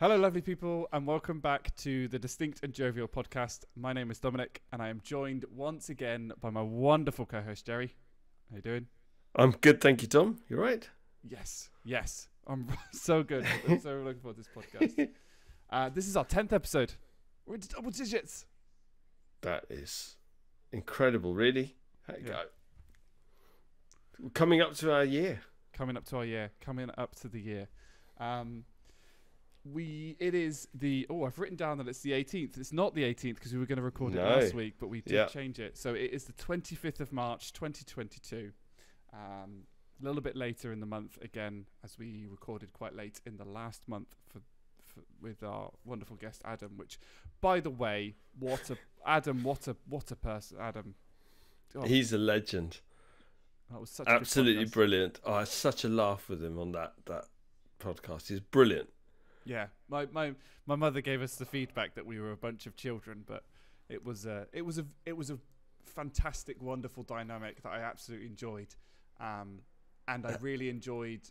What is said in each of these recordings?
Hello, lovely people, and welcome back to the Distinct and Jovial podcast. My name is Dominic, and I am joined once again by my wonderful co-host Jerry. How you doing? I'm good, thank you, Dom. You're right. Yes, yes, I'm so good. I'm so looking forward to this podcast. Uh, this is our tenth episode. We're into double digits. That is incredible, really. Yeah. coming up to our year. coming up to our year, coming up to the year. Um, we it is the oh I've written down that it's the 18th. It's not the 18th because we were going to record it last week, but we did Yeah. change it. So it is the 25th of March, 2022. Um, a little bit later in the month again, as we recorded quite late in the last month for, for with our wonderful guest Adam. Which, by the way, what a Adam, what a what a person, Adam. Oh, He's a legend. that was such Absolutely brilliant. Oh, I had such a laugh with him on that that podcast. He's brilliant. Yeah, my, my my mother gave us the feedback that we were a bunch of children, but it was a it was a it was a fantastic, wonderful dynamic that I absolutely enjoyed, um, and I really enjoyed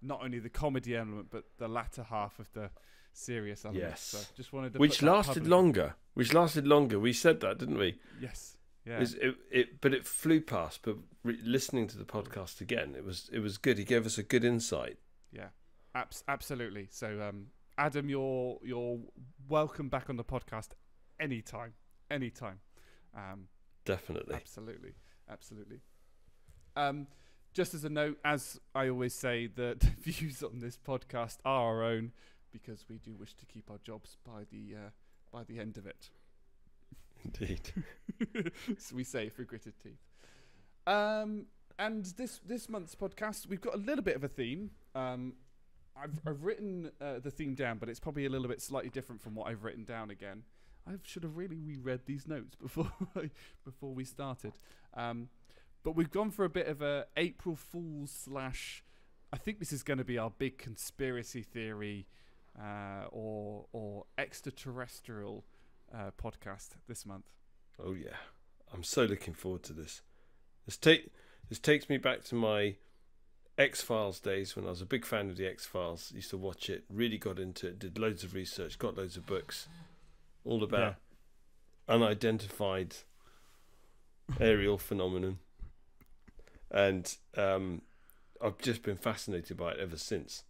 not only the comedy element but the latter half of the serious element. Yes. so just wanted to Which lasted public- longer. Which lasted longer. We said that, didn't we? Yes, yeah, It, was- it, it but it flew past. But re- listening to the podcast again, it was it was good. He gave us a good insight. yeah, Abs- absolutely. So, um, Adam, you're you're welcome back on the podcast anytime, anytime. Um, Definitely. Absolutely, absolutely. Um, just as a note, as I always say, the views on this podcast are our own because we do wish to keep our jobs by the uh, by the end of it. Indeed. so we say through gritted teeth. Um, and this this month's podcast, we've got a little bit of a theme. Um, I've I've written uh, the theme down, but it's probably a little bit slightly different from what I've written down again. I should have really reread these notes before before we started. Um, but we've gone for a bit of a April Fool's slash. I think this is going to be our big conspiracy theory uh, or or extraterrestrial uh, podcast this month. Oh yeah, I'm so looking forward to this. This take this takes me back to my X Files days when I was a big fan of the X Files. Used to watch it, really got into it, did loads of research, got loads of books, all about unidentified aerial phenomenon, and um, I've just been fascinated by it ever since.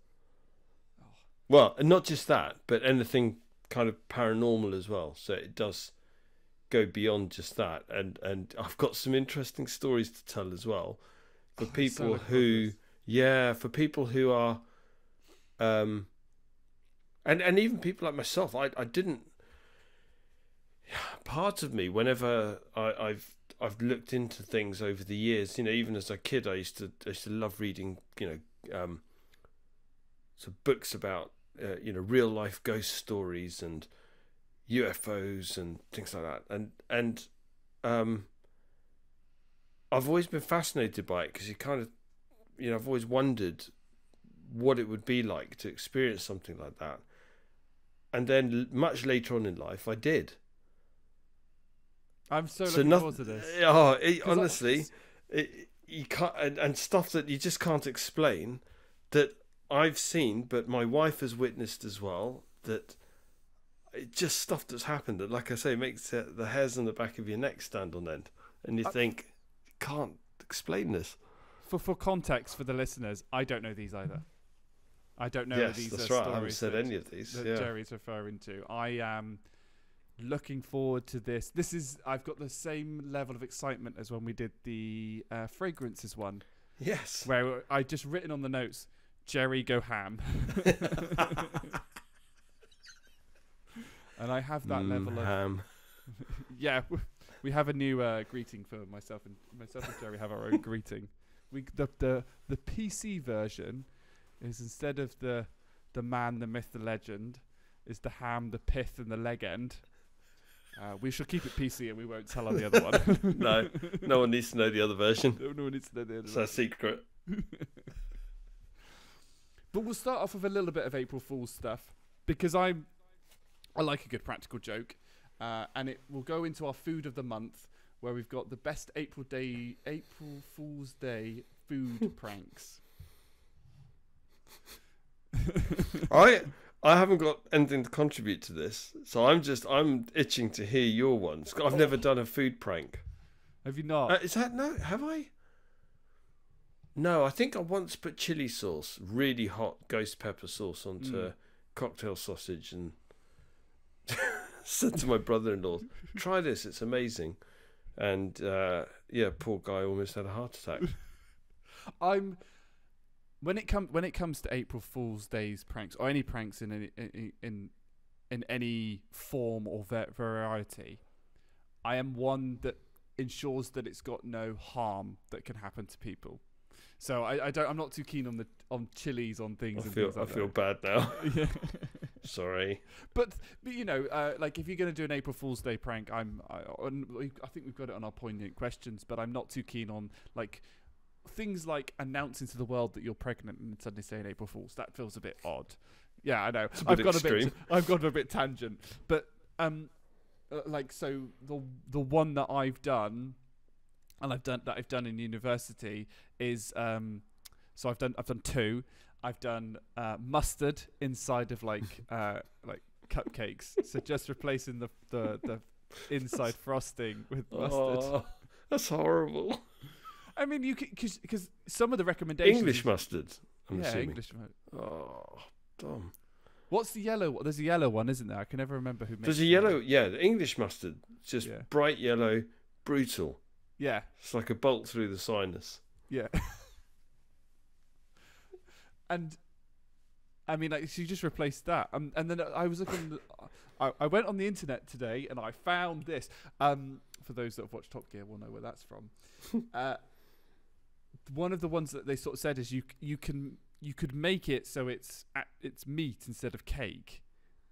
Well, and not just that, but anything kind of paranormal as well. So it does go beyond just that, and and I've got some interesting stories to tell as well for Oh, so people to who. Yeah, for people who are, um, and and even people like myself, I I didn't. Part of me, whenever I, I've I've looked into things over the years, you know, even as a kid, I used to I used to love reading, you know, um, some books about uh, you know real life ghost stories and UFOs and things like that, and and um, I've always been fascinated by it because you kind of, you know, I've always wondered what it would be like to experience something like that, and then much later on in life, I did. I'm so, So looking forward to this. Oh, it, 'Cause I- honestly, it, you can't, and, and stuff that you just can't explain that I've seen, but my wife has witnessed as well. That it just stuff that's happened that, like I say, makes uh, the hairs on the back of your neck stand on end, and you I- think, can't explain this. For for context for the listeners, I don't know these either. I don't know yes, these that's are right. I haven't said that, any of these. that Yeah. Jerry's referring to. I am looking forward to this. This is I've got the same level of excitement as when we did the uh, fragrances one, Yes. where I just written on the notes, Jerry go ham, and I have that Mm, level of ham. yeah, we have a new uh, greeting for myself and myself and Jerry have our own greeting. We the the the PC version is instead of the the man, the myth, the legend, is the ham, the pith, and the leg end. Uh, we shall keep it PC and we won't tell on the other one. no, no one needs to know the other version. no, no one needs to know the other It's one. our secret. But we'll start off with a little bit of April Fool's stuff because I'm I like a good practical joke, uh, and it will go into our food of the month where we've got the best April Day April Fool's Day food pranks. I I haven't got anything to contribute to this, so I'm just I'm itching to hear your ones. I've never done a food prank. Have you not? Uh, is that no? Have I? No, I think I once put chili sauce, really hot ghost pepper sauce, onto Mm. cocktail sausage and said to my brother-in-law, "Try this; it's amazing." And uh, yeah, poor guy almost had a heart attack. I'm when it comes when it comes to April Fool's Days pranks or any pranks in any in in, in any form or variety. I am one that ensures that it's got no harm that can happen to people. So I, I don't I'm not too keen on the on chilies on things. I and feel things I feel that. bad now. yeah. Sorry. But, but you know, uh, like if you're going to do an April Fool's Day prank, I'm I, on, I think we've got it on our poignant questions, but I'm not too keen on like things like announcing to the world that you're pregnant and suddenly saying April Fool's. That feels a bit odd. Yeah, I know. I've got a bit. I've got a bit tangent, but um, uh, like so the the one that I've done, and I've done that I've done in university is um, so I've done I've done two. I've done uh, mustard inside of like uh, like cupcakes. so just replacing the the, the inside frosting with mustard. Oh, that's horrible. I mean, you because because some of the recommendations English mustard. I'm yeah, assuming. English. mu- Oh, dumb. What's the yellow? There's a yellow one, isn't there? I can never remember who. There's a yellow, yeah, the English mustard. Just Yeah. bright yellow, brutal. Yeah, It's like a bolt through the sinus. yeah. and I mean, like, you just replaced that. Um, and then I was looking. I, I went on the internet today and I found this. Um, for those that have watched Top Gear, will know where that's from. uh, one of the ones that they sort of said is you you can you could make it so it's at, it's meat instead of cake,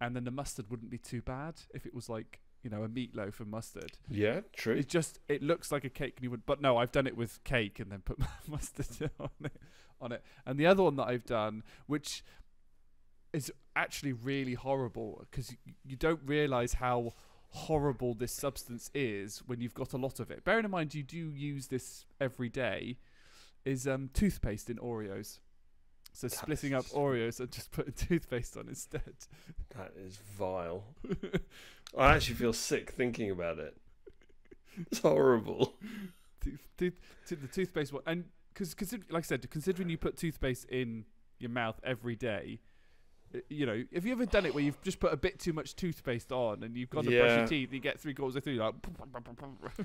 and then the mustard wouldn't be too bad if it was like you know a meatloaf and mustard. Yeah, true. It just it looks like a cake, and you would. But no, I've done it with cake and then put mustard on it. On it, and the other one that I've done, which is actually really horrible, because you, you don't realize how horrible this substance is when you've got a lot of it. Bearing in mind you do use this every day, is um, toothpaste in Oreos. So That splitting is up Oreos and just putting toothpaste on instead. That is vile. I actually feel sick thinking about it. It's horrible. tooth, tooth, to the toothpaste one, and because like I said, considering you put toothpaste in your mouth every day, you know, have you ever done it where you've just put a bit too much toothpaste on and you've got to brush your teeth, and you get three quarters of through, like,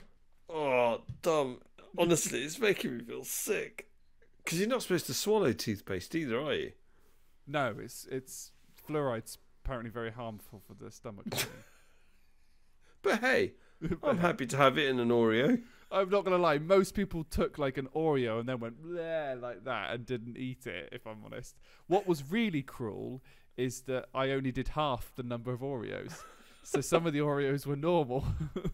Oh, dumb. Honestly, it's making me feel sick. Because you're not supposed to swallow toothpaste either, are you? no, it's it's fluoride's apparently very harmful for the stomach. But hey, I'm happy to have it in an Oreo. I'm not gonna lie. Most people took like an Oreo and then went bleh like that and didn't eat it. If I'm honest, what was really cruel is that I only did half the number of Oreos. so some of the Oreos were normal.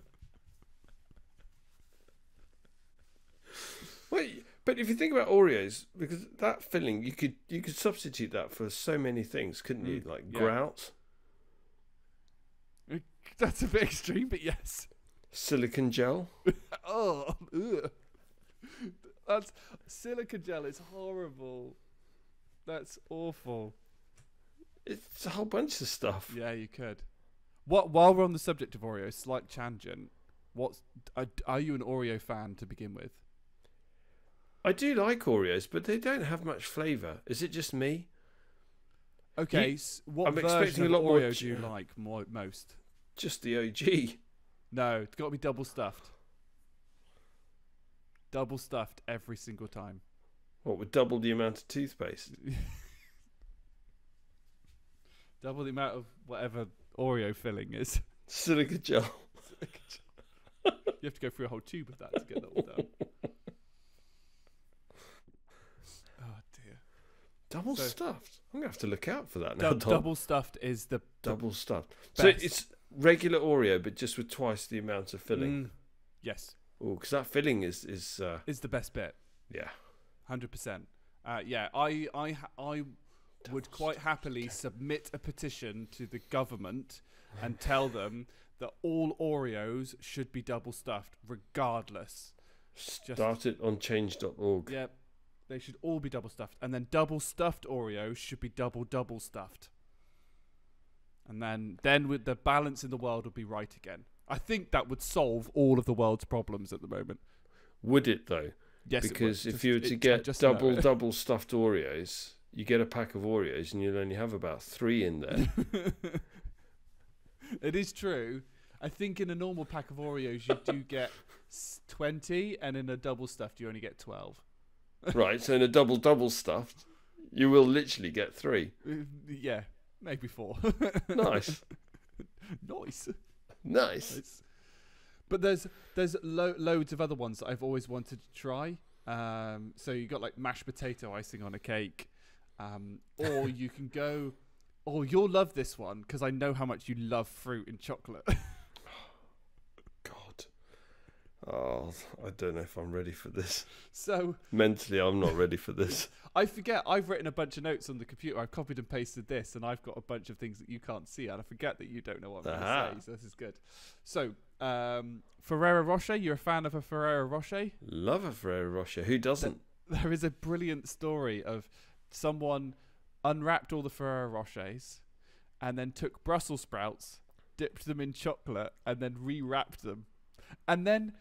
Wait, but if you think about Oreos, because that filling, you could you could substitute that for so many things, couldn't you? Mm, Like yeah. grout, That's a bit extreme, but yes. silicon gel. Oh, ugh. that's silica gel is horrible. That's awful. It's a whole bunch of stuff. Yeah, you could. What? While we're on the subject of Oreos, slight tangent. What's are, are you an Oreo fan to begin with? I do like Oreos, but they don't have much flavour. Is it just me? Okay, You- what I'm version expecting a of lot more Oreo do you like more, most? Just the OG. No, it's got to be double stuffed. Double stuffed every single time. What would double the amount of toothpaste? double the amount of whatever Oreo filling is. Silica gel. You have to go through a whole tube of that to get that all done. oh dear. Double So- stuffed. I'm gonna have to look out for that now. Dou- double stuffed is the double stuffed. So it's regular Oreo, but just with twice the amount of filling. Mm, yes, Oh, because that filling is is uh, is the best bit. yeah. Hundred percent. Uh, yeah, I I I would quite happily submit a petition to the government and tell them that all Oreos should be double stuffed, regardless. Start it on change.org. Yep, they should all be double stuffed, and then double stuffed Oreos should be double double stuffed. And then then with the balance in the world would be right again. I think that would solve all of the world's problems at the moment. Would it though? Yes, it would. because if Just- you were to I get just double it. double stuffed Oreos, you get a pack of Oreos and you'll only have about three in there. it is true. I think in a normal pack of Oreos you do get twenty, and in a double stuffed you only get twelve. right, so in a double double stuffed, you will literally get three. Yeah, maybe four. Nice. nice. Nice. Nice. But there's there's lo- loads of other ones that I've always wanted to try. Um, so you got like mashed potato icing on a cake, um, or you can go. Oh, you'll love this one because I know how much you love fruit and chocolate. Oh, I don't know if I'm ready for this. so Mentally, I'm not ready for this. I forget I've written a bunch of notes on the computer. I've copied and pasted this, and I've got a bunch of things that you can't see, and I forget that you don't know what I'm Aha. going to say. So this is good. So um, Ferrero Rocher, you're a fan of a Ferrero Rocher? Love a Ferrero Rocher. Who doesn't? there is a brilliant story of someone unwrapped all the Ferrero Rochers and then took Brussels sprouts, dipped them in chocolate, and then rewrapped them, and then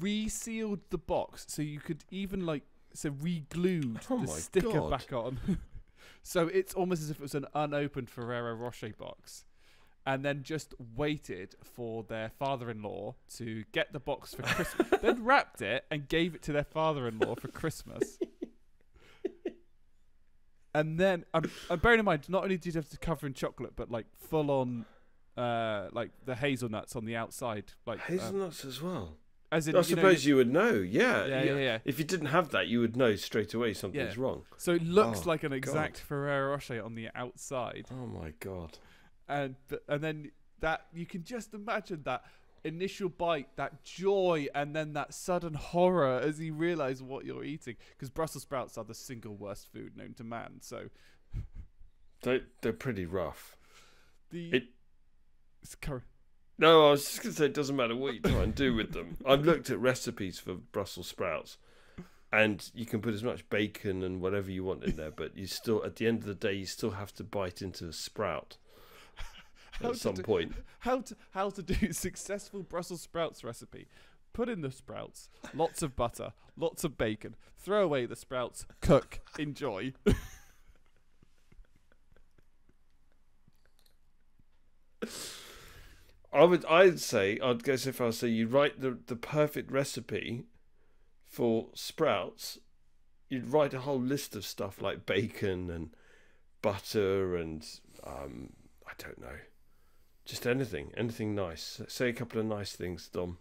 resealed the box so you could even like so re-glued Oh the sticker God. back on. so it's almost as if it was an unopened Ferrero Rocher box. And then just waited for their father-in-law to get the box for Christmas. then wrapped it and gave it to their father-in-law for Christmas. and then, um, and bearing in mind, not only did you have to cover in chocolate, but like full on, uh, like the hazelnuts on the outside, like Hazelnuts as well. As in, I you know, suppose you would know. Yeah. yeah, yeah, yeah. If you didn't have that, you would know straight away something's Yeah. wrong. So it looks Oh, like an exact Ferrero Rocher on the outside, Oh my god. and and then that you can just imagine that initial bite, that joy, and then that sudden horror as you realise what you're eating. Because Brussels sprouts are the single worst food known to man. So They they're pretty rough. the It- it's cur- No, I was just gonna say it doesn't matter what you try and do with them. I've looked at recipes for Brussels sprouts, and you can put as much bacon and whatever you want in there, but you still, at the end of the day, you still have to bite into a sprout at some do- point. how to how to do successful Brussels sprouts recipe. Put in the sprouts, lots of butter, lots of bacon. Throw away the sprouts, cook, enjoy. I would, I'd say, I'd go so far as say you write the the perfect recipe for sprouts. You'd write a whole list of stuff like bacon and butter and um, I don't know, just anything, anything nice. Say a couple of nice things, Dom.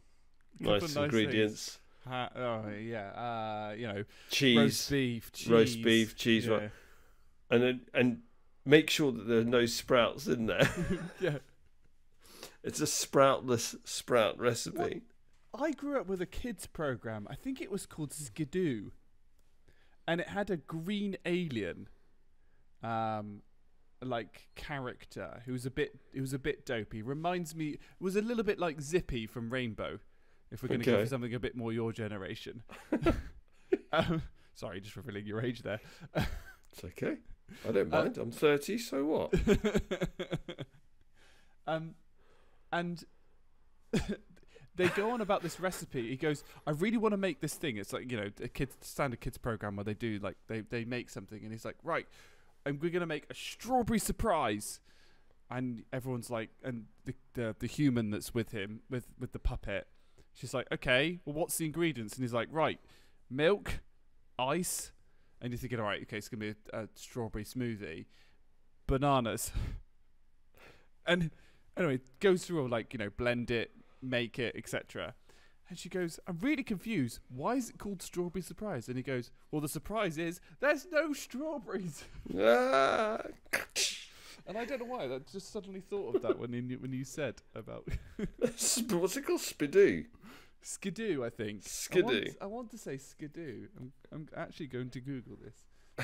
Nice nice ingredients. Oh yeah, uh, you know, cheese, roast beef, cheese, roast beef, cheese, yeah. right. and then and make sure that there are no sprouts in there. yeah. It's a sproutless sprout recipe. I grew up with a kids program. I think it was called Skidoo, and it had a green alien, um, like character who was a bit. It was a bit dopey. Reminds me. It was a little bit like Zippy from Rainbow. If we're going to go for something a bit more your generation. um, sorry, just revealing your age there. It's okay. I don't mind. I'm 30, so what? um, and they go on about this recipe. He goes, "I really want to make this thing." It's like you know, a kids standard kids program where they do like they they make something, and he's like, "Right, and we're gonna make a strawberry surprise." And everyone's like, and the the, the human that's with him with with the puppet, she's like, "Okay, well, what's the ingredients?" And he's like, "Right, milk, ice." And you're thinking, all right, okay, it's gonna be a, a strawberry smoothie, bananas, and anyway, goes through all like you know, blend it, make it, etc. And she goes, I'm really confused. Why is it called strawberry surprise? And he goes, Well, the surprise is there's no strawberries. Ah, And I don't know why. I just suddenly thought of that when you when you said about What's it called? Spidoo. skidoo. I think I Skidoo. want, I want to say skidoo. I'm I'm actually going to Google this.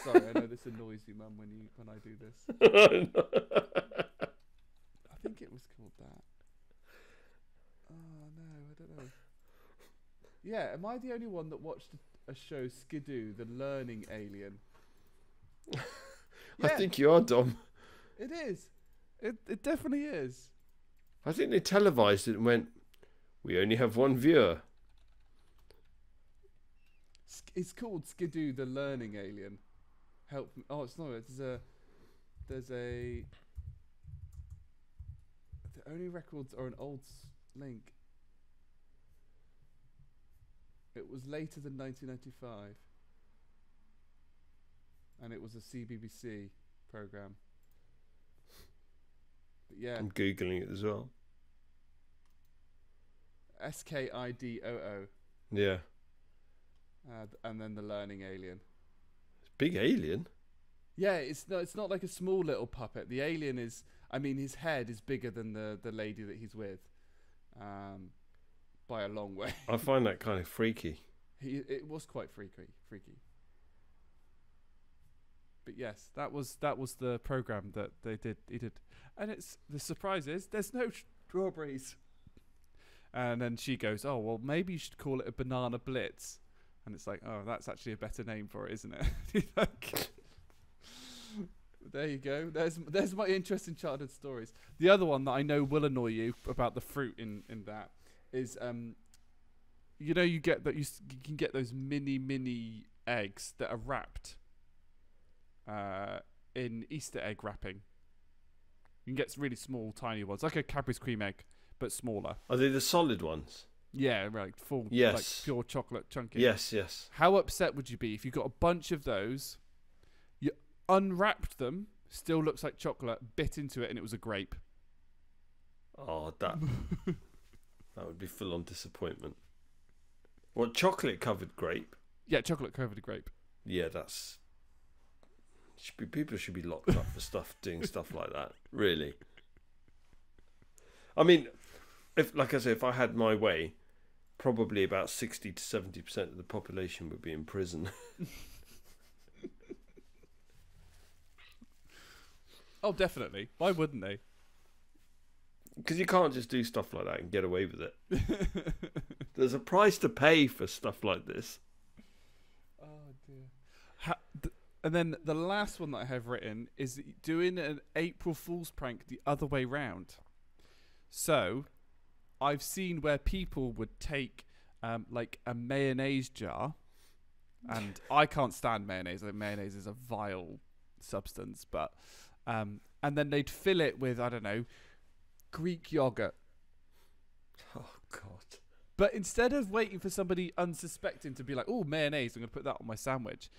Sorry, I know this annoys you, Mum, when you when I do this. I think it was called that. Oh no, I don't know. Yeah, am I the only one that watched a, show Skidoo, the learning alien? I think you are, Dom. it is. It it definitely is. I think they televised it and went, "We only have one viewer." It's called Skidoo the Learning Alien. Help me. Oh, it's not. It's a. There's a. Only records are an old link. It was later than 1995. And it was a CBBC program. But yeah, I'm googling it as well. S K I D O O. Yeah, Uh, and then the learning alien. it's big alien. Yeah, it's no, it's not like a small little puppet. The alien is, I mean, his head is bigger than the the lady that he's with, um, by a long way. I find that kind of freaky. He it was quite freaky, freaky. But yes, that was that was the program that they did. He did, and it's the surprise is there's no strawberries. And then she goes, "Oh well, maybe you should call it a banana blitz." And it's like, "Oh, that's actually a better name for it, isn't it?" Like- there you go. There's there's my interesting childhood stories. The other one that I know will annoy you about the fruit in in that is um you know you get that you, s- you can get those mini mini eggs that are wrapped uh in Easter egg wrapping. You can get really small tiny ones like a Cadbury's cream egg but smaller. Are they the solid ones? Yeah, right, full like Yes. pure chocolate chunky. Yes, yes. How upset would you be if you got a bunch of those, unwrapped them, still looks like chocolate, bit into it and it was a grape. Oh, that that would be full on disappointment. What chocolate covered grape? Yeah, chocolate covered grape. Yeah, that's should be, people should be locked up for stuff doing stuff like that. Really. I mean, if like I say, if I had my way, probably about sixty to seventy percent of the population would be in prison. Oh, definitely. Why wouldn't they? Because you can't just do stuff like that and get away with it. There's a price to pay for stuff like this. Oh dear. Ha- th- and then the last one that I have written is doing an April Fool's prank the other way round. So, I've seen where people would take um, like a mayonnaise jar, and I can't stand mayonnaise. I think mayonnaise is a vile substance, but um, and then they'd fill it with I don't know Greek yogurt. Oh God. But instead of waiting for somebody unsuspecting to be like, "Oh, mayonnaise, I'm going to put that on my sandwich,"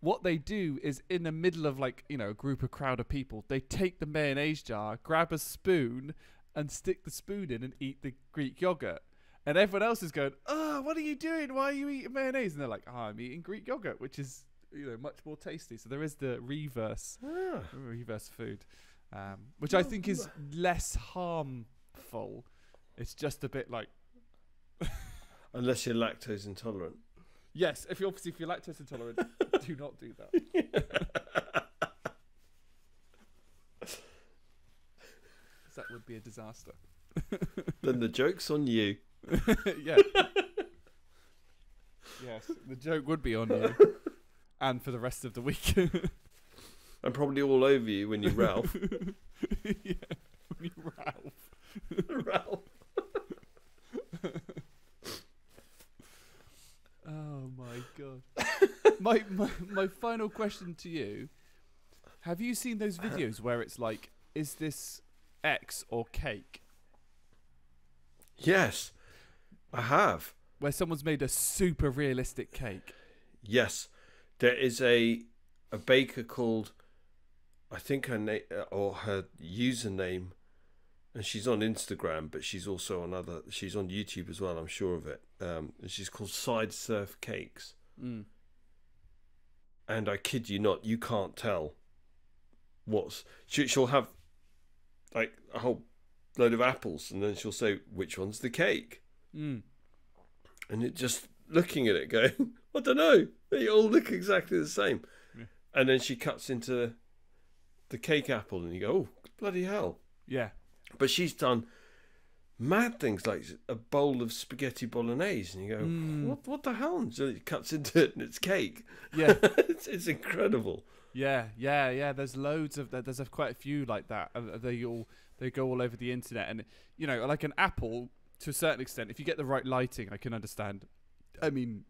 what they do is in the middle of like you know a group of crowd of people, they take the mayonnaise jar, grab a spoon, and stick the spoon in and eat the Greek yogurt. And everyone else is going, "Oh, what are you doing? Why are you eating mayonnaise?" And they're like, "Oh, I'm eating Greek yogurt, which is you know much more tasty." So there is the reverse Ah. reverse food, um, which I think is less harmful. It's just a bit like Unless you're lactose intolerant. Yes, if you obviously if you're lactose intolerant, do not do that. that would be a disaster. then the joke's on you. yeah. yes, the joke would be on you, and for the rest of the week. And probably all over you when you Ralph. yeah, when you Ralph. Ralph. Oh my god. my, my my final question to you: Have you seen those videos where it's like, is this X or cake? Yes, I have. where someone's made a super realistic cake. Yes, there is a a baker called, I think her name or her username, and she's on Instagram, but she's also on other. She's on YouTube as well. I'm sure of it. Um, and she's called Sideserf Cakes, Mm. and I kid you not, you can't tell. What's she, she'll have, like a whole load of apples, and then she'll say which one's the cake. Mm. and it just looking at it going, I don't know. They all look exactly the same. Yeah. And then she cuts into the cake apple and you go, oh, bloody hell. Yeah. But she's done mad things like a bowl of spaghetti bolognese, and you go, Mm. "What? What the hell?" And so it cuts into it, and it's cake. Yeah, it's, it's incredible. yeah, yeah, yeah. There's loads of there's a, quite a few like that. Uh, They all they go all over the internet, and you know, like an apple to a certain extent. If you get the right lighting, I can understand. I mean,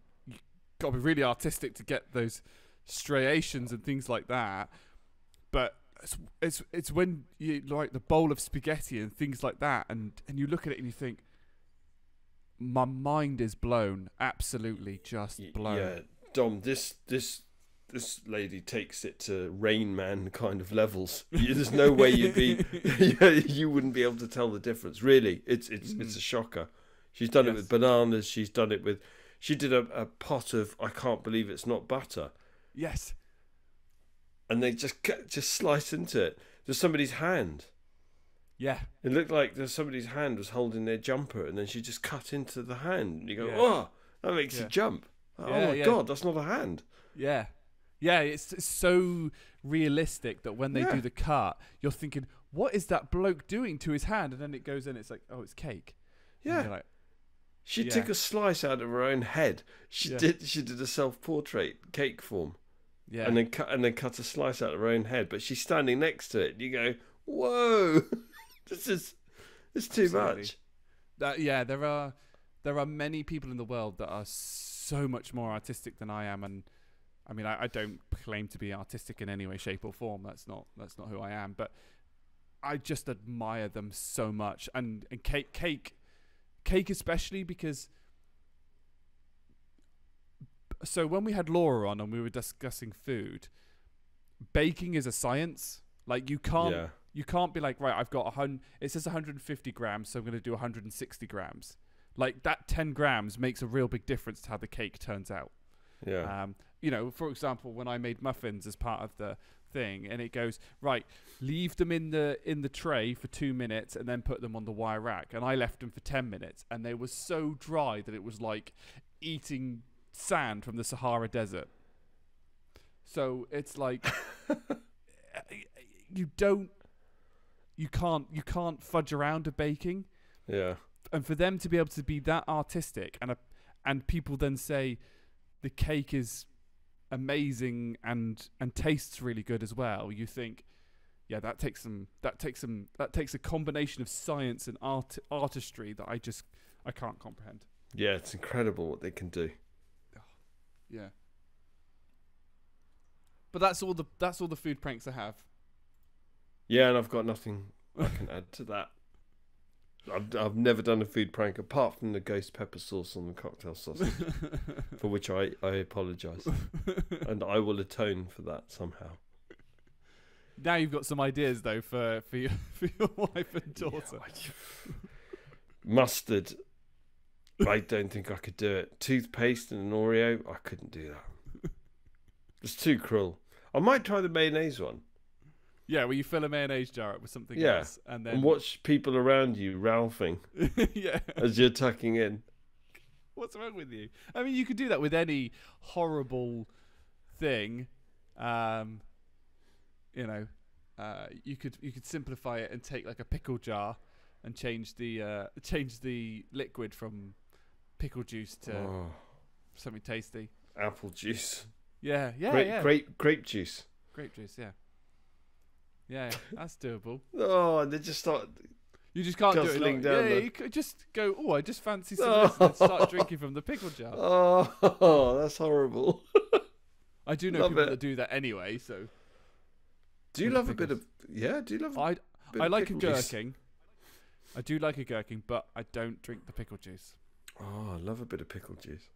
got to be really artistic to get those striations and things like that. But it's it's, it's when you like the bowl of spaghetti and things like that, and and you look at it and you think. My mind is blown, absolutely just blown. Yeah, Dom, this this this lady takes it to Rain Man kind of levels. There's no way you'd be you wouldn't be able to tell the difference. Really, it's it's it's a shocker. She's done it with Mm. Bananas. She's done it with. She did a, a pot of I can't believe it's not butter, Yes, and they just just slice into it. There's somebody's hand. yeah, It looked like there's somebody's hand was holding their jumper, and then she just cut into the hand. And you go, Yeah. oh, that makes Yeah. you jump. Oh Yeah, my god, that's not a hand. Yeah. Yeah, it's, it's so realistic that when they do the cut, you're thinking, what is that bloke doing to his hand? And then it goes in, it's like, oh, it's cake. Yeah. like, She Yeah. took a slice out of her own head. She Yeah. did. She did a self-portrait cake form, yeah. and then cut and then cut a slice out of her own head. But she's standing next to it. And you go, whoa, this is it's too Absolutely. much. that, yeah, there are there are many people in the world that are so much more artistic than I am, and I mean, I, I don't claim to be artistic in any way, shape, or form. That's not that's not who I am. But I just admire them so much, and and cake, cake, cake, especially because. So when we had Laura on and we were discussing food, baking is a science. Like you can't yeah, you can't be like, right, I've got a hundred. It says 150 grams, so I'm going to do 160 grams. Like that 10 grams makes a real big difference to how the cake turns out. yeah, Um, you know, for example, when I made muffins as part of the thing, and it goes right, leave them in the in the tray for two minutes, and then put them on the wire rack. And I left them for 10 minutes, and they were so dry that it was like eating sand from the Sahara Desert. So it's like eh, eh, you don't, you can't, you can't fudge around a baking yeah, and for them to be able to be that artistic and a, and people then say the cake is amazing and and tastes really good as well you think yeah that takes some that takes some that takes a combination of science and art artistry that I just I can't comprehend yeah. It's incredible what they can do. yeah but that's all the that's all the food pranks I have Yeah, and I've got nothing I can add to that. I've, I've never done a food prank apart from the ghost pepper sauce on the cocktail sausage, for which I, I apologise. and I will atone for that somehow. now you've got some ideas though for for your for your wife and daughter Mustard, I don't think I could do it. Toothpaste and an Oreo, I couldn't do that. It's too cruel. I might try the mayonnaise one Yeah, where you fill a mayonnaise jar up with something Yeah, else, and then and watch people around you ralphing yeah, as you're tucking in. what's wrong with you? I mean, you could do that with any horrible thing. Um, you know, uh, you could you could simplify it and take like a pickle jar and change the uh, change the liquid from pickle juice to Oh, something tasty. apple juice, Yeah, yeah, grape, yeah. grape, grape juice. Grape juice, yeah. Yeah, that's doable. Oh, and they just start. You just can't do it. Like, down yeah, the- you could just go. Oh, I just fancy some this and start drinking from the pickle jar. Oh, that's horrible. I do know love people it. that do that anyway. So Do you love a bit of? Yeah, do you love? a I I like a juice? gherking. I do like a gherking, but I don't drink the pickle juice. Oh, I love a bit of pickle juice.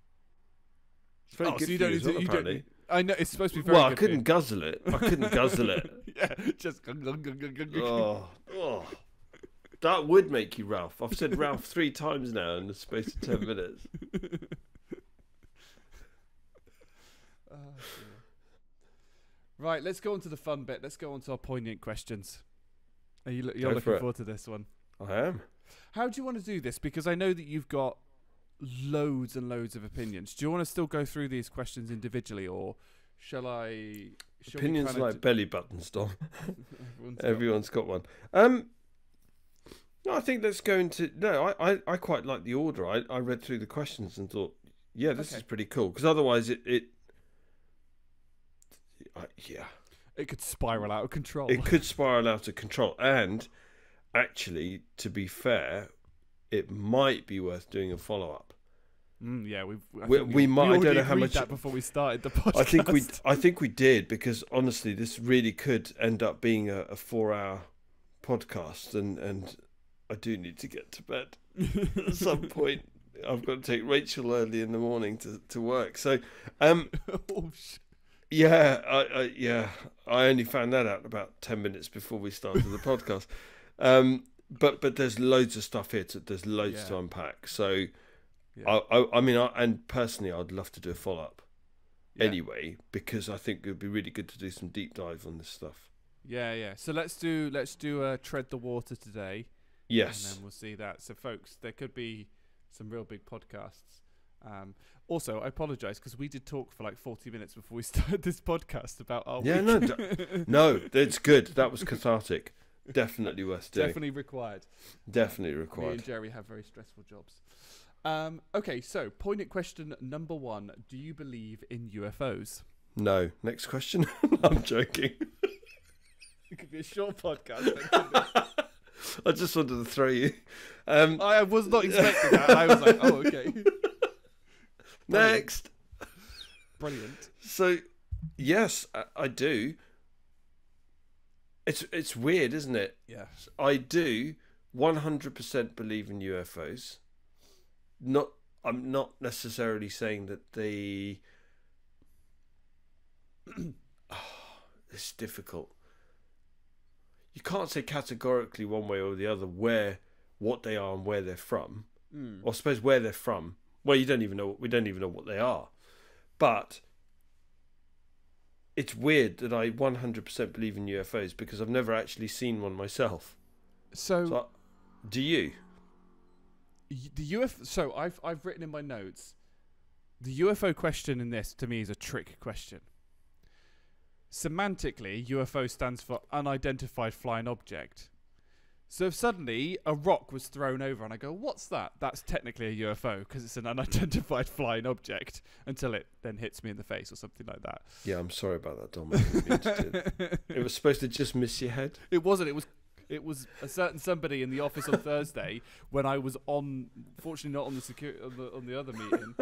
It's very oh, good so you don't you need as well, You don't. I know it's supposed to be very Well, I couldn't guzzle it. I couldn't guzzle it. yeah, just. oh. Oh, that would make you Ralph. I've said Ralph three times now in the space of ten minutes. Oh. Right, let's go on to the fun bit. Let's go on to our poignant questions. Are you you're Go looking for forward to this one? I am. How do you want to do this? Because I know that you've got loads and loads of opinions. Do you want to still go through these questions individually, or shall I? shall Opinions like d- belly buttons, Dom. Everyone's got- Everyone's got one. Um, No, I think let's go into. No, I, I, I quite like the order. I, I read through the questions and thought, yeah, this Okay. is pretty cool. Because otherwise, it. it I, yeah. It could spiral out of control. It could spiral out of control. And actually, to be fair, it might be worth doing a follow up. Mm, yeah, We- think we might- I don't know how much- that before we started the podcast. I think we I think we did because honestly, this really could end up being a, a four hour podcast, and and I do need to get to bed at some point. I've got to take Rachel early in the morning to, to work. So, um, oh, yeah, I, I yeah, I only found that out about ten minutes before we started the podcast. Um, but but there's loads of stuff here. To, there's loads to unpack. So, yeah. I, I I mean, I, and personally, I'd love to do a follow up yeah. anyway because I think it would be really good to do some deep dive on this stuff. Yeah, yeah. So let's do let's do uh, tread the water today, Yes, and then we'll see that. So, folks, there could be some real big podcasts. Um, also, I apologise because we did talk for like forty minutes before we started this podcast about our Yeah, week. no, No, it's good. That was cathartic. Definitely worth doing. definitely required. Definitely Me required. and Jerry have very stressful jobs. Um, okay, so poignant question number one: Do you believe in UFOs? No. Next question. I'm joking. It could be a short podcast. I just wanted to throw you. Um, I was not expecting that. I was like, oh, okay, next. brilliant. So, yes, I, I do. It's it's weird, isn't it? Yeah. I do 100% believe in UFOs. Not I'm not necessarily saying that the it's difficult. You can't say categorically one way or the other where what they are and where they're from. Mm. Or I suppose where they're from. Well, you don't even know. We don't even know what they are. But it's weird that I 100% believe in UFOs because I've never actually seen one myself. So, So, do you? the UFO. So I've I've written in my notes. The UFO question in this to me is a trick question. Semantically, UFO stands for unidentified flying object. So if suddenly a rock was thrown over and I go, "What's that?" That's technically a UFO because it's an unidentified flying object until it then hits me in the face or something like that. Yeah, I'm sorry about that, Dom. I didn't mean to do it. It was supposed to just miss your head. It wasn't. It was. It was a certain somebody in the office on Thursday when I was on. Fortunately, not on the security on the, on the other meeting,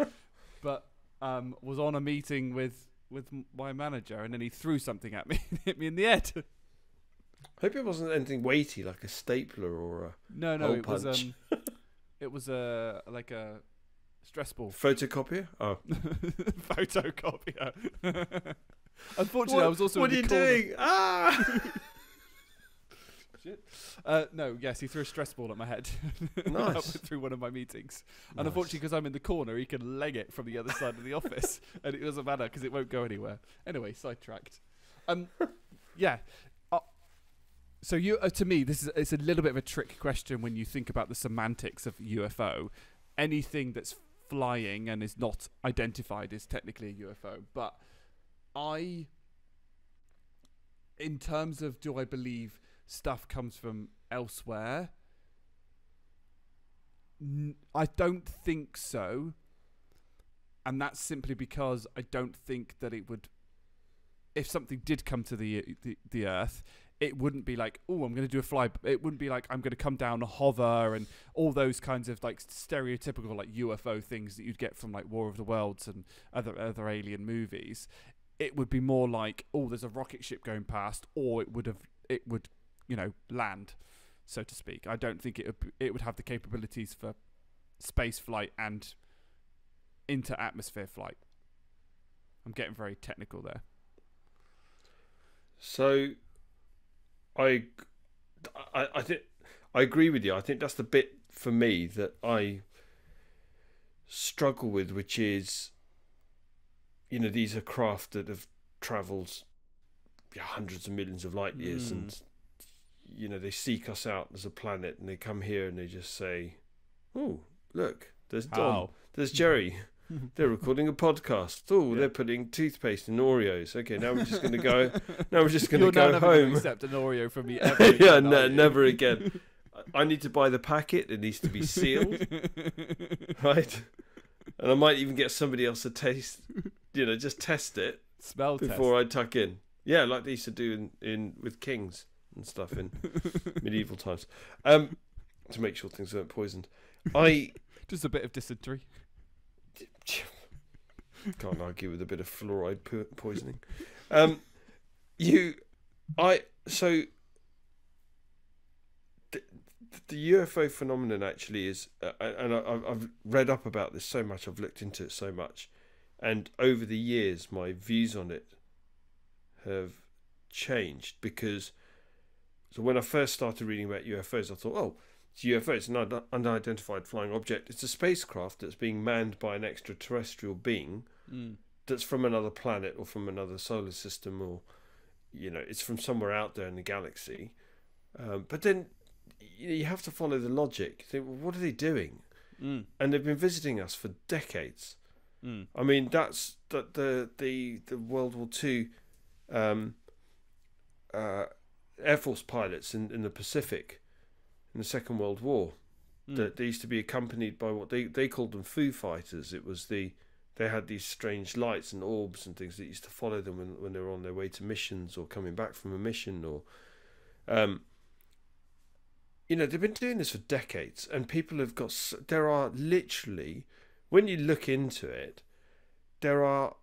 but um, was on a meeting with with my manager, and then he threw something at me, and hit me in the head. Hope it wasn't anything weighty like a stapler or a No, no, it was punch. um, it was a like a stress ball photocopier. Oh, photocopier. Unfortunately, what, I was also. What are you corner. doing? Ah! Uh, no, yes, he threw a stress ball at my head Nice. through one of my meetings. And Nice. unfortunately, because I'm in the corner, he can leg it from the other side of the office, and it doesn't matter because it won't go anywhere. Anyway, sidetracked. Um, yeah. So you, uh, to me, this is it's a little bit of a trick question when you think about the semantics of UFO. Anything that's flying and is not identified is technically a UFO. But I, in terms of do I believe stuff comes from elsewhere? I don't think so. And that's simply because I don't think that it would. If something did come to the the, the Earth, it wouldn't be like, oh, I'm going to do a fly. It wouldn't be like I'm going to come down a hover and all those kinds of like stereotypical like UFO things that you'd get from like War of the Worlds and other other alien movies. It would be more like, oh, there's a rocket ship going past, or it would have it would you know land, so to speak. I don't think it would, it would have the capabilities for space flight and inter atmosphere flight. I'm getting very technical there. So, I, I, I think I agree with you. I think that's the bit for me that I struggle with, which is, you know, these are craft that have travelled hundreds of millions of light years, Mm. and you know they seek us out as a planet, and they come here and they just say, "Oh, look, there's Dom, there's Jerry." They're recording a podcast. Oh, Yeah. they're putting toothpaste in Oreos. Okay, now we're just going to go. Now we're just going to go home. accept an Oreo from me ever. yeah, again, no, are never again. I need to buy the packet. It needs to be sealed, right? And I might even get somebody else to taste, you know, just test it Smell test. before I tuck in. Yeah, like they used to do in, in with kings and stuff in medieval times, um, to make sure things weren't poisoned. I test. Just a bit of dysentery. can't argue with a bit of fluoride poisoning. Um, you, I so the, the UFO phenomenon actually is, uh, and I, I've read up about this so much. I've looked into it so much, and over the years, my views on it have changed because. So when I first started reading about UFOs, I thought, oh, it's a UFO. It's an unidentified flying object. It's a spacecraft that's being manned by an extraterrestrial being Mm. that's from another planet or from another solar system or you know it's from somewhere out there in the galaxy um, but then you, have to follow the logic think well, what are they doing Mm. and they've been visiting us for decades Mm. i mean that's the the the, the world war ii um, uh, air force pilots in, in the pacific in the second world war. Mm. that they used to be accompanied by what they they called them foo fighters. It was the they had these strange lights and orbs and things that used to follow them when, when they were on their way to missions or coming back from a mission or um you know they've been doing this for decades and people have got there are literally when you look into it there are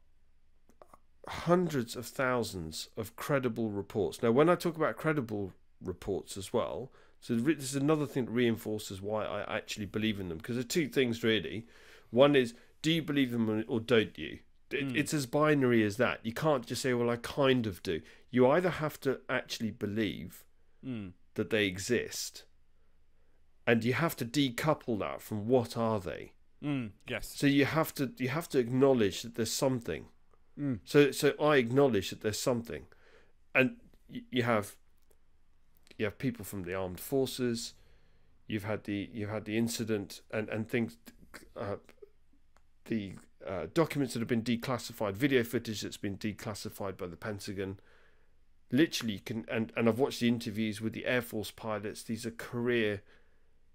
hundreds of thousands of credible reports. Now when i talk about credible reports as well so this is another thing that reinforces why i actually believe in them because there are two things really one is do you believe them or don't you it, Mm. it's as binary as that you can't just say well i kind of do you either have to actually believe Mm. that they exist and you have to decouple that from what are they Mm. Yes. so you have to you have to acknowledge that there's something Mm. so so i acknowledge that there's something and you have you have people from the armed forces you've had the you've had the incident and and things uh, the uh, documents that have been declassified video footage that's been declassified by the pentagon. Literally you can and and i've watched the interviews with the air force pilots. These are career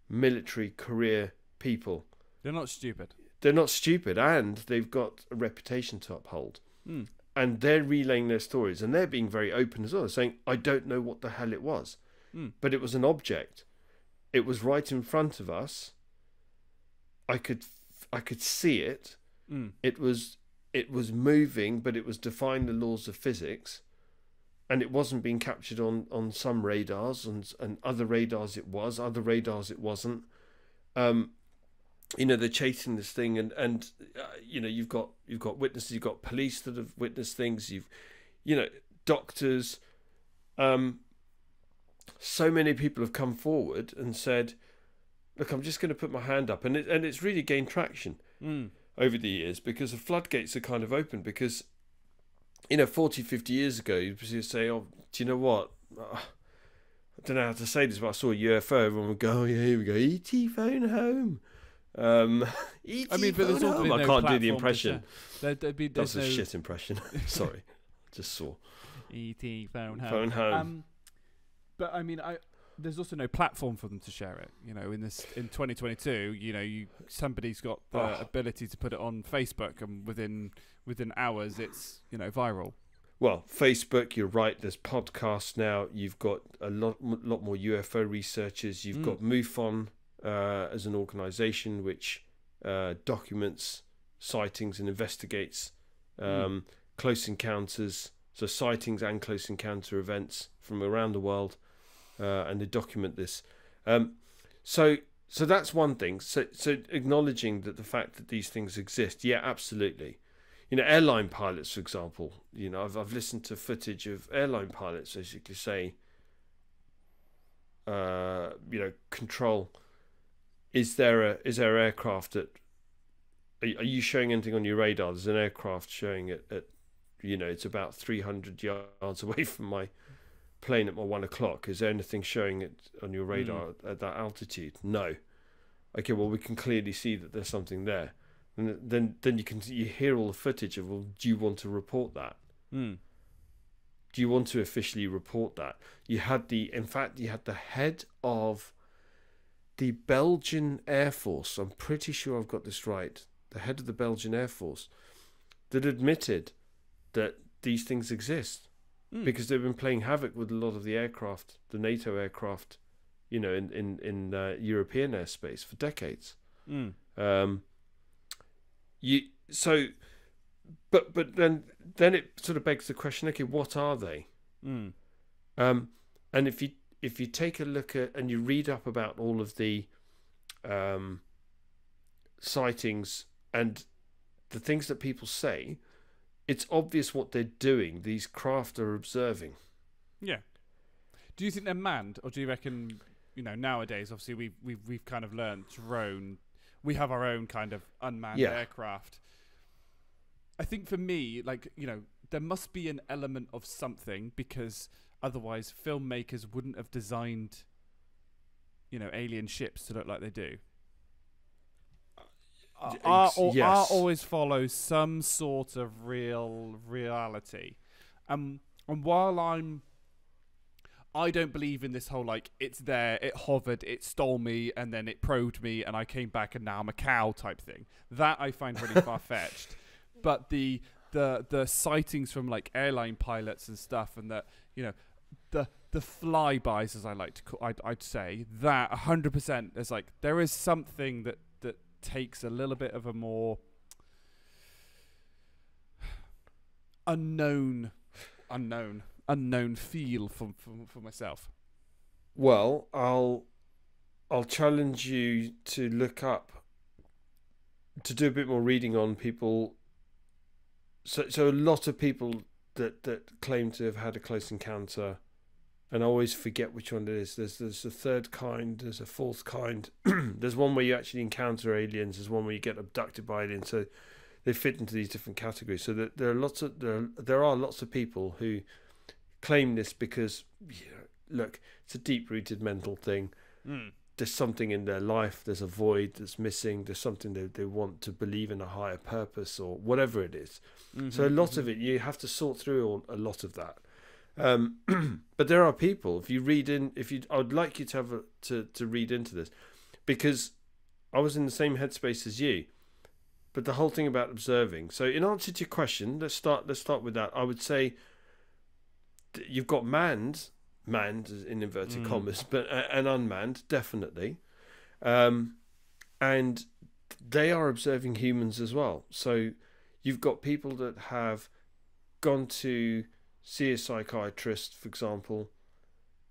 military career people. They're not stupid. they're not stupid and they've got a reputation to uphold. Mm. and they're relaying their stories and they're being very open as well saying i don't know what the hell it was Mm. but it was an object. It was right in front of us. I could i could see it. Mm. it was it was moving but it was defying the laws of physics. And it wasn't being captured on on some radars and and other radars it was other radars it wasn't. Um you know they're chasing this thing and and uh, you know you've got you've got witnesses you've got police that have witnessed things you've you know doctors. Um so many people have come forward and said look i'm just going to put my hand up and it, and it's really gained traction Mm. over the years because the floodgates are kind of open because you know 40 50 years ago you'd say oh do you know what Ah, I don't know how to say this but I saw a UFO everyone would go oh yeah here we go ET phone home um I mean, but there's also home. no I can't do the impression share. There, there'd be, that's there's a shit impression sorry just saw ET phone home. phone home Um, but I mean, I there's also no platform for them to share it. You know, in this in 2022, you know, you somebody's got the Oh. ability to put it on Facebook, and within within hours, it's you know viral. Well, Facebook, you're right. There's podcasts now. You've got a lot, m- lot more UFO researchers. You've Mm. got MUFON uh, as an organisation which uh, documents sightings and investigates um, close encounters, so sightings and close encounter events from around the world, uh, and they document this. Um, so, so that's one thing. So, so acknowledging that the fact that these things exist, yeah, absolutely you know, airline pilots, for example, you know, I've, I've listened to footage of airline pilots basically say, uh, you know, control, is there a, is there aircraft that, are, are you showing anything on your radar? There's an aircraft showing it at, you know, it's about 300 yards away from my plane at my one o'clock. Is there anything showing it on your radar at, at that altitude? No. Okay, well, we can clearly see that there's something there and then then you can you hear all the footage of well do you want to report that Mm. do you want to officially report that you had the in fact you had the head of the Belgian Air Force, I'm pretty sure I've got this right, the head of the Belgian Air Force, that admitted that these things exist Mm. because they've been playing havoc with a lot of the aircraft, the NATO aircraft, you know, in in in uh, European airspace for decades. Mm. Um, you so, but but then then it sort of begs the question: Okay, what are they? Mm. Um, and if you if you take a look at and you read up about all of the um, sightings and the things that people say, it's obvious what they're doing. These craft are observing. Yeah. Do you think they're manned, or do you reckon, you know, nowadays, obviously we've we've we've kind of learned drone. We have our own kind of unmanned Yeah. aircraft. I think for me, like you know, there must be an element of something because otherwise, filmmakers wouldn't have designed, you know, alien ships to look like they do. Y- Are, ex- or, are yes. always follow some sort of real reality. Um, and while I'm I don't believe in this whole like it's there, it hovered, it stole me, and then it probed me, and I came back, and now I'm a cow type thing. That I find really far fetched. But the the the sightings from like airline pilots and stuff, and that you know the the flybys, as I like to call, I'd, I'd say that hundred percent is like there is something that takes a little bit of a more unknown, unknown, unknown feel for for, for myself. Well, I'll I'll challenge you to look up to do a bit more reading on people. So, so a lot of people that that claim to have had a close encounter, and I always forget which one it is. There's there's a third kind. There's a fourth kind. there's one where you actually encounter aliens. There's one where you get abducted by aliens. So they fit into these different categories. So that there are lots of there are, there are lots of people who claim this because you know, look, it's a deep rooted mental thing Mm. there's something in their life there's a void that's missing there's something they, they want to believe in a higher purpose or whatever it is. so a lot of it you have to sort through all, a lot of that um, but there are people if you read in if you i would like you to have a, to, to read into this because i was in the same headspace as you. But the whole thing about observing. So in answer to your question let's start let's start with that. I would say you've got manned manned in inverted Mm. commas but uh, and unmanned definitely. Um, and they are observing humans as well. So you've got people that have gone to see a psychiatrist for example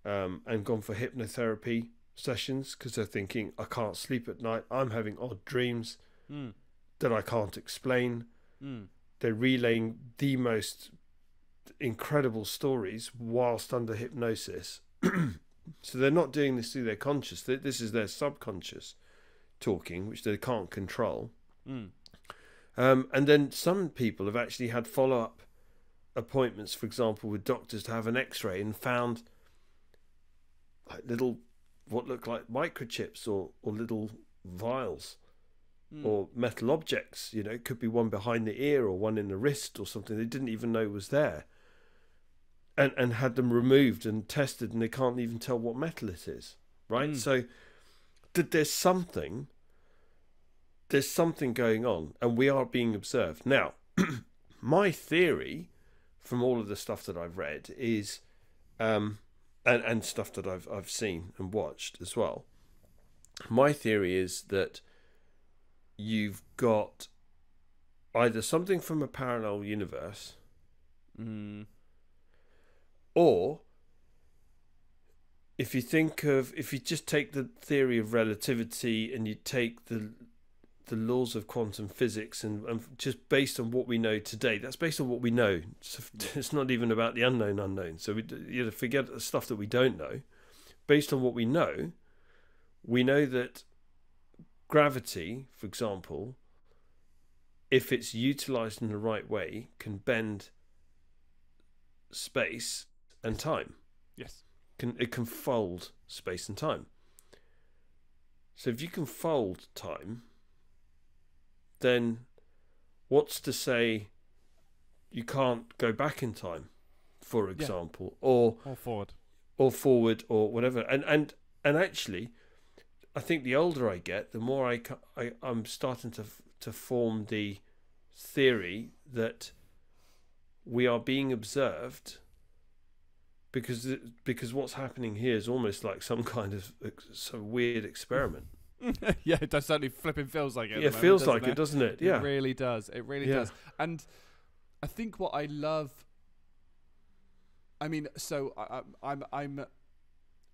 um, and gone for hypnotherapy sessions because they're thinking i can't sleep at night i'm having odd dreams Mm. that i can't explain Mm. they're relaying the most incredible stories whilst under hypnosis. so they're not doing this through their conscious. This is their subconscious talking, which they can't control. Mm. Um, and then some people have actually had follow up appointments, for example, with doctors to have an x ray and found like little, what look like microchips or, or little vials Mm. or metal objects. You know, it could be one behind the ear or one in the wrist or something they didn't even know was there. And and had them removed and tested, and they can't even tell what metal it is. Right. Mm. So, th- there's something. There's something going on, and we are being observed now. my theory, from all of the stuff that I've read, is, um, and and stuff that I've I've seen and watched as well. My theory is that you've got either something from a parallel universe Mm. or if you think of if you just take the theory of relativity and you take the the laws of quantum physics and, and just based on what we know today that's based on what we know so it's not even about the unknown unknown so we you know, forget the stuff that we don't know based on what we know we know that gravity for example if it's utilized in the right way can bend space and time Yes. can it can fold space and time. So if you can fold time, then what's to say you can't go back in time, for example, or All forward. or forward or whatever. And and and actually, I think the older I get, the more I, I I'm starting to to form the theory that we are being observed because because what's happening here is almost like some kind of some weird experiment. yeah, it does certainly flipping feels like it. yeah, it moment, feels like it, doesn't it? Yeah. It really does. It really Yeah. does. And I think what I love. I mean, so I, I- I'm I'm.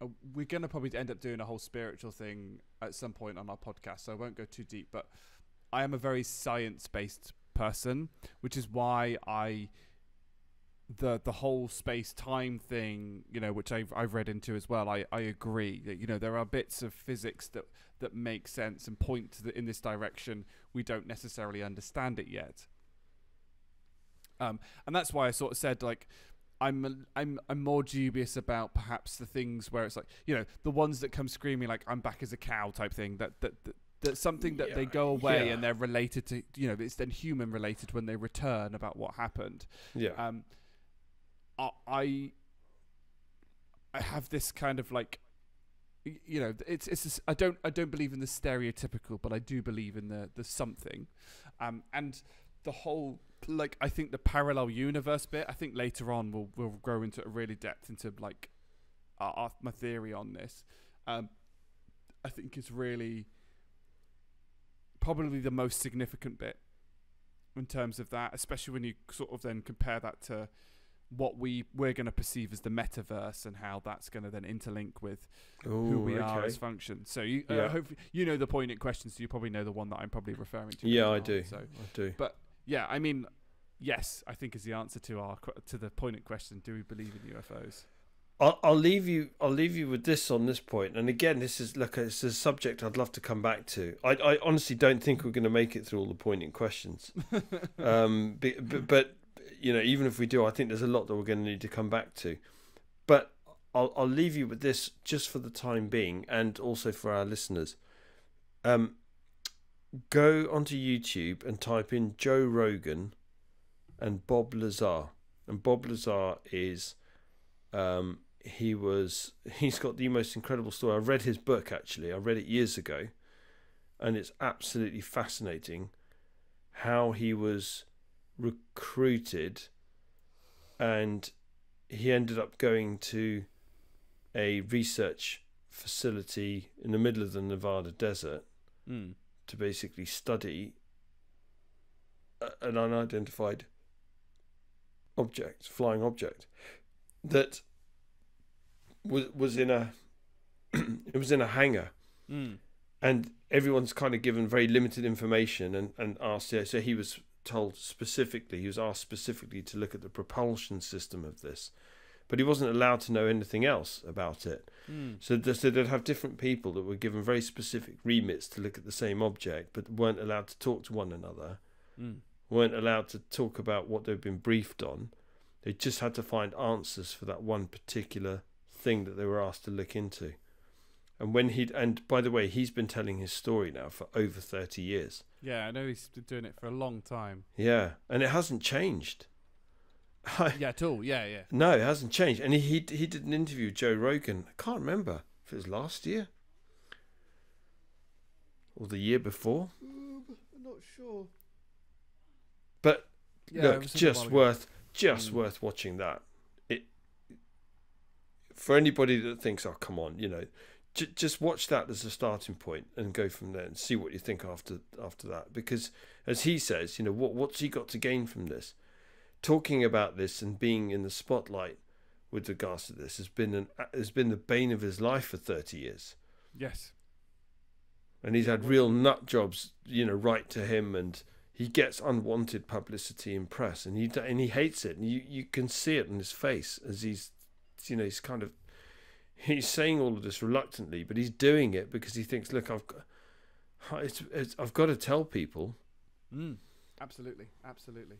Uh, we're gonna probably end up doing a whole spiritual thing at some point on our podcast, so I won't go too deep. But I am a very science-based person, which is why I the the whole space time thing, you know, which I've I've read into as well. I, I agree that you know there are bits of physics that that make sense and point to the, in this direction. We don't necessarily understand it yet. Um, and that's why I sort of said like I'm I'm I'm more dubious about perhaps the things where it's like you know the ones that come screaming like I'm back as a cow type thing that that. that that's something that they go away yeah. and they're related to, you know, it's then human related when they return about what happened. Yeah. Um, I, I have this kind of like you know it's it's I don't I don't believe in the stereotypical but I do believe in the the something. Um and the whole like I think the parallel universe bit I think later on we'll we'll grow into a really depth into like our, our, my theory on this. Um I think it's really probably the most significant bit in terms of that especially when you sort of then compare that to what we we're going to perceive as the metaverse and how that's going to then interlink with who Ooh, we are as function. So you, uh, Yeah. hopefully, you know the poignant question, so you probably know the one that I'm probably referring to. Yeah, I on, do. So I do. But yeah, I mean, yes, I think is the answer to our to the poignant question: Do we believe in UFOs? I'll, I'll leave you. I'll leave you with this on this point. And again, this is look. It's a subject I'd love to come back to. I, I honestly don't think we're going to make it through all the poignant questions. um, but you know, even if we do, I think there's a lot that we're going to need to come back to. But I'll I'll leave you with this just for the time being, and also for our listeners. Um, go onto YouTube and type in Joe Rogan and Bob Lazar. And Bob Lazar is um, he was he's got the most incredible story. I read his book actually. I read it years ago, and it's absolutely fascinating how he was recruited, and he ended up going to a research facility in the middle of the Nevada desert Mm. to basically study an unidentified object, flying object, that was was in a it was in a hangar, Mm. and everyone's kind of given very limited information and and asked. Yeah, so he was told specifically, he was asked specifically to look at the propulsion system of this, but he wasn't allowed to know anything else about it. Mm. So, th- so they'd have different people that were given very specific remits to look at the same object, but weren't allowed to talk to one another, Mm. weren't allowed to talk about what they'd been briefed on. They just had to find answers for that one particular thing that they were asked to look into. And when he and by the way, he's been telling his story now for over thirty years. Yeah, I know he's been doing it for a long time. Yeah, and it hasn't changed. Yeah, at all. Yeah, yeah. No, it hasn't changed. And he, he he did an interview with Joe Rogan. I can't remember if it was last year or the year before. I'm not sure. But Yeah, look, just worth just Mm. worth watching that. It for anybody that thinks, oh come on, you know, j- just watch that as a starting point and go from there and see what you think after after that. Because as he says, you know, what what's he got to gain from this? Talking about this and being in the spotlight with regards to this has been an has been the bane of his life for thirty years. Yes. and he's had real nut jobs, you know, right to him, and he gets unwanted publicity in press, and he and he hates it, and you you can see it in his face as he's, you know, he's kind of, he's saying all of this reluctantly, but he's doing it because he thinks, look, I've got, it's, it's I've got to tell people, Mm. Absolutely, absolutely.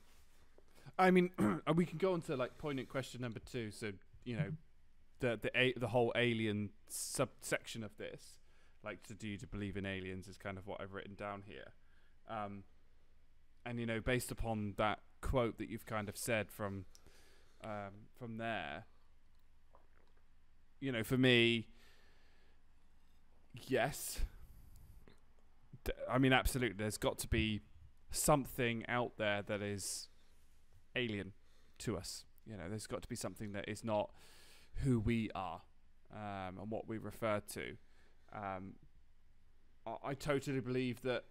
I mean, we can go on to like poignant question number two. So you know, the the a- the whole alien subsection of this, like to do you to believe in aliens, is kind of what I've written down here. Um, and you know, based upon that quote that you've kind of said from um, from there, you know, for me, yes. I mean, absolutely. There's got to be something out there that is alien to us. You know, there's got to be something that is not who we are um, and what we refer to. Um, I, I totally believe that.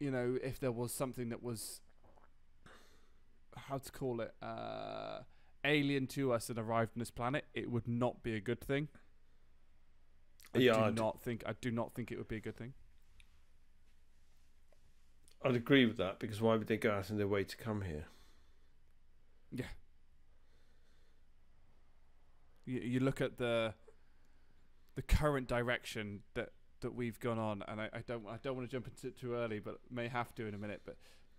You know, if there was something that was how to call it uh, alien to us and arrived on this planet, it would not be a good thing. I Yeah, do I'd- not think I do not think it would be a good thing. I'd agree with that because why would they go out of their way to come here? You, you look at the the current direction that that we've gone on, and I, I don't I don't want to jump into it too early, but may have to in a minute. But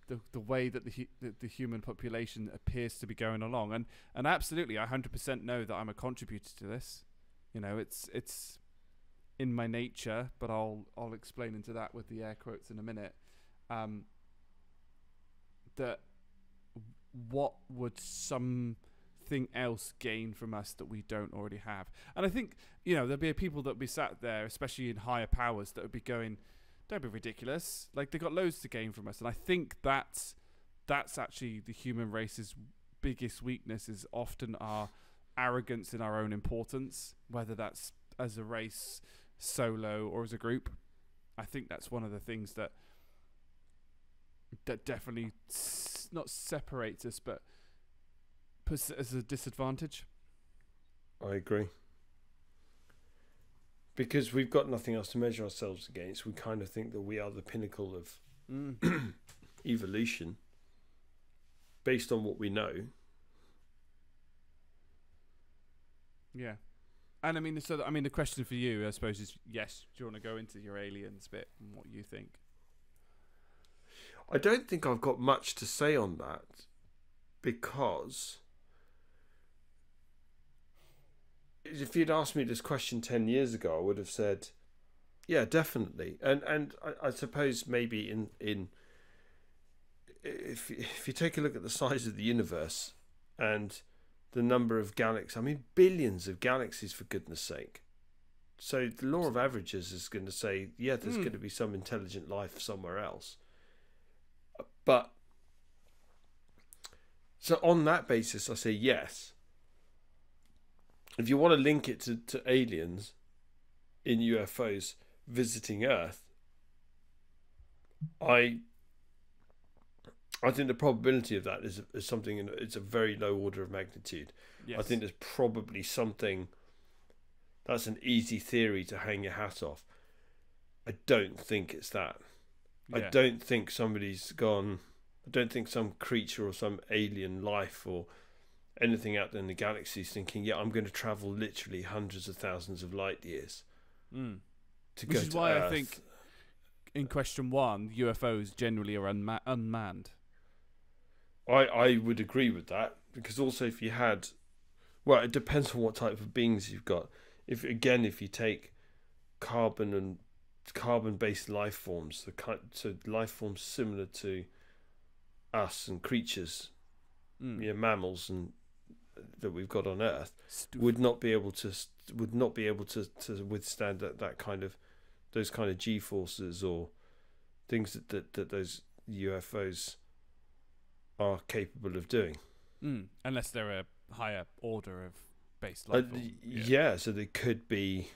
the the way that the the, the human population appears to be going along, and and absolutely, I hundred percent know that I'm a contributor to this. You know, it's it's in my nature, but I'll I'll explain into that with the air quotes in a minute. Um, that what would something else gain from us that we don't already have? And I think you know there'll be people that will be sat there, especially in higher powers, that would be going, "Don't be ridiculous! Like they got loads to gain from us." And I think that's that's actually the human race's biggest weakness is often our arrogance in our own importance, whether that's as a race, solo, or as a group. I think that's one of the things that that definitely s- not separates us, but puts it as a disadvantage. I agree. Because we've got nothing else to measure ourselves against, we kind of think that we are the pinnacle of Mm. evolution based on what we know. Yeah. And I mean, so I mean, the question for you, I suppose, is yes. Do you want to go into your aliens bit and what you think? I don't think I've got much to say on that because if you'd asked me this question 10 years ago, I would have said, yeah, definitely. And and I, I suppose maybe in in if if you take a look at the size of the universe and the number of galaxies, I mean billions of galaxies for goodness sake. So the law of averages is going to say, yeah, there's Mm. going to be some intelligent life somewhere else. But so on that basis, I say yes. If you want to link it to, to aliens in UFOs visiting Earth, I I think the probability of that is, is something in it's a very low order of magnitude. Yes. I think there's probably something that's an easy theory to hang your hat off. I don't think it's that. I don't think somebody's gone. I don't think some creature or some alien life or anything out there in the galaxy is thinking, "Yeah, I'm going to travel literally hundreds of thousands of light years Mm. to Which go is to why I Earth." think- In question one, UFOs generally are unma- unmanned. I I would agree with that because also if you had, well, it depends on what type of beings you've got. If again, if you take carbon and carbon-based life forms, the kind so life forms similar to us and creatures, Mm. you know, mammals and that we've got on Earth would not be able to would not be able to, to withstand that, that kind of those kind of G forces or things that, that, that those UFOs are capable of doing. Mm. Unless they're a higher order of base Uh, life. form. yeah. so they could be.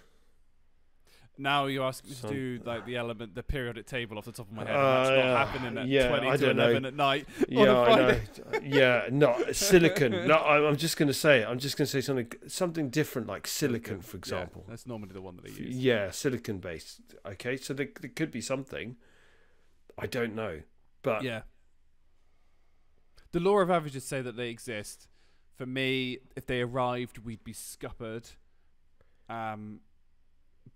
Now you ask me to do like the element, the periodic table off the top of my head. Uh, and that's yeah. not happening at Yeah, twenty I to don't know. eleven at night. Yeah, I know. Yeah, no silicon. No, I'm I'm just going to say. I'm just going to say something something different, like silicon, for Yeah, example. that's normally the one that they use. Yeah, silicon based. Okay, so there, there could be something. I don't know, but Yeah. The law of averages say that they exist. For me, if they arrived, we'd be scuppered. Um,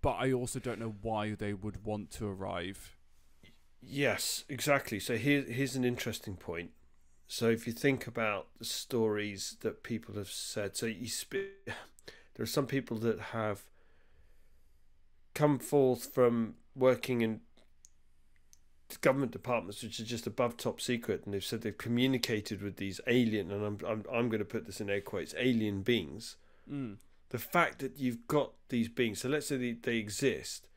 but I also don't know why they would want to arrive. Yes, exactly. So here, here's an interesting point. So if you think about the stories that people have said, so you sp- there are some people that have come forth from working in government departments, which are just above top secret, and they've said they've communicated with these alien, and I'm I'm I'm going to put this in air quotes, alien beings Mm. The fact that you've got these beings. So let's say they, they exist.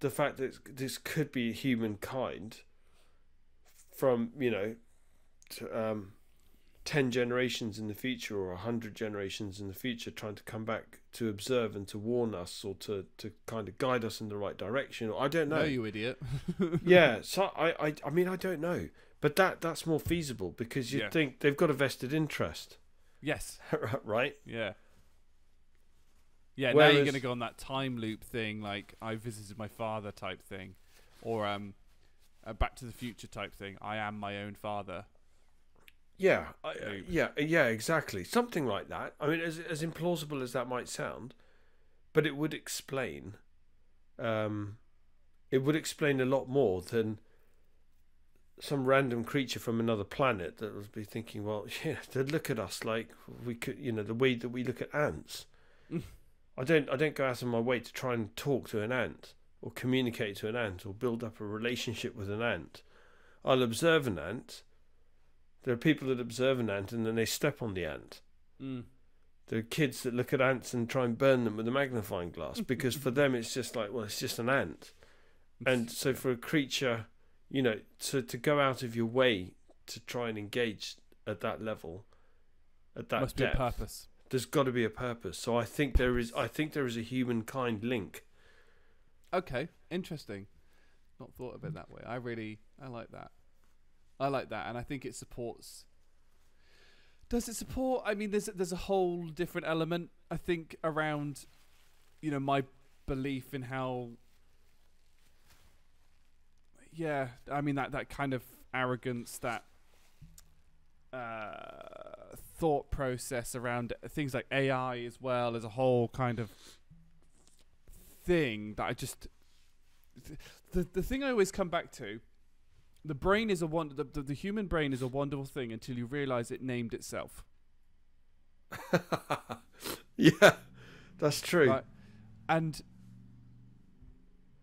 The fact that this could be humankind from you know, to, um, ten generations in the future or a hundred generations in the future, trying to come back to observe and to warn us or to to kind of guide us in the right direction. Or I don't know. No, you idiot. yeah, so I, I I mean I don't know, but that that's more feasible because you Yeah. think they've got a vested interest, yes. right? Yeah. Yeah, now you're going to go on that time loop thing, like I visited my father type thing, or um, a Back to the Future type thing. I am my own father. Yeah, I, uh, yeah, yeah, exactly. Something like that. I mean, as as implausible as that might sound, but it would explain. Um, it would explain a lot more than some random creature from another planet that would be thinking, well, yeah, they'd look at us like we could, you know, the way that we look at ants. I don't, I don't go out of my way to try and talk to an ant or communicate to an ant or build up a relationship with an ant. I'll observe an ant. There are people that observe an ant and then they step on the ant. Mm. There are kids that look at ants and try and burn them with a magnifying glass because for them it's just like, well, it's just an ant. And so for a creature, you know, to to go out of your way to try and engage at that level, at that must be a purpose. There's got to be a purpose. So I think there is. I think there is a humankind link. Okay, interesting. Not thought of it that way. I really, I like that. I like that, and I think it supports. Does it support? I mean, there's there's a whole different element. I think around, you know, my belief in how. Yeah, I mean that that kind of arrogance, that uh, thought process around things like AI as well as a whole kind of thing that I just the the thing I always come back to the brain is a wonder the, the, the human brain is a wonderful thing until you realize it named itself yeah, that's true. Right. and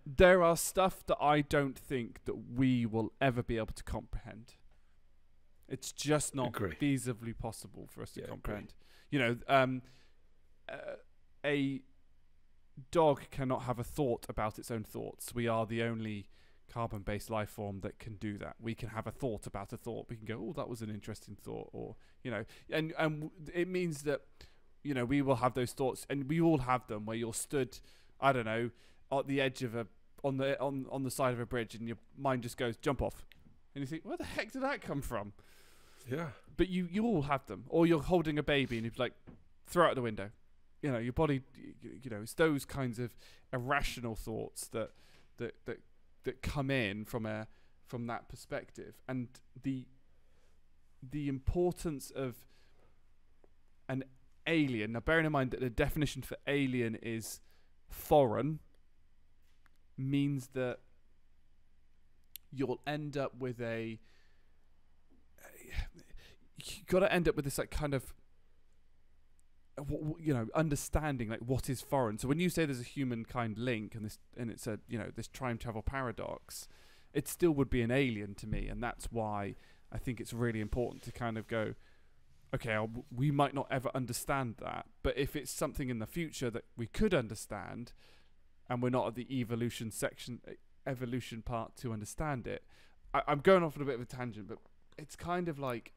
there are stuff that I don't think that we will ever be able to comprehend it's just not Agree. feasibly possible for us to Yeah, agree. comprehend. You know um uh, a dog cannot have a thought about its own thoughts. We are the only carbon based life form that can do that. We can have a thought about a thought. We can go oh that was an interesting thought or you know and and it means that you know we will have those thoughts and we all have them where you're stood i don't know at the edge of a on the on on the side of a bridge and your mind just goes jump off. And you think where the heck did that come from yeah, but you you all have them. Or you're holding a baby and you're like throw out the window. You know your body you, you know it's those kinds of irrational thoughts that that that that come in from a from that perspective. And the the importance of an alien now bearing in mind that the definition for alien is foreign means that you'll end up with a you got to end up with this like kind of you know understanding like what is foreign. So when you say there's a humankind link and this and it's a you know this time travel paradox it still would be an alien to me. And that's why i think it's really important to kind of go okay I'll, we might not ever understand that but if it's something in the future that we could understand and we're not at the evolution section evolution part to understand it I, i'm going off on a bit of a tangent but it's kind of like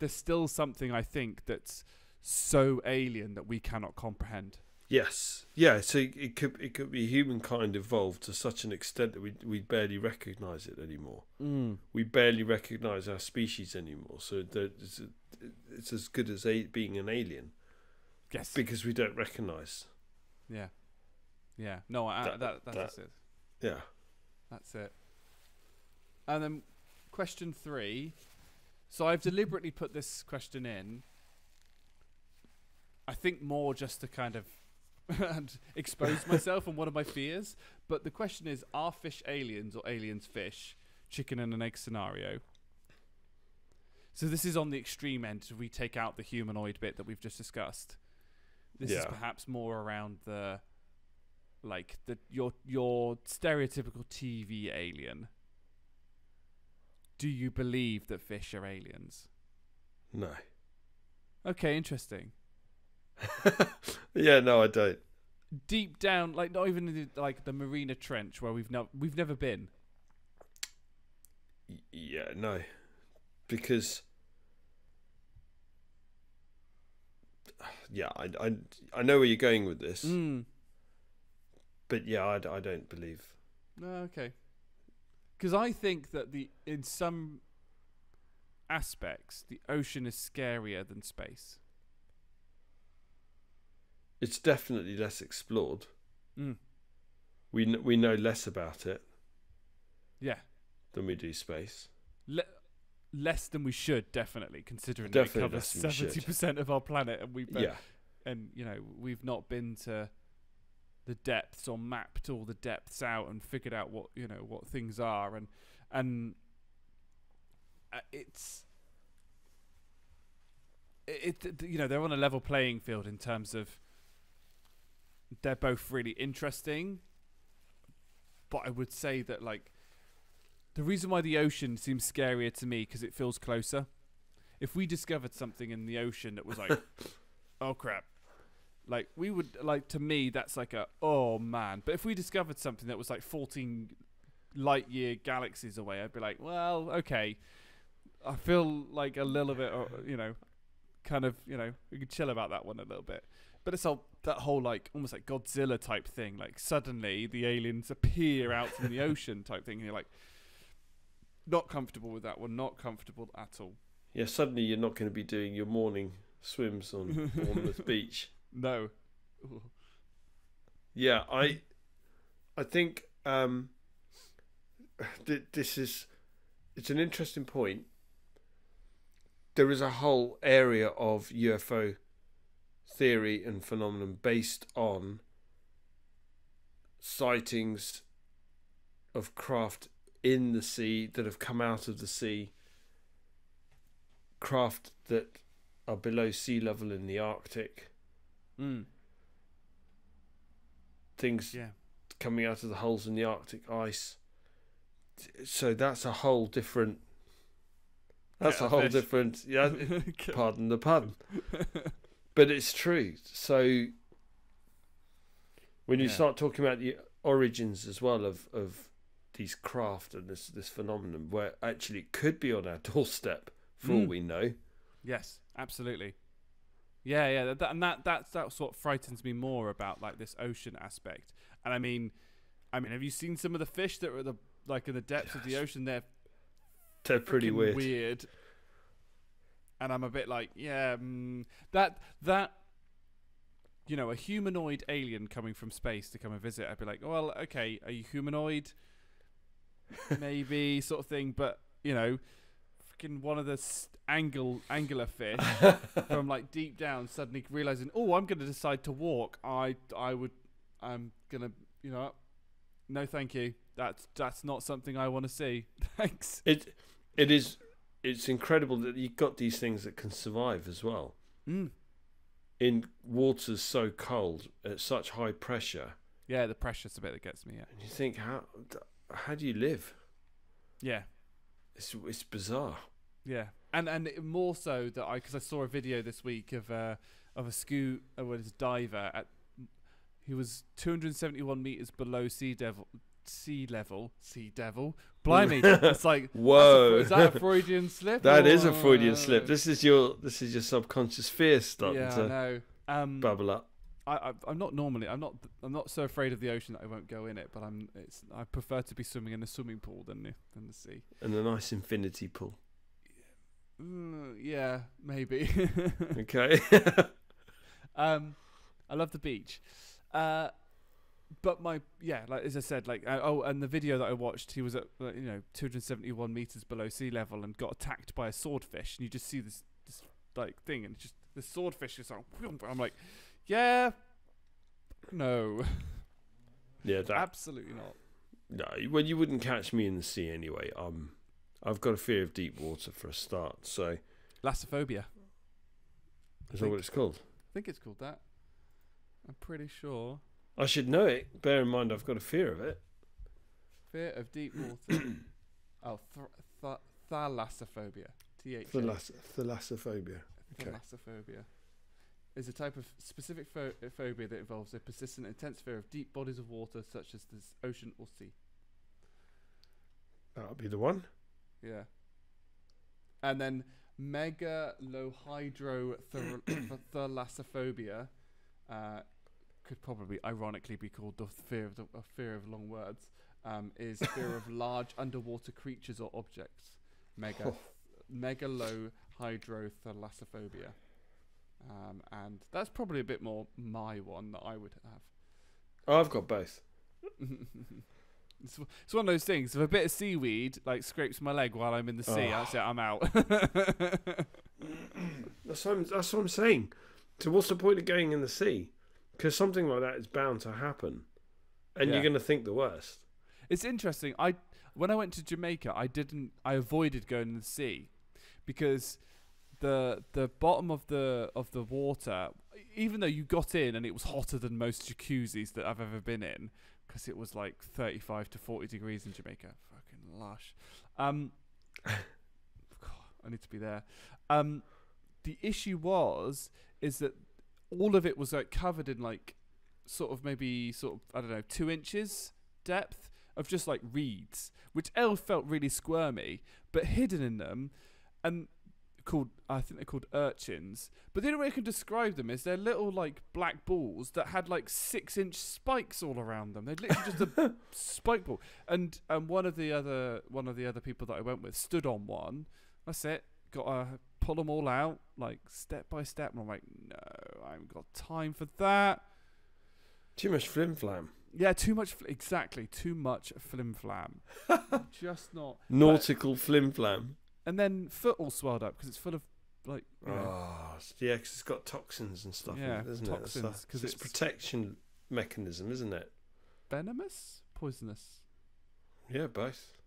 there's still something I think that's so alien that we cannot comprehend. yes, yeah. So it could it could be humankind evolved to such an extent that we we barely recognise it anymore. Mm. We barely recognise our species anymore. So it's, it's as good as a, being an alien Yes. because we don't recognise. yeah. Yeah. No, I, That- that, that, that's that- it. Yeah. That's it. And then question three. So I've deliberately put this question in. I think more just to kind of expose myself and one of my fears. But the question is: Are fish aliens or aliens fish? Chicken and an egg scenario. So this is on the extreme end. If we take out the humanoid bit that we've just discussed, this is perhaps more around the like the your your stereotypical TV alien. Do you believe that fish are aliens? No. Okay, interesting. yeah, no, I don't. Deep down, like not even in the, like the Marina Trench where we've no, we've never been. Yeah, no, because yeah, I, I, I know where you're going with this, Mm. but yeah, I, I don't believe. No, okay. Because I think that the in some aspects the ocean is scarier than space. It's definitely less explored. Mm. We kn- we know less about it Yeah, than we do space. Le- less than we should definitely, considering Definitely it covers we seventy percent of our planet, and we've Yeah, and you know we've not been to the depths or mapped all the depths out and figured out what you know what things are. And and uh, it's it, it you know they're on a level playing field in terms of they're both really interesting. But I would say that like the reason why the ocean seems scarier to me because it feels closer. If we discovered something in the ocean that was like oh crap like we would like to me that's like a oh man but if we discovered something that was like 14 light year galaxies away i'd be like well okay i feel like a little bit uh, you know kind of you know we could chill about that one a little bit but it's all that whole like almost like godzilla type thing like suddenly the aliens appear out from the ocean type thing and you're like not comfortable with that one not comfortable at all yeah. Suddenly, you're not going to be doing your morning swims on Bournemouth Beach. No. Yeah, I, I think um, th- this is, it's an interesting point. There is a whole area of UFO theory and phenomenon based on sightings of craft in the sea that have come out of the sea, craft that are below sea level in the Arctic, mm. things yeah coming out of the holes in the Arctic ice. So that's a whole different. That's Kettle a whole fish. different. Yeah, pardon the pun, but it's true. So when you Yeah. start talking about the origins as well of of these craft and this this phenomenon, where actually it could be on our doorstep for all Mm. we know. Yes, absolutely. Yeah, yeah, that, that, and that that's that's what frightens me more about like this ocean aspect. And I mean, I mean, have you seen some of the fish that are the like in the depths of the ocean? They're They're pretty weird. weird. And I'm a bit like, yeah, mm, that that you know, a humanoid alien coming from space to come and visit. I'd be like, well, okay, are you humanoid? Maybe sort of thing, but you know, freaking one of the s- angle angular fish from like deep down suddenly realizing, oh, I'm going to decide to walk. I I would, I'm gonna, you know, no, thank you. That's that's not something I want to see. Thanks. It it is it's incredible that you've got these things that can survive as well. Mm. in waters so cold at such high pressure, Yeah, the pressure's the bit that gets me. Yeah, and you think how how do you live? yeah, It's it's bizarre. Yeah. And and more so that I because I saw a video this week of uh of a scu uh, what is it, diver at he was 271 meters below sea devil sea level sea devil blimey it's like Whoa, Is that a Freudian slip? that is a Freudian slip. This is your this is your subconscious fear starting yeah, I to know. Um, bubble up. I, I, I'm not normally. I'm not. I'm not so afraid of the ocean that I won't go in it. But I'm. It's. I prefer to be swimming in a swimming pool than the, than the sea. And a nice infinity pool. Mm, yeah, maybe. Okay. um, I love the beach. Uh, but my yeah, like as I said, like uh, oh, and the video that I watched, he was at uh, you know 271 meters below sea level and got attacked by a swordfish, and you just see this this like thing, and it's just the swordfish is like, I'm like, yeah, no, yeah, that absolutely not. no. Well, you wouldn't catch me in the sea anyway. Um, I've got a fear of deep water for a start. So Lassophobia. is that what it's called? I think it's called that. I'm pretty sure. I should know it. Bear in mind, I've got a fear of it. Fear of deep water. oh, th- th- thalassophobia. T H. Thalas- thalassophobia. okay. Thalassophobia. is a type of specific pho- phobia that involves a persistent, intense fear of deep bodies of water, such as the ocean or sea. That'll be the one. Yeah. And then megalohydrothalassophobia uh, could probably, ironically, be called the fear of the uh, fear of long words. Um, is fear of large underwater creatures or objects. Mega Oh. megalohydrothalassophobia. Um, and that's probably a bit more my one that I would have. Oh, I've got both. it's, it's one of those things. If a bit of seaweed like scrapes my leg while I'm in the sea, Oh. that's it. I'm out. That's what I'm, that's what I'm saying. So what's the point of going in the sea? Because something like that is bound to happen, and Yeah. you're going to think the worst. it's interesting. I when I went to Jamaica, I didn't. I avoided going in the sea because the the bottom of the of the water, even though you got in and it was hotter than most jacuzzis that I've ever been in, because it was like 35 to 40 degrees in Jamaica. Fucking lush. Um, God, I need to be there. Um, the issue was is that all of it was like covered in like sort of maybe sort of I don't know two inches depth of just like reeds, which L felt really squirmy, but hidden in them, and called I think they're called urchins. But the only way I can describe them is they're little like black balls that had like six inch spikes all around them. They're literally just a spike ball. And um, one of the other one of the other people that I went with stood on one. That's it. Got to pull them all out like step by step. And I'm like, no, I haven't got time for that. Too much flim flam. Yeah, too much. Fl- exactly, too much flim flam. Just not. Nautical flim flam. And then foot all swelled up because it's full of like. You know, Oh, yeah, 'cause it's got toxins and stuff, in Yeah, it, isn't toxins, it? 'cause it's, it's- protection mechanism, isn't it? venomous, poisonous. Yeah, both.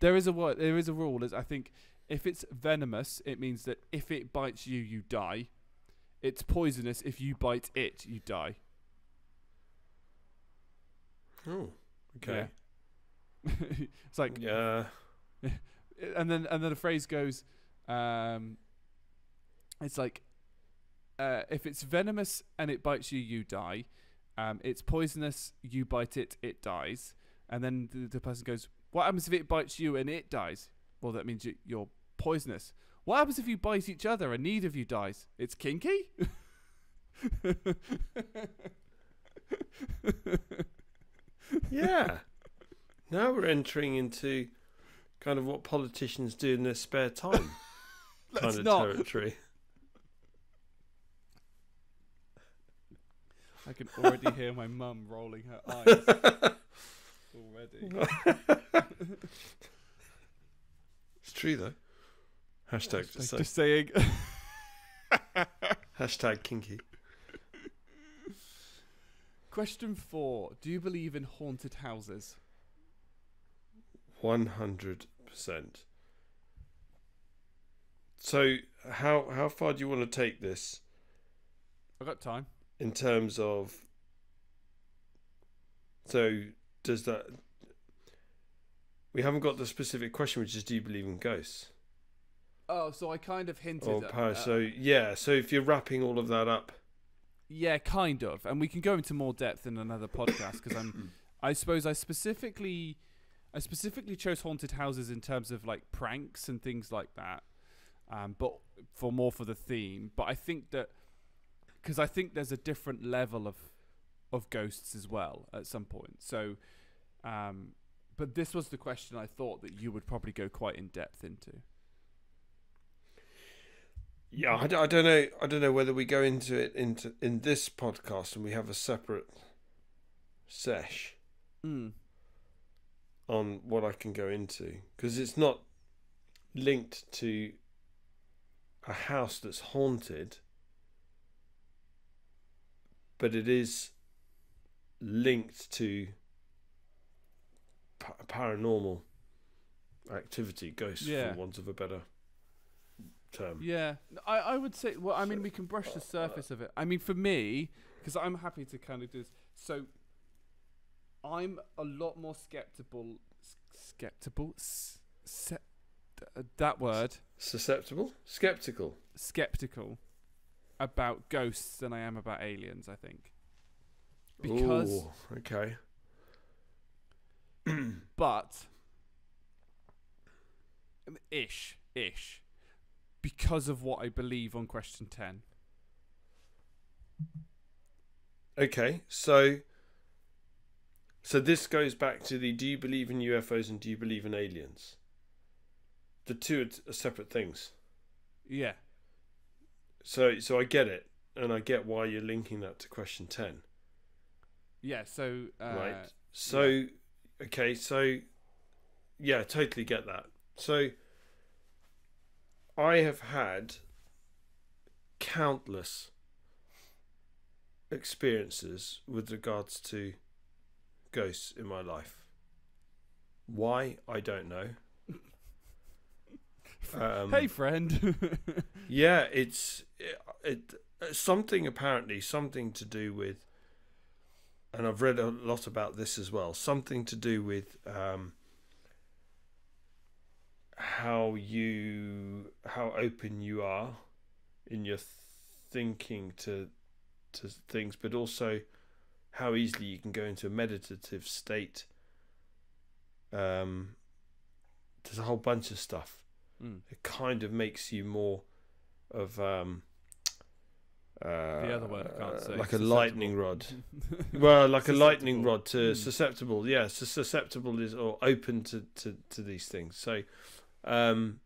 There is a word. There is a rule. Is I think if it's venomous, it means that if it bites you, you die. It's poisonous. If you bite it, you die. Oh, okay. it's like Yeah. and then and then the phrase goes um it's like uh, if it's venomous and it bites you you die. Um it's poisonous you bite it it dies. And then the, the person goes what happens if it bites you and it dies? Well that means you, you're poisonous. What happens if you bite each other and neither of you dies? It's kinky? Yeah. now we're entering into kind of what politicians do in their spare time kind of not. territory. i can already hear my mum rolling her eyes already It's true though. Hashtag just say. just saying Hashtag kinky. Question four: Do you believe in haunted houses? One hundred percent. So how how far do you want to take this I got time. in terms of? So does that? We haven't got the specific question, which is, do you believe in ghosts Oh, so I kind of hinted. or at, power? uh, so yeah, so if you're wrapping all of that up, yeah, kind of, and we can go into more depth in another podcast because I'm. I suppose I specifically, I specifically chose haunted houses in terms of like pranks and things like that, um, but for more for the theme. But I think that because I think there's a different level of of ghosts as well at some point. So, um, but this was the question I thought that you would probably go quite in depth into. Yeah, I, d- I don't know. I don't know whether we go into it into in this podcast and we have a separate sesh Mm. On what I can go into because it's not linked to a house that's haunted, but it is linked to pa- paranormal activity, ghosts, Yeah. for want of a better term. Yeah, I, I would say. Well, I mean, we can brush the surface of it. I mean, for me, because I'm happy to kind of do this. So, I'm a lot more skeptical. Skeptical. S- se- th- uh, that word. Susceptible, skeptical. Skeptical about ghosts than I am about aliens. I think because, Ooh, okay. but um, ish, ish, because of what I believe on question ten. Okay, so so this goes back to the do you believe in UFOs and do you believe in aliens? The two are, separate things. Yeah, So so I get it, and I get why you're linking that to question ten, yeah. So uh, right? So okay, so yeah, totally get that. So I have had countless experiences with regards to ghosts in my life. Why I don't know. Um, hey, friend. yeah, it's it, it something apparently something to do with, and I've read a lot about this as well. Something to do with um, how you how open you are in your thinking to to things, but also how easily you can go into a meditative state. Um, there's a whole bunch of stuff Mm. it kind of makes you more of um uh, The other word I can't say. like a lightning rod well like a lightning rod to Mm. susceptible yeah so susceptible is or open to, to to these things so um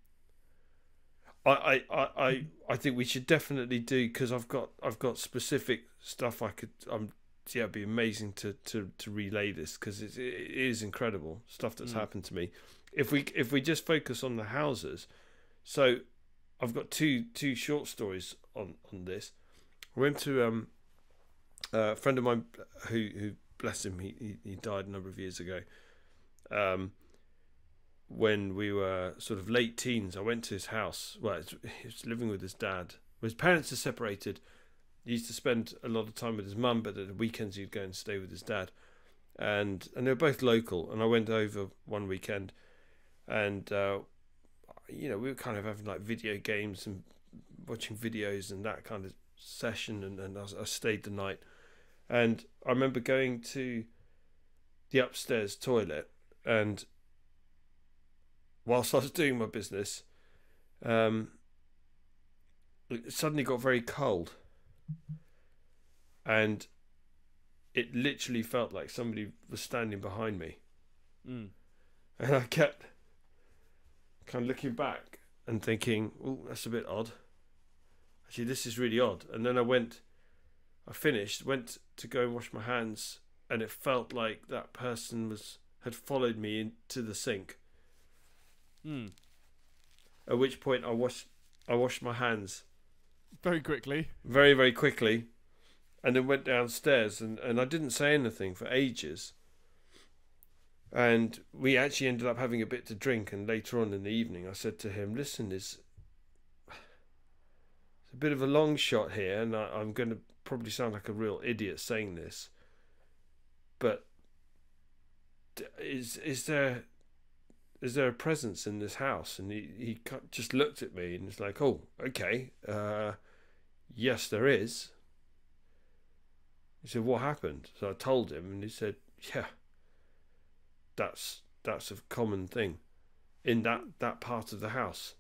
I, I, I, I, I think we should definitely do because I've got I've got specific stuff I could um yeah it'd be amazing to to to relay this because it, it is incredible stuff that's Mm. happened to me. If we if we just focus on the houses so I've got two two short stories on on this. I went to um a friend of mine who who bless him he he, he died a number of years ago. Um when we were sort of late teens I went to his house. Well he was living with his dad. His parents are separated he used to spend a lot of time with his mum but at the weekends he'd go and stay with his dad. And and they were both local and I went over one weekend and uh, you know we were kind of having like video games and watching videos and that kind of session and, and I, I stayed the night. And I remember going to the upstairs toilet and whilst I was doing my business um, it suddenly got very cold and it literally felt like somebody was standing behind me Mm. and I kept kind of looking back and thinking, oh, that's a bit odd. Actually, this is really odd. And then I went, I finished, went to go and wash my hands, and it felt like that person was had followed me into the sink. Mm. At which point I washed, I washed my hands Very quickly. very, very quickly, and then went downstairs, and, and I didn't say anything for ages. And we actually ended up having a bit to drink, and later on in the evening, I said to him, "Listen, it's, it's a bit of a long shot here, and I, I'm going to probably sound like a real idiot saying this, but is is there is there a presence in this house?" And he he just looked at me and was like, "Oh, okay." Uh, Yes, there is. He said, What happened? So I told him, and he said, Yeah, that's that's a common thing in that, that part of the house.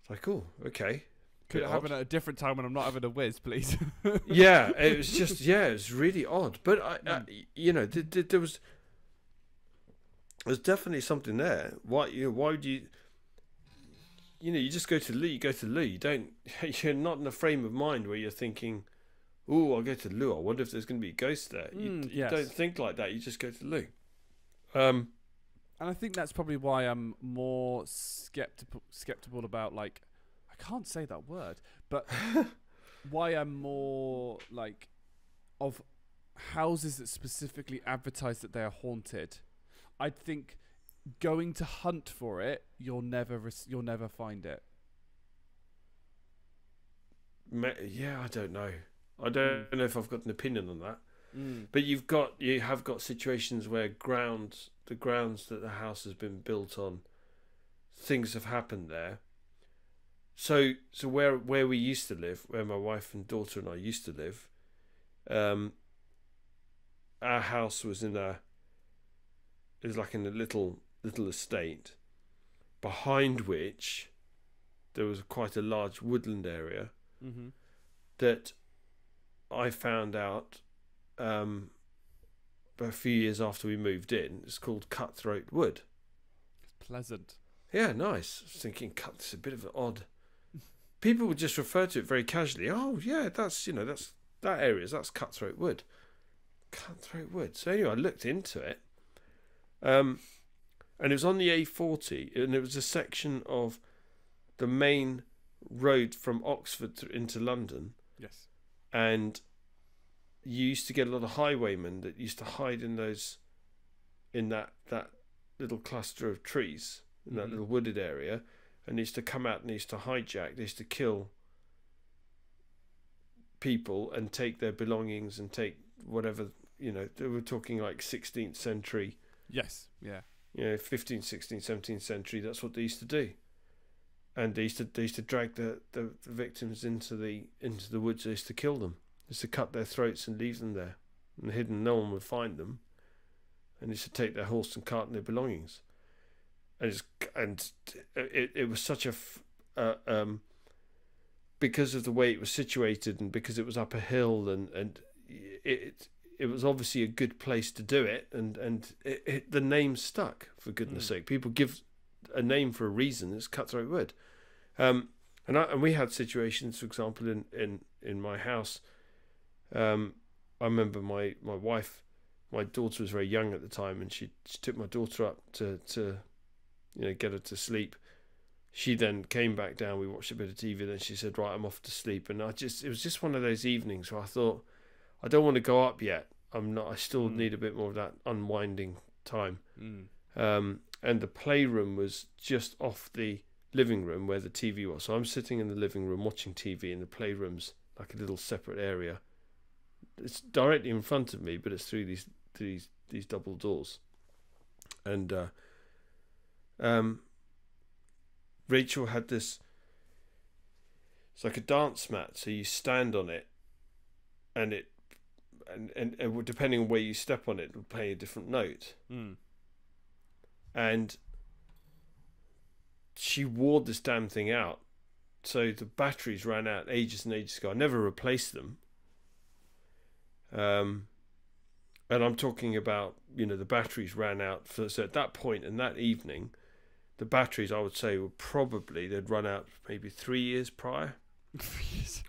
It's like, Oh, okay. Could it happen at a different time when I'm not having a whiz, please? yeah, it was just, yeah, it was really odd. But, I, I Mm. you know, th- th- there was. There's definitely something there. Why you why would you you know, you just go to loo, you go to loo. You don't you're not in a frame of mind where you're thinking, Oh, I'll go to loo. I wonder if there's gonna be a ghost there. you, Mm, you yes. don't think like that, you just go to loo. Um and I think that's probably why I'm more skeptical skeptical about like I can't say that word, but why I'm more like of houses that specifically advertise that they are haunted. I think going to hunt for it, you'll never res- you'll never find it. yeah, I don't know. I don't know if I've got an opinion on that. Mm. But you've got you have got situations where ground the grounds that the house has been built on, things have happened there. so so where where we used to live, where my wife and daughter and I used to live, um, our house was in a it was like in a little little estate, behind which there was quite a large woodland area Mm-hmm. that I found out um, a few years after we moved in. It's called Cutthroat Wood. It's pleasant. Yeah, nice. I was thinking, cut. It's a bit of an odd. People would just refer to it very casually. Oh, yeah, that's you know that's that area. That's Cutthroat Wood. Cutthroat Wood. So anyway, I looked into it, um, and it was on the A40, and it was a section of the main road from Oxford to, into London, Yes. and you used to get a lot of highwaymen that used to hide in those, in that that little cluster of trees in that Mhm. little wooded area, and they used to come out and they used to hijack, they used to kill people and take their belongings and take whatever you know. They were talking like 16th century, Yes. Yeah. You know, 15th, 16th, 17th century. That's what they used to do. And they used to they used to drag the, the, the victims into the into the woods. They used to kill them. They used to cut their throats and leave them there, and hidden. No one would find them. And they used to take their horse and cart and their belongings. And and it it was such a uh, um because of the way it was situated and because it was up a hill and and it it was obviously a good place to do it and and it, it, the name stuck for goodness Mm. sake. People give a name for a reason it's cutthroat wood um and I, and we had situations for example in in in my house. Um i remember my my wife my daughter was very young at the time and she, she took my daughter up to to you know get her to sleep. She then came back down we watched a bit of tv then she said right i'm off to sleep. And i just it was just one of those evenings where i thought i don't want to go up yet i'm not i still Mm. need a bit more of that unwinding time Mm. um, and the playroom was just off the living room where the TV was. So I'm sitting in the living room watching TV, and the playroom's like a little separate area. It's directly in front of me, but it's through these these these double doors. And uh, um, Rachel had this. It's like a dance mat, so you stand on it, and it, and and, and depending on where you step on it, it'll play a different note Mm. and she wore this damn thing out. So the batteries ran out ages and ages ago. I never replaced them. Um, and I'm talking about you know the batteries ran out for so at that point and that evening, the batteries I would say were probably they'd run out maybe three years prior. Three years,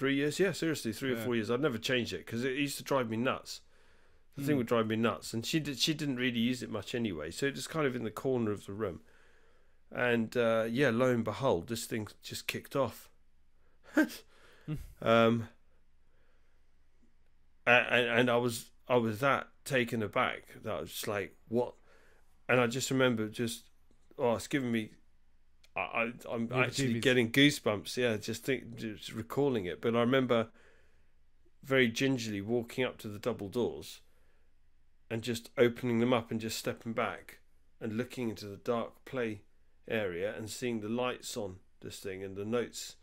yeah, seriously, three or four years. I'd never change it because it used to drive me nuts. The thing Mm. would drive me nuts, and she did. She didn't really use it much anyway, so it was kind of in the corner of the room. And uh, yeah, lo and behold, this thing just kicked off. um, and, and I was I was that taken aback that I was just like, what? And I just remember just oh, it's giving me. I, Yeah, actually getting goosebumps. Yeah, just think, just recalling it. But I remember very gingerly walking up to the double doors and just opening them up and just stepping back and looking into the dark play area and seeing the lights on this thing and the notes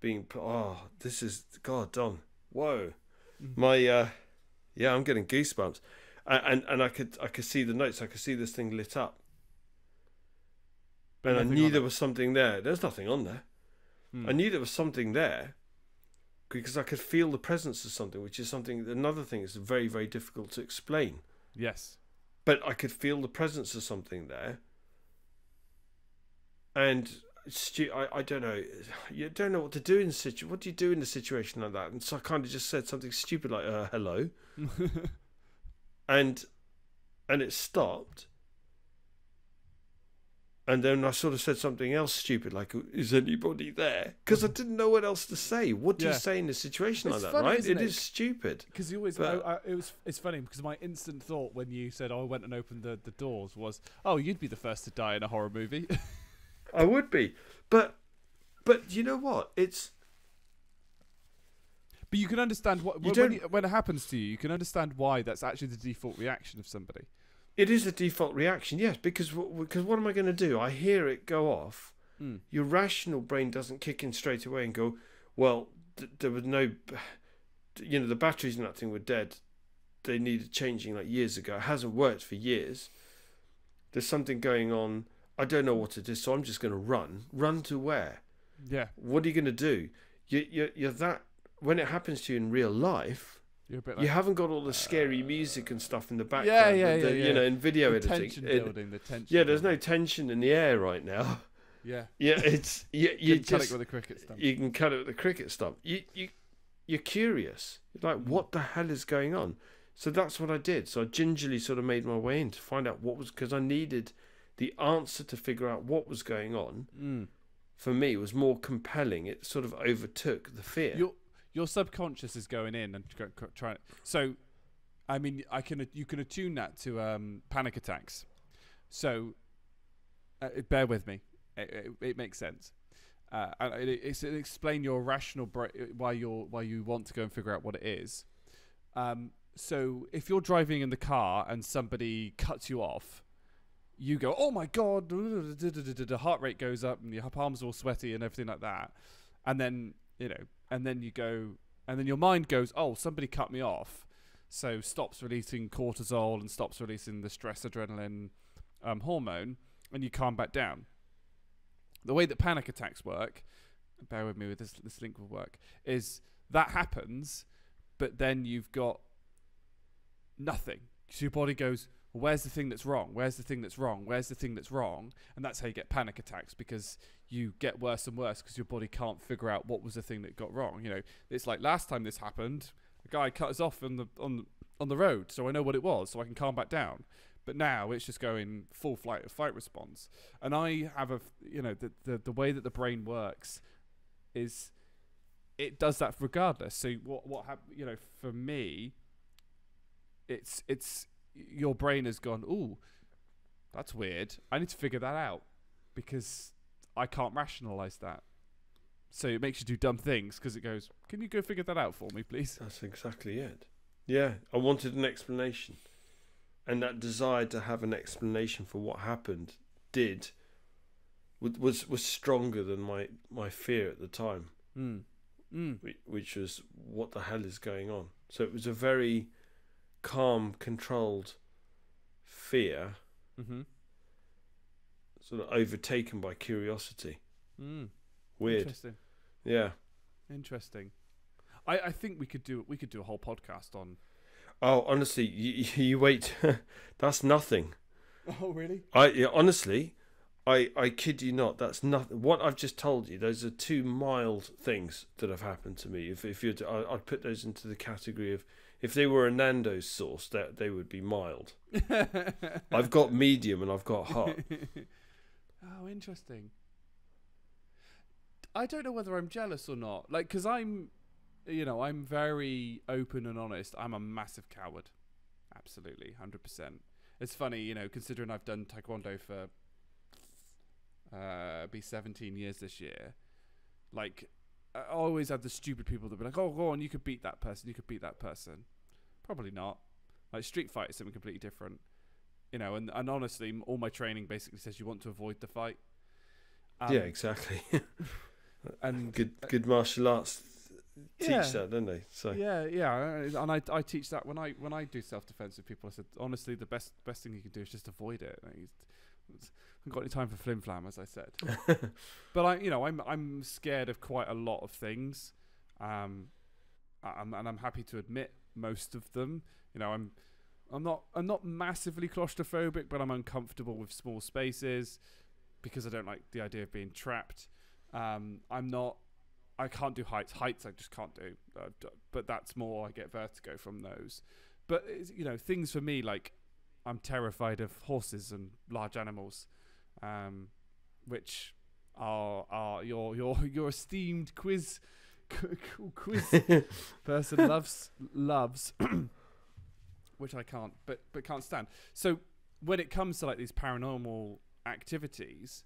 being put. Oh, this is God, Dom. Whoa, Mm. my uh, yeah, I'm getting goosebumps, and, and and I could I could see the notes. I could see this thing lit up, and I knew there it. was something there. There's nothing on there. Mm. I knew there was something there because I could feel the presence of something, which is something. Another thing is very very difficult to explain Yes. but I could feel the presence of something there. And stu- I, I don't know, you don't know what to do in situ. What do you do in a situation like that? And so I kind of just said something stupid like uh, "hello," and and it stopped. And then I sort of said something else stupid, like "Is anybody there?" Because I didn't know what else to say. What do Yeah. you say in a situation It's like that, right? isn't It it? is stupid. Because you always, But- I, I, it was, it's funny because my instant thought when you said "Oh, I went and opened the, the doors was, oh, you'd be the first to die in a horror movie. I would be, but but you know what? It's but you can understand what You when, when, don't- when it happens to you, you can understand why that's actually the default reaction of somebody. It is a default reaction, yes, because because what am I going to do? I hear it go off, Mm. your rational brain doesn't kick in straight away and go, well, th- there was no, you know, the batteries in that thing were dead. They needed changing like years ago. It hasn't worked for years. There's something going on. I don't know what it is, so I'm just going to run. Run to where? Yeah. What are you going to do? You, you, you're that. When it happens to you in real life, You're bit you haven't got all the scary music and stuff in the background. yeah, the- the- yeah. You know, in video the editing. tension It- building, the tension. yeah, there's no tension in the air right now. Yeah. Yeah, it's you. You You cut just it with a cricket stump. you can cut it with a cricket stump. You you you're curious. You're like, Mm. what the hell is going on? So that's what I did. So I gingerly sort of made my way in to find out what was because I needed the answer to figure out what was going on. Mm. For me, was more compelling. It sort of overtook the fear. Your your subconscious is going in and tr- tr- trying. So, I mean, I can you can attune that to um, panic attacks. So, uh, bear with me. It, it, it makes sense. Uh, and it, it's to explain your rational bra- why you're why you want to go and figure out what it is. Um, so if you're driving in the car and somebody cuts you off, you go, "Oh my god!" The heart rate goes up and your palms are all sweaty and everything like that. And then you know, and then you go, and then your mind goes, "Oh, somebody cut me off," so stops releasing cortisol and stops releasing the stress adrenaline um, hormone, and you calm back down. The way that panic attacks work, bear with me with this, this link will work, is that happens, but then you've got nothing. So your body goes, well, where's the thing that's wrong? Where's the thing that's wrong? Where's the thing that's wrong? And that's how you get panic attacks because you get worse and worse because your body can't figure out what was the thing that got wrong. You know, it's like last time this happened, a guy cut us off on the on on the road, so I know what it was, so I can calm back down. But now it's just going full flight of fight response. And I have a you know, the, the the way that the brain works is it does that regardless. So what what hap- you know, for me, it's it's your brain has gone, ooh, that's weird. I need to figure that out because I can't rationalize that. So it makes you do dumb things because it goes, can you go figure that out for me, please? That's exactly it. Yeah, I wanted an explanation. And that desire to have an explanation for what happened did was was stronger than my my fear at the time, Mm. Mm. which was what the hell is going on. So it was a very calm, controlled fear, Mm-hmm. sort of overtaken by curiosity. Mm. Weird. Interesting. Yeah. Interesting. I, I think we could do we could do a whole podcast on. Oh, honestly, you, you wait. That's nothing. Oh really? I yeah, honestly, I I kid you not. That's nothing. What I've just told you, those are two mild things that have happened to me. If if you, I, I'd put those into the category of if they were a Nando's sauce, that they would be mild. I've got medium and I've got hot. oh, interesting. I don't know whether I'm jealous or not. Like, because I'm, you know, I'm very open and honest. I'm a massive coward. Absolutely, 100%. It's funny, you know, considering I've done Taekwondo for, uh, be 17 years this year. Like, I always had the stupid people that be like, oh, go on, you could beat that person, you could beat that person. Probably not. Like, Street Fight is something completely different you know, and, and honestly, all my training basically says you want to avoid the fight. Um, yeah, exactly. and good good martial arts teach Yeah. that, don't they? So yeah, yeah, uh, and I, I teach that when I when I do self defense with people. I said honestly, the best best thing you can do is just avoid it. Like, it's- it's- I haven't got any time for flim flam, as I said. but I, you know, I'm I'm scared of quite a lot of things, um, I'm, and I'm happy to admit most of them. You know, I'm I'm not I'm not massively claustrophobic, but I'm uncomfortable with small spaces because I don't like the idea of being trapped. Um, I'm not. I can't do heights. Heights I just can't do. Uh, but that's more I get vertigo from those. But it's, you know, things for me like I'm terrified of horses and large animals, um, which are are your your your esteemed quiz quiz person loves loves, which I can't, but but can't stand. So when it comes to like these paranormal activities,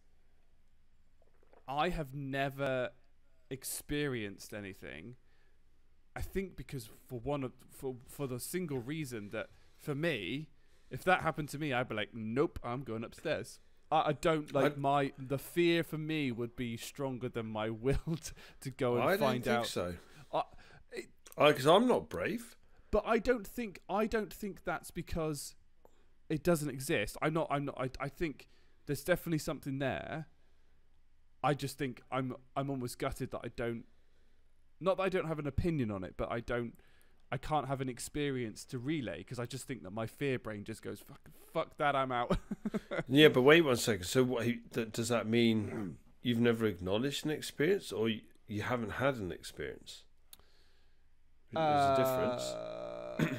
I have never experienced anything. I think because for one of for for the single reason that for me, if that happened to me, I'd be like, nope, I'm going upstairs. I, I don't like I- my the fear for me would be stronger than my will to, to go and I don't find think out. so. Because I'm not brave. But I don't think I don't think that's because it doesn't exist. I'm not. I'm not. I, I think there's definitely something there. I just think I'm. I'm almost gutted that I don't. Not that I don't have an opinion on it, but I don't. I can't have an experience to relay because I just think that my fear brain just goes fuck. Fuck that. I'm out. Yeah, but wait one second. So, what th- does that mean? You've never acknowledged an experience, or you, you haven't had an experience? There's a difference. Uh,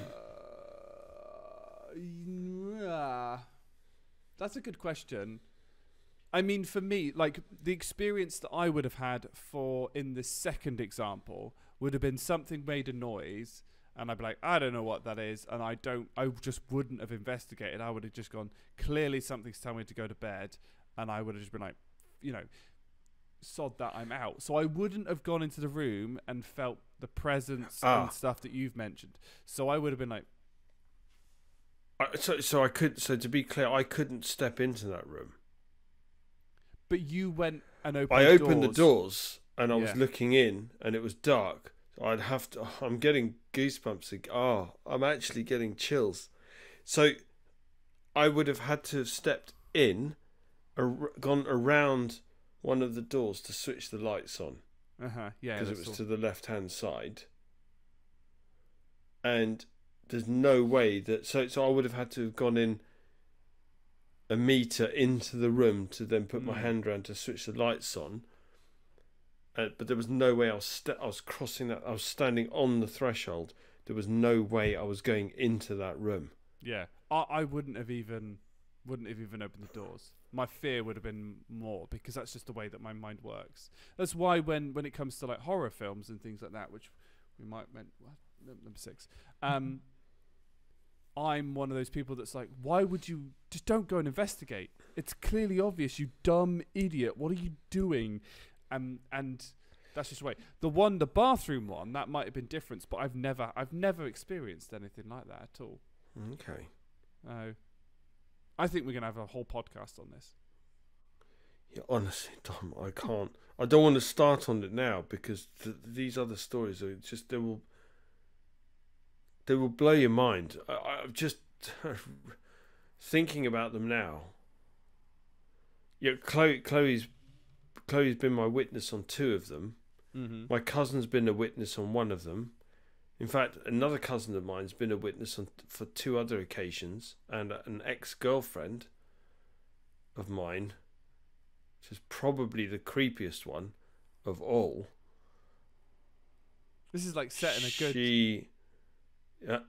yeah. That's a good question. I mean, for me, like the experience that I would have had for in the second example would have been something made a noise, and I'd be like, I don't know what that is, and I don't, I just wouldn't have investigated. I would have just gone, clearly something's telling me to go to bed, and I would have just been like, you know, sod that I'm out. So I wouldn't have gone into the room and felt the presence Ah. and stuff that you've mentioned. So I would have been like, I, so, so I could. So to be clear, I couldn't step into that room. but you went and opened. I opened doors. the doors and I was looking in, and it was dark. I'd have to. I'm getting goosebumps. Oh, I'm actually getting chills. So I would have had to have stepped in, ar- gone around one of the doors to switch the lights on Uh huh. Yeah. because it was all. to the left hand side. And there's no way that so so I would have had to have gone in a meter into the room to then put my Mm. hand around to switch the lights on. Uh, but there was no way I was st- I was crossing that I was standing on the threshold. There was no way I was going into that room. Yeah. I, I wouldn't have even wouldn't have even opened the doors. My fear would have been more because that's just the way that my mind works. That's why when when it comes to like horror films and things like that, which we might meant what? Number six. Um, I'm one of those people that's like, why would you just don't go and investigate? It's clearly obvious, you dumb idiot. What are you doing? Um, and that's just the way. The one, the bathroom one, that might have been different, but I've never, I've never experienced anything like that at all. Okay. Oh. I think we're gonna have a whole podcast on this. Yeah, honestly, Dom, I can't. I don't want to start on it now because th- these other stories are just they will they will blow your mind. I, I'm just thinking about them now. Yeah, Chloe, Chloe's Chloe's been my witness on two of them. Mm-hmm. My cousin's been a witness on one of them. In fact, another cousin of mine's been a witness on for two other occasions, and an ex-girlfriend of mine, which is probably the creepiest one of all. This is like setting a good She, yeah,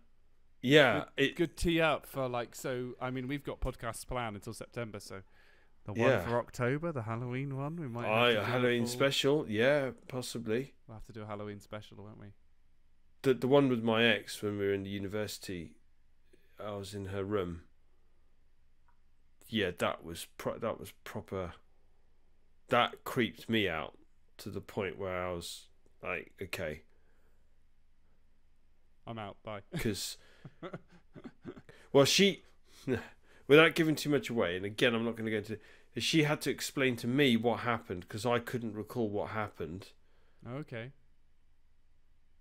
yeah, it, good tee up for like so I mean we've got podcasts planned until September, so the Yeah. one for October, the Halloween one, we might have I a a Halloween special, yeah, possibly. We'll have to do a Halloween special, won't we? The the one with my ex when we were in the university, I was in her room. Yeah, that was pro- that was proper. That creeped me out to the point where I was like, okay, I'm out. Bye. because well, she, without giving too much away, and again, I'm not going to go into. She had to explain to me what happened because I couldn't recall what happened. okay.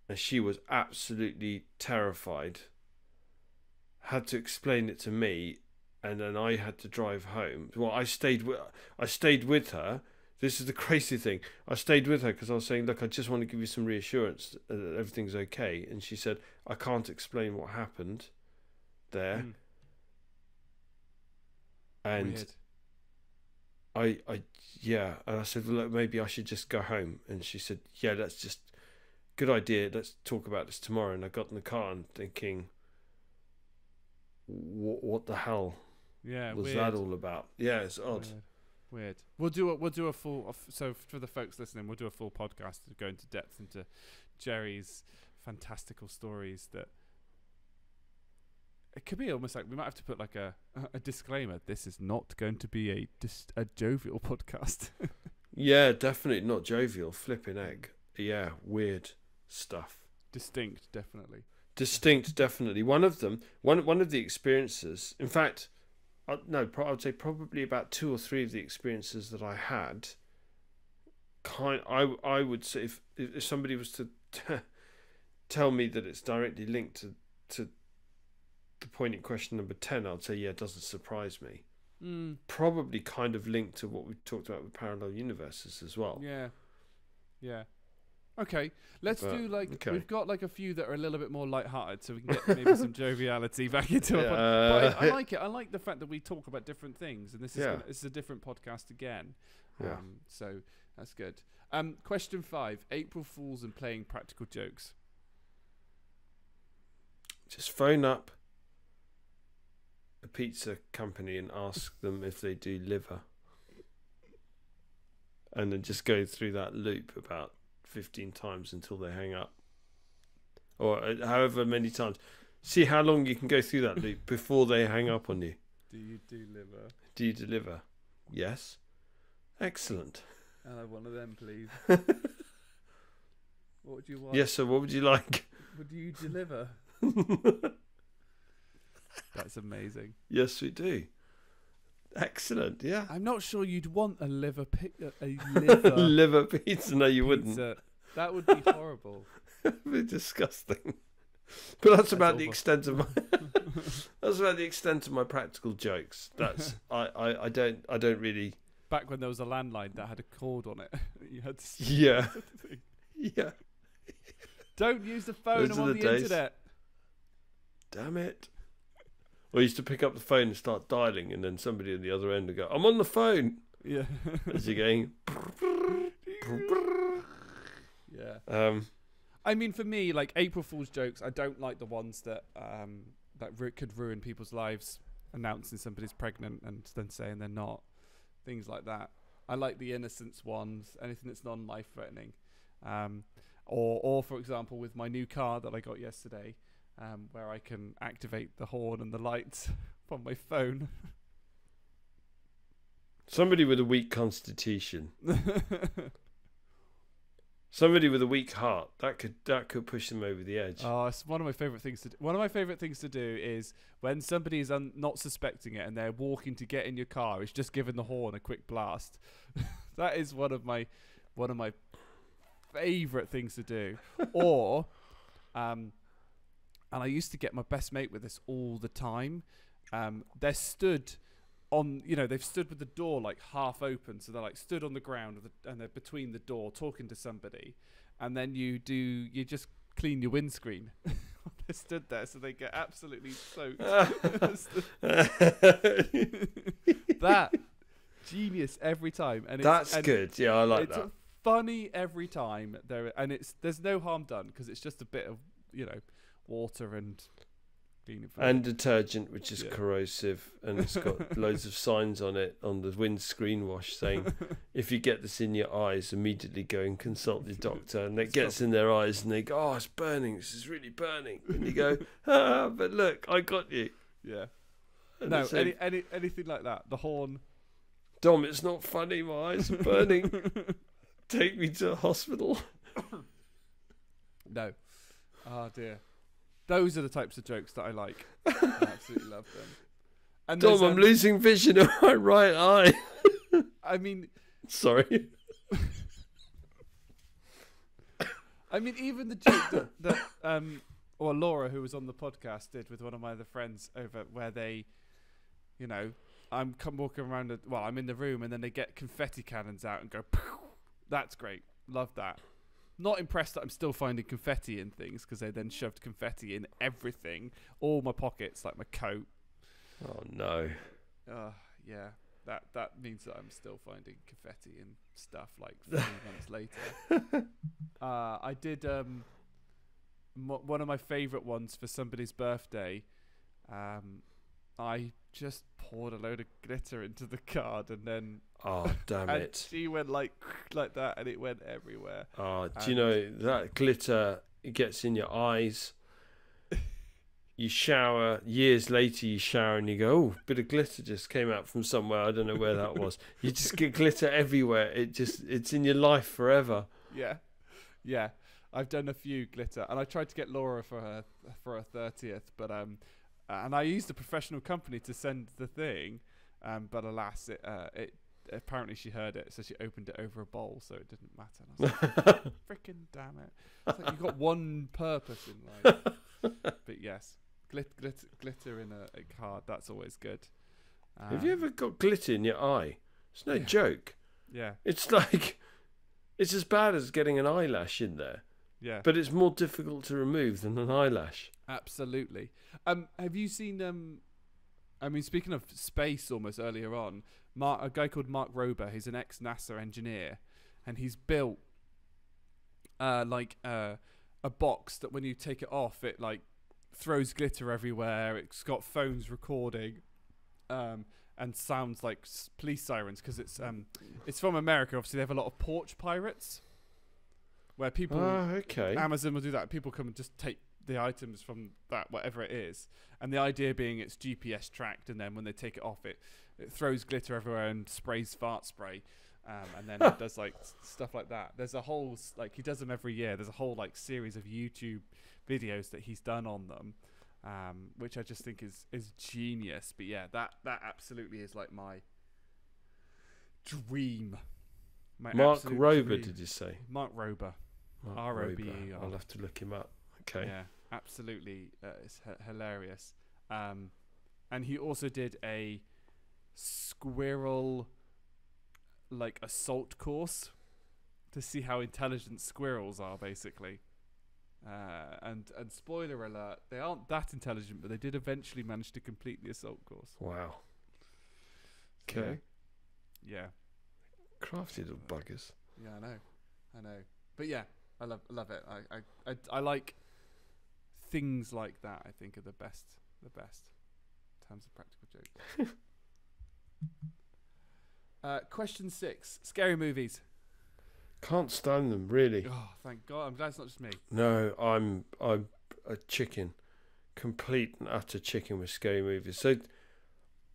and she was absolutely terrified. Had to explain it to me, and then I had to drive home. Well, I stayed with I stayed with her. This is the crazy thing. I stayed with her because I was saying, "Look, I just want to give you some reassurance that everything's okay." And she said, "I can't explain what happened there." Mm, And weird. I, I, yeah, and I said, well, look, maybe I should just go home. And she said, yeah, let's just, good idea. Let's talk about this tomorrow. And I got in the car and thinking, what, what the hell Yeah, was weird. that all about? Yeah, it's odd. Weird. Weird. We'll do a we'll do a full so for the folks listening, we'll do a full podcast to go into depth into Jerry's fantastical stories that it could be almost like we might have to put like a a disclaimer. This is not going to be a dis- a jovial podcast. Yeah, definitely not jovial. Flipping egg. Yeah, weird stuff. Distinct, definitely. Distinct, definitely. One of them, one one of the experiences. In fact, uh, no, pro- I would say probably about two or three of the experiences that I had. Kind, I I would say if if somebody was to tell me that it's directly linked to to the point in question number ten, I'd say yeah, it doesn't surprise me. Mm, Probably kind of linked to what we talked about with parallel universes as well. yeah. Yeah. Okay, let's But, do like okay. we've got like a few that are a little bit more light-hearted, so we can get maybe some joviality back into it. Yeah, But I, I like it. I like the fact that we talk about different things, and this is Yeah. gonna, this is a different podcast again. Yeah. Um, so that's good. Um, question five: April Fools and playing practical jokes. Just phone up pizza company and ask them if they do liver. And then just go through that loop about 15 times until they hang up. Or uh, however many times. See how long you can go through that loop before they hang up on you. Do you do liver? Do you deliver? Yes. Excellent. And have one of them, please. what would you want? Yes, so what would you like? Would you deliver? That's amazing. yes, we do. Excellent, yeah. I'm not sure you'd want a liver pi- a a liver liver pizza, no, you wouldn't. That would be horrible. They're disgusting. But that's, about the extent of my that's about the extent of my practical jokes. That's I, I, I don't I don't really Back when there was a landline that had a cord on it, you had to. Yeah. Yeah. Don't use the phone. Those I'm on the the internet. Damn it. Or I used to pick up the phone and start dialing and then somebody on the other end would go, I'm on the phone Yeah. as you're going yeah. um I mean, for me, like April Fool's jokes, I don't like the ones that um that ru- could ruin people's lives, announcing somebody's pregnant and then saying they're not, things like that. I like the innocence ones, anything that's non-life threatening, um, or or for example, with my new car that I got yesterday, um, where I can activate the horn and the lights from my phone. somebody with a weak constitution. Somebody with a weak heart. That could that could push them over the edge. Oh, it's one of my favorite things to do. One of my favorite things to do is when somebody is un- not suspecting it and they're walking to get in your car, is just giving the horn a quick blast. that is one of my one of my favorite things to do. or, um, and I used to get my best mate with this all the time. Um, they're stood on, you know, they've stood with the door like half open, so they're like stood on the ground with the, and they're between the door talking to somebody, and then you do you just clean your windscreen. they stood there, so they get absolutely soaked. that genius every time, and it's, That's and good. Yeah, I like it's that. funny every time there, and it's there's no harm done because it's just a bit of you know water and. And detergent, which is Yeah. corrosive, and it's got loads of signs on it on the windscreen wash saying, "If you get this in your eyes, immediately go and consult your doctor." And it gets in their eyes, and they go, "Oh, it's burning. This is really burning." And you go, "Ah, but look, I got you." yeah, And no, say, any, any anything like that. The horn. Dom, it's not funny. My eyes are burning. Take me to a hospital. No. Oh dear. Those are the types of jokes that I like. I absolutely love them. And Dom, I'm um, losing vision of my right eye. I mean, Sorry. I mean, even the joke that, that um, or Laura, who was on the podcast, did with one of my other friends over where they, you know, I'm come walking around. The, well, I'm in the room, and then they get confetti cannons out and go. That's great. Love that. Not impressed that I'm still finding confetti in things because they then shoved confetti in everything, all my pockets, like my coat. Oh no. Uh, yeah, that that means that I'm still finding confetti and stuff like three months later. Uh, I did um, mo- one of my favourite ones for somebody's birthday. Um, I just poured a load of glitter into the card and then Oh damn and it. she went like like that and it went everywhere. Oh, do you know that glitter? It gets in your eyes. You shower years later. You shower and you go, "Oh, a bit of glitter just came out from somewhere. I don't know where that was." You just get glitter everywhere. It just it's in your life forever. Yeah, yeah. I've done a few glitter, and I tried to get Laura for her for her thirtieth, but um, Uh, and I used a professional company to send the thing, um, but alas, it uh, it apparently she heard it, so she opened it over a bowl, so it didn't matter. And I was like, freaking damn it! It's like you've got one purpose in life. but yes, glit, glitter, glitter in a, a card. That's always good. Have you Um, ever got glitter in your eye? It's no Yeah. joke. Yeah, It's like it's as bad as getting an eyelash in there, yeah, but it's more difficult to remove than an eyelash. Absolutely. Um, have you seen um? I mean, speaking of space, almost earlier on, Mark, a guy called Mark Rober. He's an ex NASA engineer, and he's built uh like uh a box that when you take it off, it like throws glitter everywhere. It's got phones recording, um, and sounds like police sirens because it's um it's from America. Obviously, they have a lot of porch pirates, where people Ah, okay. Amazon will do that. People come and just take the items from that, whatever it is. And the idea being it's GPS tracked, and then when they take it off, it, it throws glitter everywhere and sprays fart spray. Um, and then it does like stuff like that. There's a whole like he does them every year. There's a whole like series of YouTube videos that he's done on them, um, which I just think is is genius. But yeah, that that absolutely is like my dream. My Mark Rober, dream. did you say? Mark Rober. Mark R-O-B-E-R. Rober. I'll have to look him up. Okay. Yeah, absolutely. Uh, it's h- hilarious. Um, and he also did a squirrel like assault course to see how intelligent squirrels are, basically. Uh, and and spoiler alert, they aren't that intelligent, but they did eventually manage to complete the assault course. Wow. So, Okay. Yeah. Crafty little buggers. Yeah, I know, I know. But yeah, I love love it. I I, I, I like things like that. I think are the best, the best in terms of practical jokes. uh, question six: Scary movies. Can't stand them, really. Oh, thank God! I'm glad it's not just me. No, I'm I'm a chicken, complete and utter chicken with scary movies. So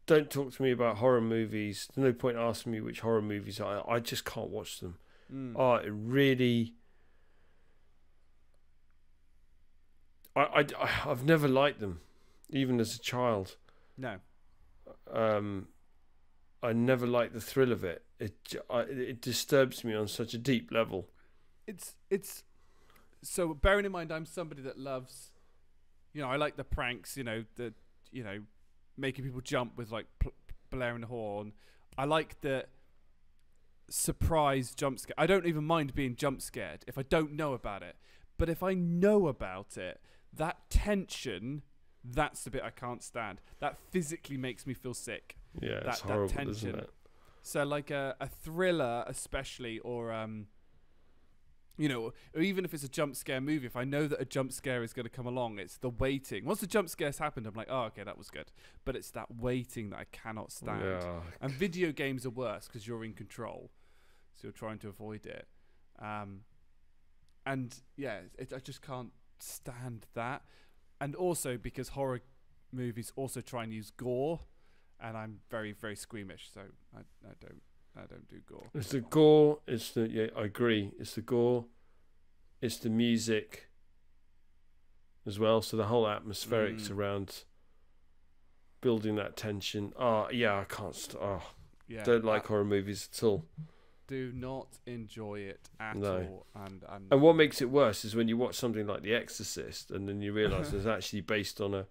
don't talk to me about horror movies. There's no point asking me which horror movies I I just can't watch them. Mm. Oh, it really. I, I I've never liked them, even as a child. No. Um, I never liked the thrill of it. It I, it disturbs me on such a deep level. it's it's so bearing in mind I'm somebody that loves you know I like the pranks you know the you know making people jump with like pl- blaring the horn I like the surprise jump scare I don't even mind being jump scared if I don't know about it but if I know about it that tension that's the bit I can't stand that physically makes me feel sick Yeah, That- it's that tension. isn't it? so like a, a thriller, especially, or um, you know, or even if it's a jump scare movie, if I know that a jump scare is going to come along, it's the waiting. Once the jump scare's happened, I'm like, oh, okay, that was good. But it's that waiting that I cannot stand. Yeah. And video games are worse because you're in control, so you're trying to avoid it. Um, and yeah, it, I just can't stand that. And also because horror movies also try and use gore, and I'm very very squeamish, so I, I don't I don't do gore. It's the gore. It's the yeah. I agree. It's the gore. It's the music. As well, so the whole atmospherics Mm. around building that tension. Oh yeah, I can't. St- oh, Yeah, don't like horror movies at all. Do not enjoy it at No. all. And and And what makes it worse is when you watch something like The Exorcist, and then you realise it's actually based on a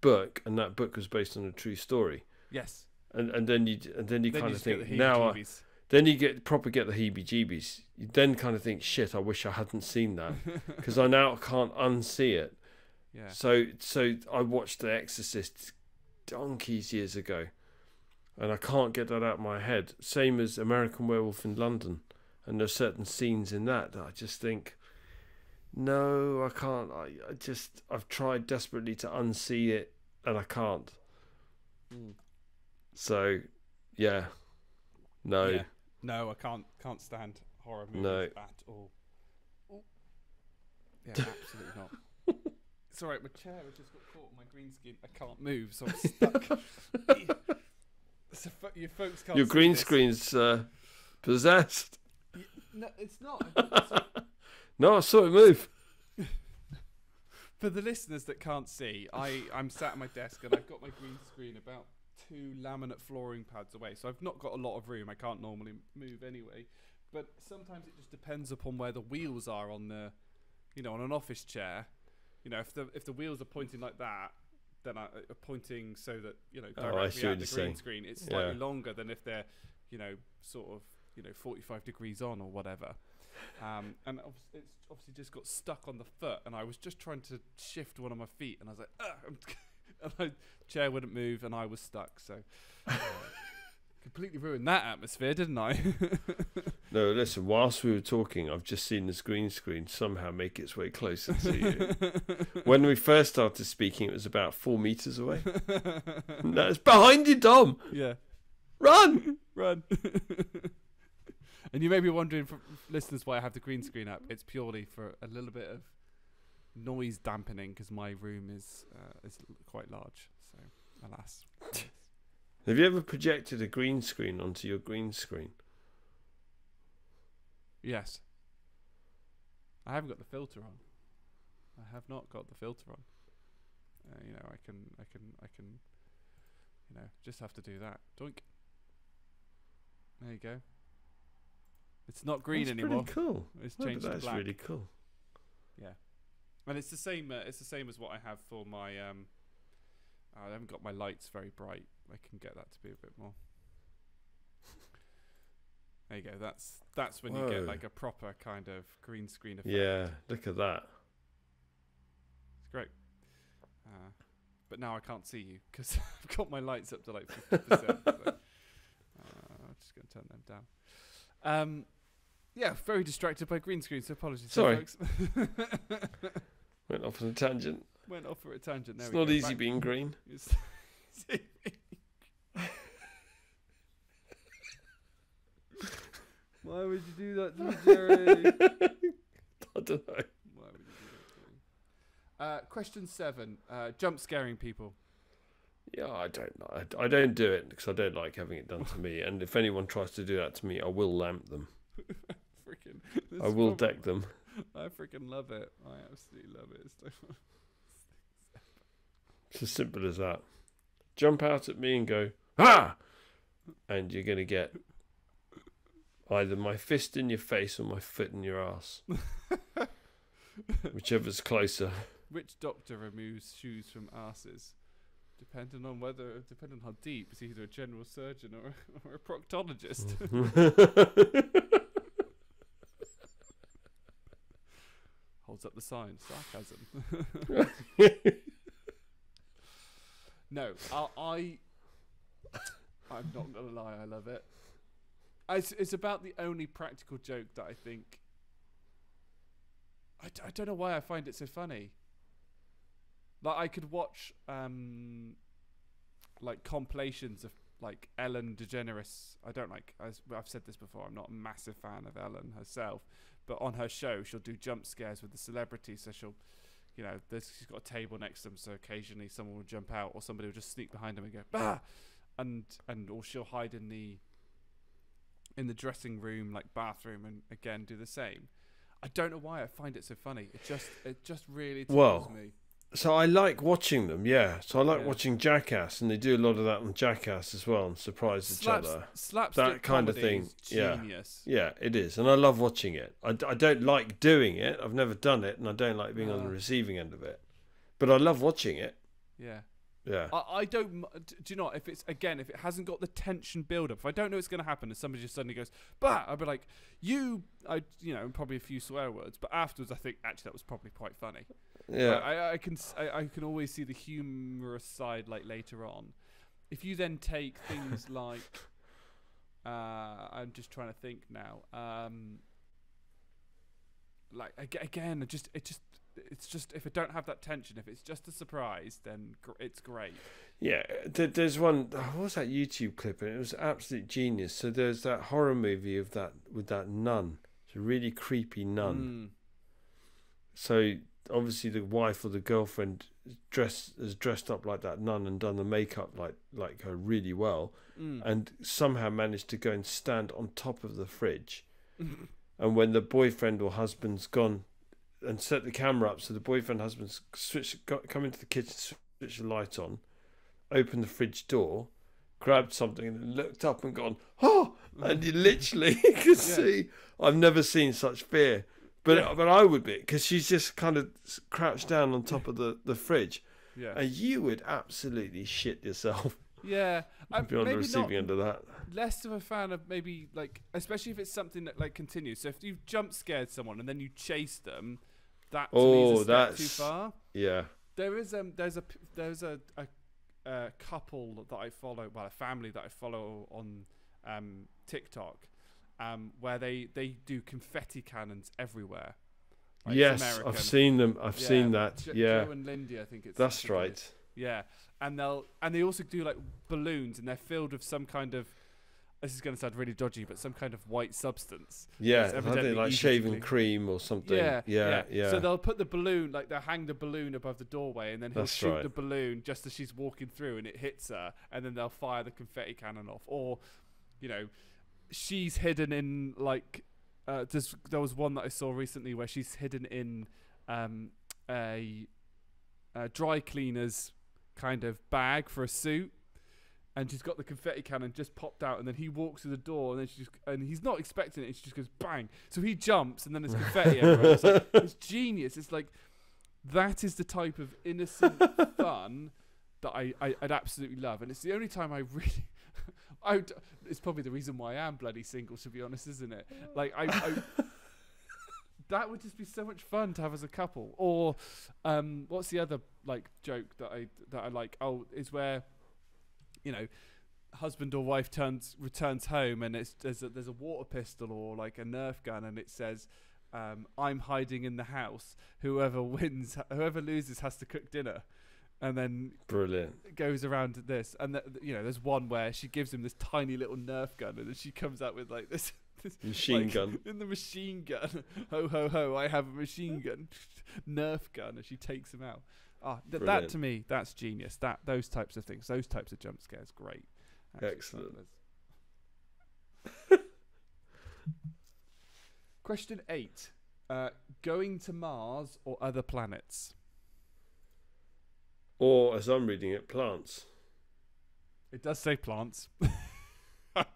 book, and that book was based on a true story. yes, And and then you and then you then kind you of think now I, then you get proper get the heebie-jeebies. You then kind of think, shit, I wish I hadn't seen that because I now can't unsee it. yeah. So so I watched The Exorcist donkeys years ago, and I can't get that out of my head. Same as American Werewolf in London, and there's certain scenes in that that I just think, no, I can't. I, I just I've tried desperately to unsee it, and I can't. Mm. So, yeah, no. Yeah. No, I can't can't stand horror movies No. at all. Ooh. Yeah, absolutely not. It's alright, my chair has just got caught on my green screen. I can't move, so I'm stuck. so you folks can't Your green screen's uh, possessed. No, it's not. I- so- No, I saw it move. For the listeners that can't see, I I'm sat at my desk and I've got my green screen about two laminate flooring pads away, so I've not got a lot of room. I can't normally move anyway, but sometimes it just depends upon where the wheels are on the, you know, on an office chair. You know, if the if the wheels are pointing like that, then I are pointing so that you know Oh, directly see at the green saying. screen. It's slightly Yeah. longer than if they're, you know, sort of you know 45 degrees on or whatever. Um, and it's obviously just got stuck on the foot, and I was just trying to shift one of my feet, and I was like, and my chair wouldn't move, and I was stuck. So uh, completely ruined that atmosphere, didn't I? No, listen. Whilst we were talking, I've just seen this green screen somehow make its way closer to you. when we first started speaking, it was about four meters away. no, it's behind you, Dom. yeah, Run. run. and you may be wondering, for listeners, why I have the green screen up. It's purely for a little bit of noise dampening because my room is uh, is quite large. So, alas. Have you ever projected a green screen onto your green screen? Yes. I haven't got the filter on. I have not got the filter on. Uh, you know, I can, I can, I can, you know, just have to do that. Doink. There you go. It's not green That's anymore. Pretty cool. It's No, changed to that's black. really cool. Yeah, and it's the same. Uh, it's the same as what I have for my. Um, I haven't got my lights very bright. I can get that to be a bit more. There you go. That's that's when you get like a proper kind of green screen effect. Yeah, look at that. It's great. Uh, but now I can't see you because I've got my lights up to like 50%. so, uh, I'm just going to turn them down. Um, yeah, very distracted by green screen, so apologies. Sorry. folks. Went off on a tangent. Went off for a tangent. There it's not go. easy Back- being green. Why would you do that to me, Jerry? I don't know. Why would you do that to me? Uh, question seven. Uh, jump scaring people. Yeah, I don't know. I, I don't do it because I don't like having it done to me. And if anyone tries to do that to me, I will lamp them. Freaking. I will deck them. I freaking love it. I absolutely love it. It's so It's as simple as that. Jump out at me and go, ah! And you're going to get either my fist in your face or my foot in your ass. Whichever's closer. Which doctor removes shoes from asses? Depending on whether, depending on how deep, it's either a general surgeon or, or a proctologist. Holds up the sign, sarcasm. no, I, I, I'm not gonna lie, I love it. It's, it's about the only practical joke that I think. I, d- I don't know why I find it so funny. Like I could watch um like compilations of like Ellen DeGeneres. I don't like I've said this before. I'm not a massive fan of Ellen herself, but on her show she'll do jump scares with the celebrities. So she'll, you know, there's she's got a table next to them, so occasionally someone will jump out or somebody will just sneak behind them and go bah, and and or she'll hide in the in the dressing room like bathroom and again do the same. I don't know why I find it so funny. It just it just really Well, me. So I like watching them, yeah. So I like Yeah. watching Jackass, and they do a lot of that on Jackass as well, and surprise each Slaps- other. slapstick That kind of thing, yeah. Genius. Yeah, it is, and I love watching it. I, I don't like doing it. I've never done it, and I don't like being on the Ah. receiving end of it. But I love watching it. Yeah. Yeah, I, I don't. Do you know if it's again if it hasn't got the tension build up? If I don't know it's going to happen, and somebody just suddenly goes, "Bah!" I'd be like, "You," I you know, probably a few swear words. But afterwards, I think actually that was probably quite funny. yeah. I, I, I can I, I can always see the humorous side like later on. If you then take things like, uh, I'm just trying to think now. Um, like again, just it just it's just if it don't have that tension, if it's just a surprise, then gr- it's great. Yeah, there, there's one. What was that YouTube clip? And it was absolute genius. So there's that horror movie of that with that nun. It's a really creepy nun. Mm. So obviously the wife or the girlfriend dressed has dressed up like that nun and done the makeup like like her really well, Mm. and somehow managed to go and stand on top of the fridge. And when the boyfriend or husband's gone and set the camera up so the boyfriend husband switch got, come into the kitchen, switch the light on, open the fridge door, grabbed something and looked up and gone, oh, and you literally could see. I've never seen such fear, but Yeah. but I would be because she's just kind of crouched down on top of the the fridge, Yeah. and you would absolutely shit yourself Yeah. I'm you're on the maybe receiving not end of that. less of a fan of maybe like especially if it's something that like continues. So if you've jump scared someone and then you chase them, that to me Oh, is a step too that's- far. Yeah, There is um there's a there's a, a a couple that I follow, well a family that I follow on um TikTok, um where they they do confetti cannons everywhere. Like, yes, I've seen them. I've Yeah, seen that. Jo- yeah, Joe and Lindy, I think it's. that's right. Yeah, and they'll and they also do like balloons, and they're filled with some kind of. This is going to sound really dodgy, but some kind of white substance. Yeah, I think evidently like shaving cream or something. Yeah, yeah, yeah. So they'll put the balloon, like they'll hang the balloon above the doorway, and then he'll That's shoot right. the balloon just as she's walking through, and it hits her, and then they'll fire the confetti cannon off. Or, you know, she's hidden in like. Uh, there was one that I saw recently where she's hidden in um, a, a dry cleaner's kind of bag for a suit. And she's got the confetti cannon just popped out, and then he walks through the door, and then she just and he's not expecting it. And she just goes bang. So he jumps, and then there's confetti everywhere. It's, like, it's genius. It's like that is the type of innocent fun that I, I I'd absolutely love, and it's the only time I really. I would, it's probably the reason why I am bloody single, to be honest, isn't it? Like I, I that would just be so much fun to have as a couple. Or um, what's the other like joke that I that I like? Oh, is where you know husband or wife turns returns home and it's there's a, there's a water pistol or like a nerf gun and it says um, I'm hiding in the house. Whoever wins, whoever loses has to cook dinner. And then Brilliant. goes around this, and th- you know, there's one where she gives him this tiny little Nerf gun, and then she comes out with like this, this Machine like, gun. in the machine gun. ho ho ho! I have a machine gun, Nerf gun, and she takes him out. Ah, th- that to me, that's genius. That those types of things, those types of jump scares, great. Absolutely Excellent. Question eight: uh, Going to Mars or other planets? Or, as I'm reading it, plants. It does say plants.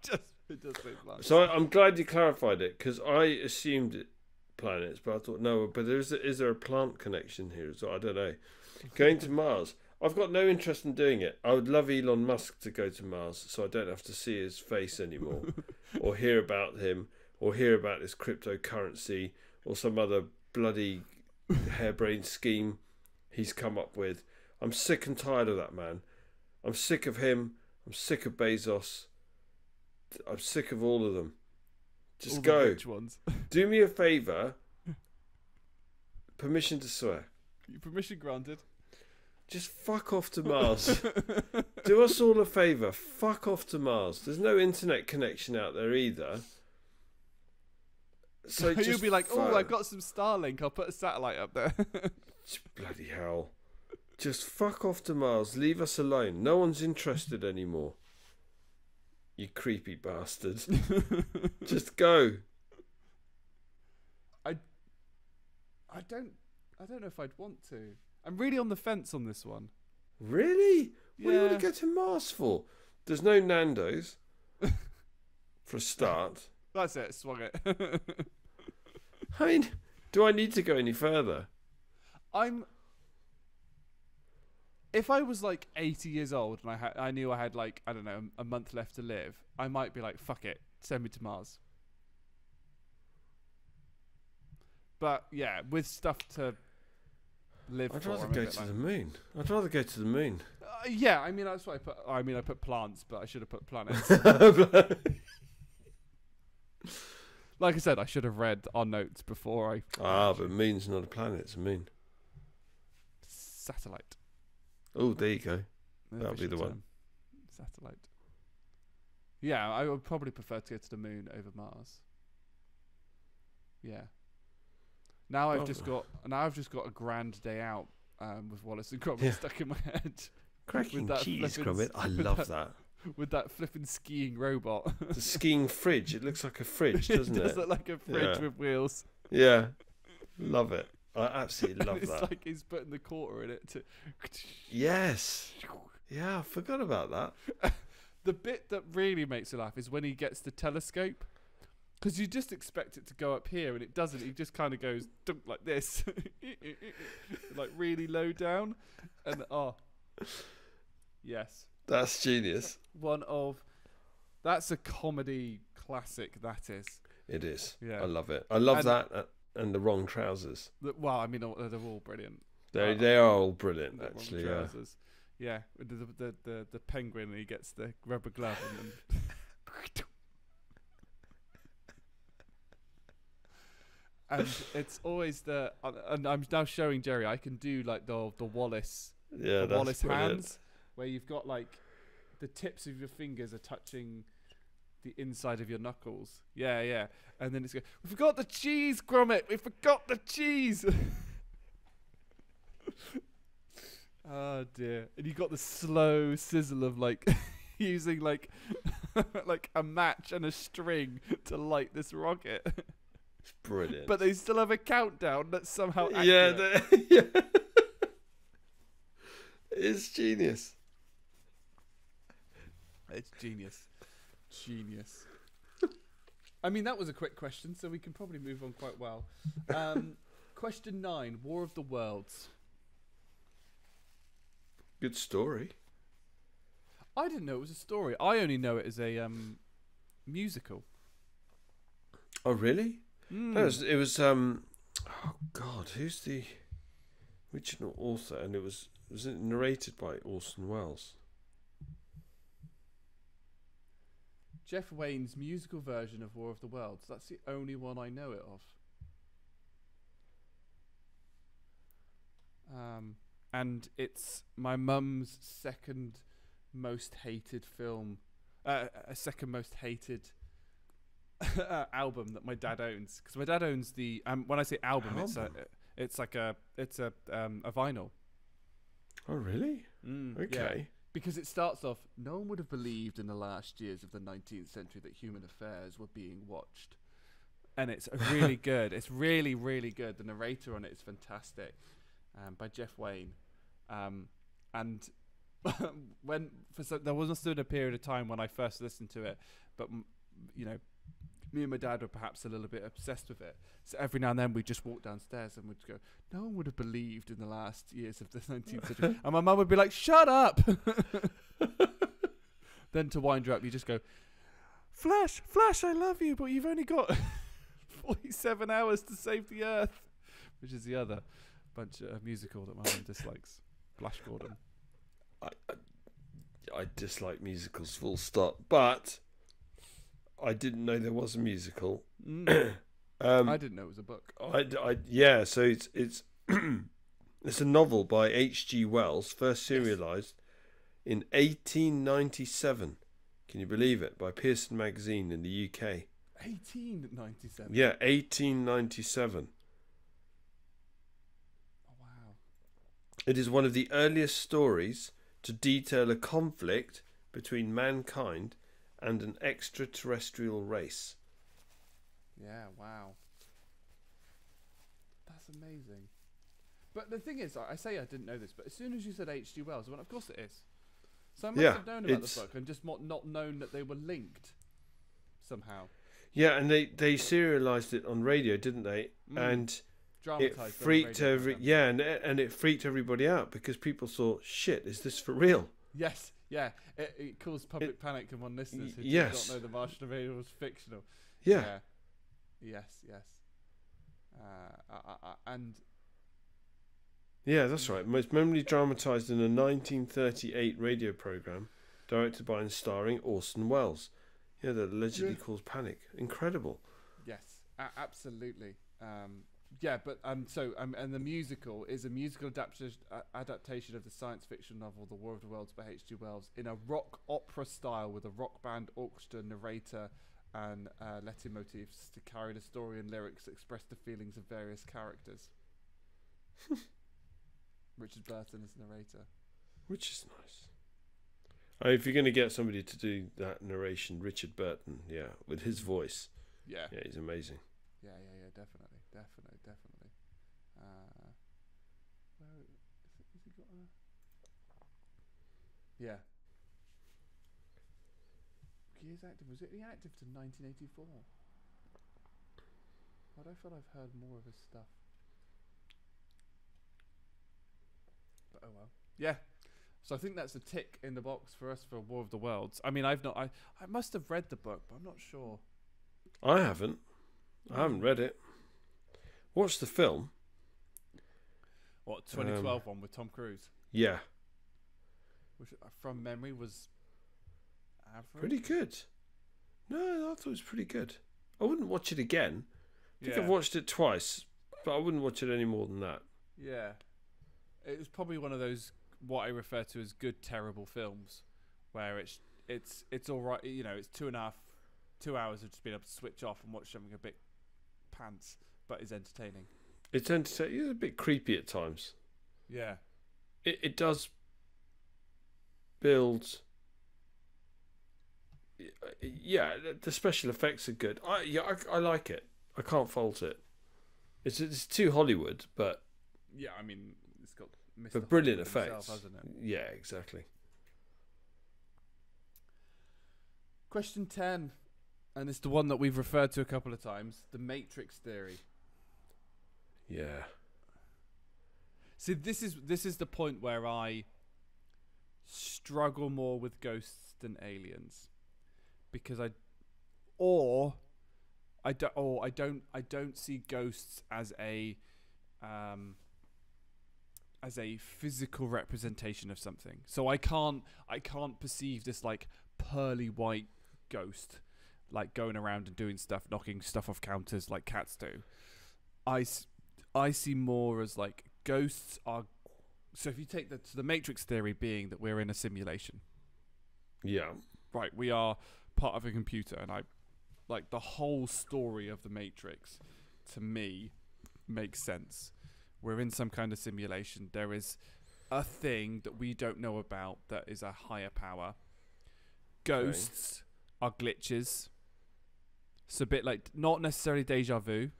Just it does say plants. So I, I'm glad you clarified it because I assumed it planets, but I thought no. But there is a, is there a plant connection here? So I don't know. Going to Mars. I've got no interest in doing it. I would love Elon Musk to go to Mars, so I don't have to see his face anymore, or hear about him, or hear about his cryptocurrency, or some other bloody harebrained scheme he's come up with. I'm sick and tired of that man. I'm sick of him. I'm sick of Bezos. I'm sick of all of them. Just All go. Do me a favour. Permission to swear. Permission granted. Just fuck off to Mars. Do us all a favour. Fuck off to Mars. There's no internet connection out there either. So You'll be like, oh, I've got some Starlink. I'll put a satellite up there. bloody hell. Just fuck off to Mars. Leave us alone. No one's interested anymore. You creepy bastard. Just go. I I don't. I don't know if I'd want to. I'm really on the fence on this one. Really? What do you want to go to Mars for? There's no Nando's. for a start. That's it. Swung it. I mean, do I need to go any further? I'm. If I was like 80 years old and I had, I knew I had like I don't know a month left to live, I might be like, fuck it, send me to Mars. But yeah, with stuff to live I'd rather go to like- the moon. I'd rather go to the moon. Uh, yeah, I mean that's why I put. I mean I put plants, but I should have put planets. like I said, I should have read our notes before I ah, but moon's not a planet, it's a moon. satellite. Oh, there you go. the That'll be the one. term. Satellite. Yeah, I would probably prefer to go to the moon over Mars. Yeah. Now I've Oh. just got now I've just got a grand day out um, with Wallace and Gromit Yeah. stuck in my head Cracking cheese, Gromit. I love that- that. with that flipping skiing robot. The skiing fridge. It looks like a fridge, doesn't does it? look like a fridge Yeah. with wheels. Yeah. Love it. I absolutely love it's that. like he's putting the quarter in it to. Yes. Yeah, I forgot about that. The bit that really makes me laugh is when he gets the telescope. Because you just expect it to go up here and it doesn't. It just kind of goes dunk like this, like really low down, and oh, yes, That's genius. one of that's a comedy classic. That is. It is. Yeah. I love it. I love And- that uh, and the wrong trousers. Well, I mean, they're all brilliant. They Uh, they are all brilliant The actually. Yeah. trousers. Yeah, the, the the the penguin, he gets the rubber glove, and then. and it's always the and I'm now showing Jerry I can do like the the Wallace Yeah, the Wallace brilliant. hands where you've got like the tips of your fingers are touching the inside of your knuckles. Yeah, yeah. And then it's go, we forgot the cheese, Gromit. We forgot the cheese. oh dear. And you got the slow sizzle of like using like like a match and a string to light this rocket. It's brilliant. but they still have a countdown that's somehow yeah, accurate. the, yeah. it's genius. It's genius. Genius. I mean, that was a quick question, so we can probably move on quite well. Um, question nine War of the Worlds. Good story. I didn't know it was a story. I only know it as a um, musical. Oh really? Mm. No, it was, it was um oh god, who's the original author and it was was it narrated by Orson Welles? Jeff Wayne's musical version of War of the Worlds. That's the only one I know it of. Um, and it's my mum's second most hated film, uh, a second most hated uh, album that my dad owns. Because my dad owns the. Um, when I say album, it's a, it's like a, it's a, um, a vinyl. Oh really? Mm, yeah. Okay. Because it starts off, no one would have believed in the last years of the 19th century that human affairs were being watched. And it's really good. It's really, really good. The narrator on it is fantastic, um, by Jeff Wayne. Um, and when for so, there was also a period of time when I first listened to it, but you know, me and my dad were perhaps a little bit obsessed with it. So every now and then we'd just walk downstairs and we'd go, "No one would have believed in the last years of the 19th century," and my mum would be like, "Shut up." then to wind her up, you just go, "Flash, Flash, I love you, but you've only got 47 hours to save the Earth," which is the other bunch of musical that my mum dislikes. Flash Gordon. I, I I dislike musicals full stop. But I didn't know there was a musical. Mm. Um I didn't know it was a book. I, I- yeah, so it's it's it's a novel by H.G. Wells, first serialized in 1897. Can you believe it? By Pearson Magazine in the UK. 1897. Yeah, 1897. Oh, wow. It is one of the earliest stories to detail a conflict between mankind and an extraterrestrial race. Yeah, wow. That's amazing. But the thing is, I say I didn't know this, but as soon as you said H.G. Wells, I went, of course it is. So I must Yeah, have known about the book and just not, not known that they were linked somehow. Yeah, and they they serialized it on radio, didn't they? Mm. And it Dramatized on the freaked every program. yeah, and and it freaked everybody out because people thought, "Shit, is this for real?" Yes, yeah. It, it caused public panic among listeners who y- did not know the Martian invader was fictional. Yeah, Yes, yes. Uh, I, I, I, and yeah, that's right. Most memory dramatized in a 1938 radio program, directed by and starring Orson Welles. Yeah, that allegedly Yeah. caused panic. Incredible. Yes, a- absolutely. Um, yeah, but um, so um, and the musical is a musical adaptation uh, adaptation of the science fiction novel *The War of the Worlds* by H.G. Wells in a rock opera style with a rock band, orchestra, narrator, and uh, leitmotifs to carry the story and lyrics express the feelings of various characters. Richard Burton is narrator. Which is nice. I mean, if you're going to get somebody to do that narration, Richard Burton, yeah, with his voice, Yeah, yeah, he's amazing. yeah, yeah, yeah. Definitely, definitely, definitely. Uh, where is it, has he got a? Yeah. He is active. Was it he active to 1984? Why do I feel I've heard more of his stuff? But oh well. Yeah. So I think that's a tick in the box for us for War of the Worlds. I mean, I've not. I I must have read the book, but I'm not sure. I haven't. I haven't read it. Watched the film. What 2012 one with Tom Cruise, Yeah, which uh, from memory was average. pretty good. No, I thought it was pretty good. I wouldn't watch it again. I think Yeah. I've watched it twice, but I wouldn't watch it any more than that. Yeah. It was probably one of those what I refer to as good terrible films where it's it's it's all right, you know, it's two and a half two hours of just being able to switch off and watch something a bit pants but is entertaining. It's entertaining. It's a bit creepy at times. Yeah. It it does build. Yeah, the special effects are good. I yeah, I, I like it. I can't fault it. It's it's too Hollywood, but Yeah, I mean it's got Mr. but brilliant Hollywood himself, effects. hasn't it? Yeah, exactly. Question 10 and it's the one that we've referred to a couple of times, the matrix theory. Yeah. See, this is this is the point where I struggle more with ghosts than aliens, because I, or I don't, or I don't, I don't see ghosts as a, um, as a physical representation of something. So I can't, I can't perceive this like pearly white ghost, like going around and doing stuff, knocking stuff off counters like cats do. I, I see more as like ghosts are. So if you take the so the Matrix theory being that we're in a simulation, Yeah. right? We are part of a computer, and I like the whole story of the Matrix. To me, makes sense. We're in some kind of simulation. There is a thing that we don't know about that is a higher power. Ghosts are glitches. It's a bit like not necessarily deja vu,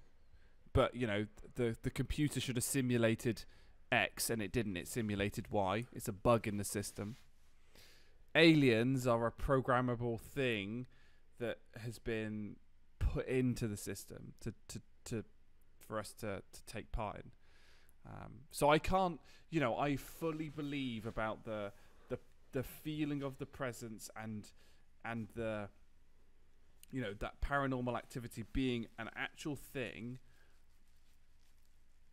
but you know the the computer should have simulated X and it didn't. It simulated Y. It's a bug in the system. Aliens are a programmable thing that has been put into the system to to, to for us to, to take part in. Um, so I can't, you know, I fully believe about the the the feeling of the presence and and the you know that paranormal activity being an actual thing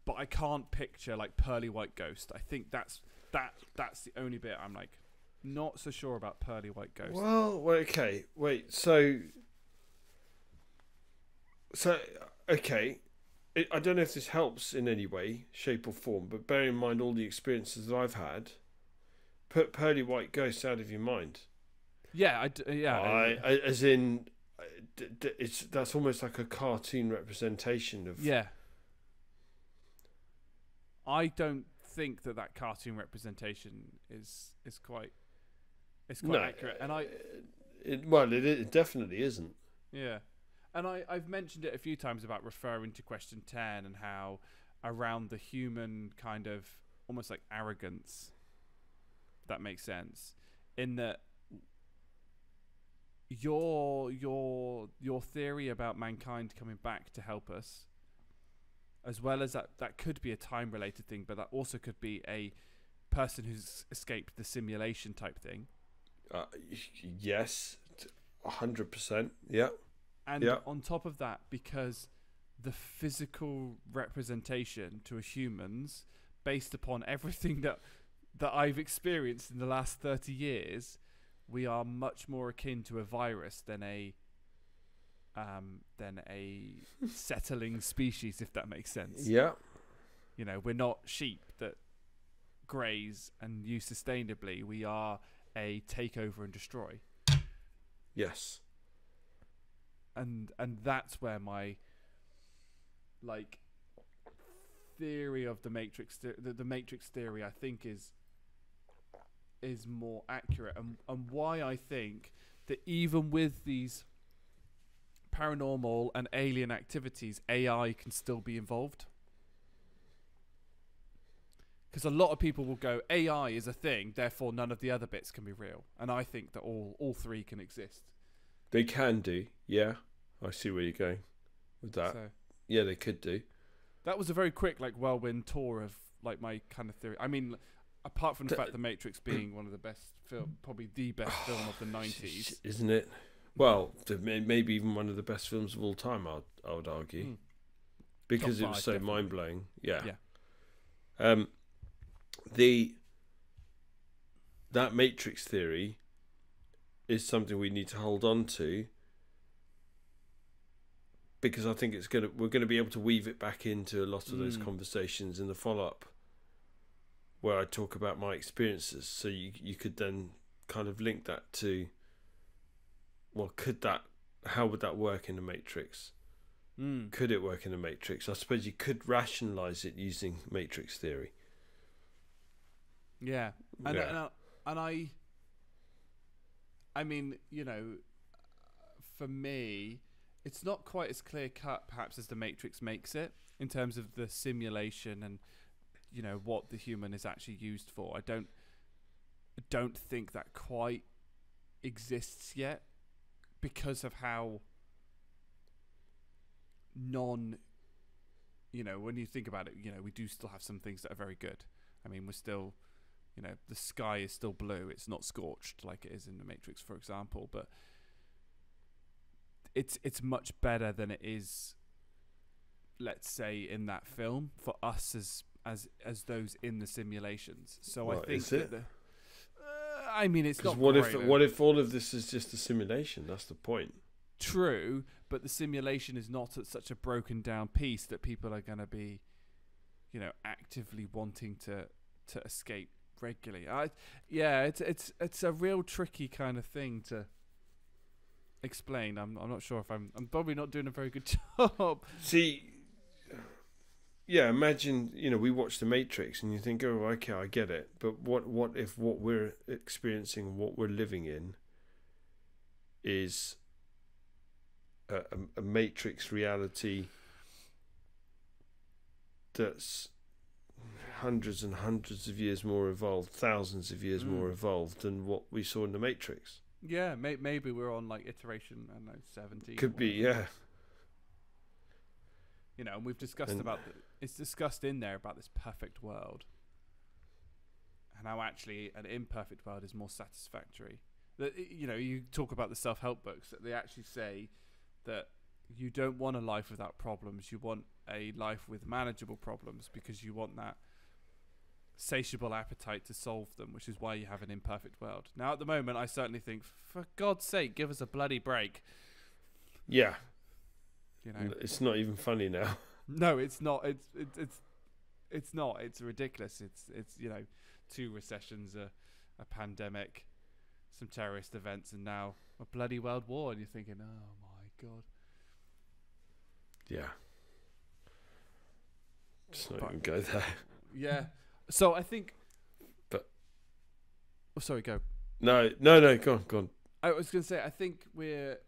but I can't picture like pearly white ghost. I think that's that that's the only bit I'm like not so sure about pearly white ghost. Well, okay. Wait. So, so okay. It, I don't know if this helps in any way, shape, or form. But bear in mind all the experiences that I've had. Put pearly white ghosts out of your mind. Yeah, I d- yeah. I, I, as in, it's that's almost like a cartoon representation of. yeah. I don't think that that cartoon representation is is quite is quite No, accurate, and I uh, It, well, it, it definitely isn't. Yeah. And I, I've mentioned it a few times about referring to question 10 and how around the human kind of almost like arrogance, that makes sense, in that your your your theory about mankind coming back to help us as well as that that could be a time related thing but that also could be a person who's escaped the simulation type thing Uh, yes, a hundred percent. Yeah. And Yeah. on top of that, because the physical representation to a humans, based upon everything that that I've experienced in the last thirty years, we are much more akin to a virus than a um, than a settling species, if that makes sense. Yeah. You know, we're not sheep that graze and use sustainably. We are a takeover and destroy Yes. and and that's where my like theory of the matrix the, the, the matrix theory i think is is more accurate and and why i think that even with these paranormal and alien activities ai can still be involved because a lot of people will go AI is a thing, therefore none of the other bits can be real, and I think that all all three can exist. They can do. Yeah, I see where you're going with that. So Yeah, they could do. that was a very quick like whirlwind tour of like my kind of theory. I mean, apart from the Th- fact The Matrix being one of the best film, probably the best film of the nineties. isn't it? Well, maybe even one of the best films of all time. I would, I would argue Mm. because Top it was five, so definitely. mind blowing. Yeah. Yeah. Um, the that matrix theory is something we need to hold on to because I think it's gonna we're gonna be able to weave it back into a lot of those Mm. conversations in the follow up where I talk about my experiences. So you you could then kind of link that to well, could that how would that work in the matrix? Mm. Could it work in the matrix? I suppose you could rationalize it using matrix theory. Yeah, and Yeah. and, I, and I, I mean, you know, for me, it's not quite as clear cut, perhaps, as the Matrix makes it in terms of the simulation and you know what the human is actually used for. I don't, I don't think that quite exists yet because of how non. You know, when you think about it, you know, we do still have some things that are very good. I mean, we're still you know the sky is still blue it's not scorched like it is in the matrix for example but it's it's much better than it is let's say in that film for us as as as those in the simulations so i think that the i mean it's not what if what if all of this is just a simulation? That's the point. true but the simulation is not at such a broken down piece that people are going to be you know actively wanting to to escape regularly i yeah it's it's it's a real tricky kind of thing to explain i'm i'm not sure if i'm i'm probably not doing a very good job See, yeah, imagine you know we watch The Matrix and you think, oh, okay, I get it. But what what if what we're experiencing, what we're living in, is a, a, Matrix reality that's hundreds and hundreds of years more evolved, thousands of years more Mm. evolved than what we saw in The Matrix. yeah may, maybe we're on like iteration i don't know 70. Could be, yeah. you know and we've discussed And- about the, it's discussed in there about this perfect world. And how actually an imperfect world is more satisfactory. That you know you talk about the self-help books that they actually say that you don't want a life without problems. You want a life with manageable problems because you want that satiable appetite to solve them which is why you have an imperfect world. Now at the moment i certainly think for god's sake give us a bloody break. Yeah. you know? It's not even funny now. No, it's not. It's it's it's it's not. It's ridiculous. It's it's you know, two recessions, a a pandemic, some terrorist events, and now a bloody world war. And you're thinking, oh my god. Yeah. Just not But- even go there. Yeah. So I think. But- Oh, sorry. Go. No, no, no. Go on, go on. I was gonna say I think we're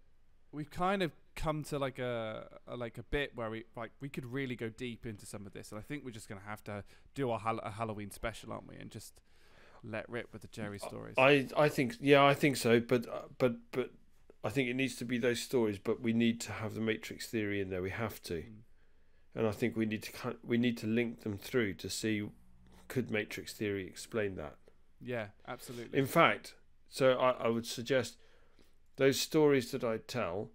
we've kind of come to like a, a like a bit where we like we could really go deep into some of this, and I think we're just gonna have to do a, a Halloween special, aren't we? And just let rip with the Jerry stories. I, I think, yeah, I think so. But, uh, but, but, I think it needs to be those stories. But we need to have the Matrix theory in there. We have to, Mm. and I think we need to, kind we need to link them through to see, could Matrix theory explain that? Yeah, absolutely. In fact, so I, I would suggest those stories that I tell,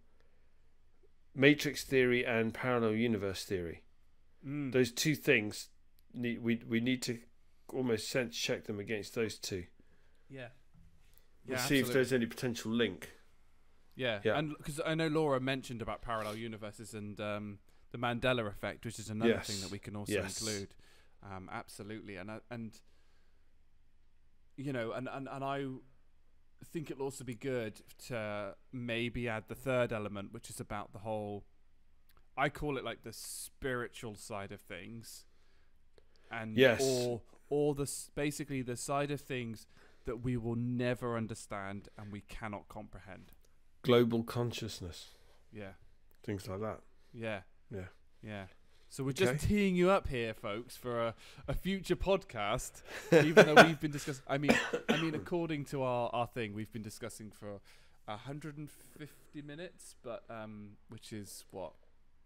Matrix theory and parallel universe theory. Mm. Those two things need we we need to almost sense check them against those two. yeah. Yeah, see if there's any potential link. Yeah, Yeah. and because I know Laura mentioned about parallel universes and um, the Mandela effect, which is another thing that we can also Yes. include. Um, absolutely, and and you know, and, and and I think it'll also be good to maybe add the third element, which is about the whole. I call it like the spiritual side of things, and Yes. or or the basically the side of things that we will never understand and we cannot comprehend. Global consciousness, Yeah. things like that. Yeah. Yeah. Yeah. So we're Okay. just teeing you up here, folks, for a, a future podcast. even though we've been discussing, I mean, I mean, according to our, our thing, we've been discussing for 150 minutes, but um, which is what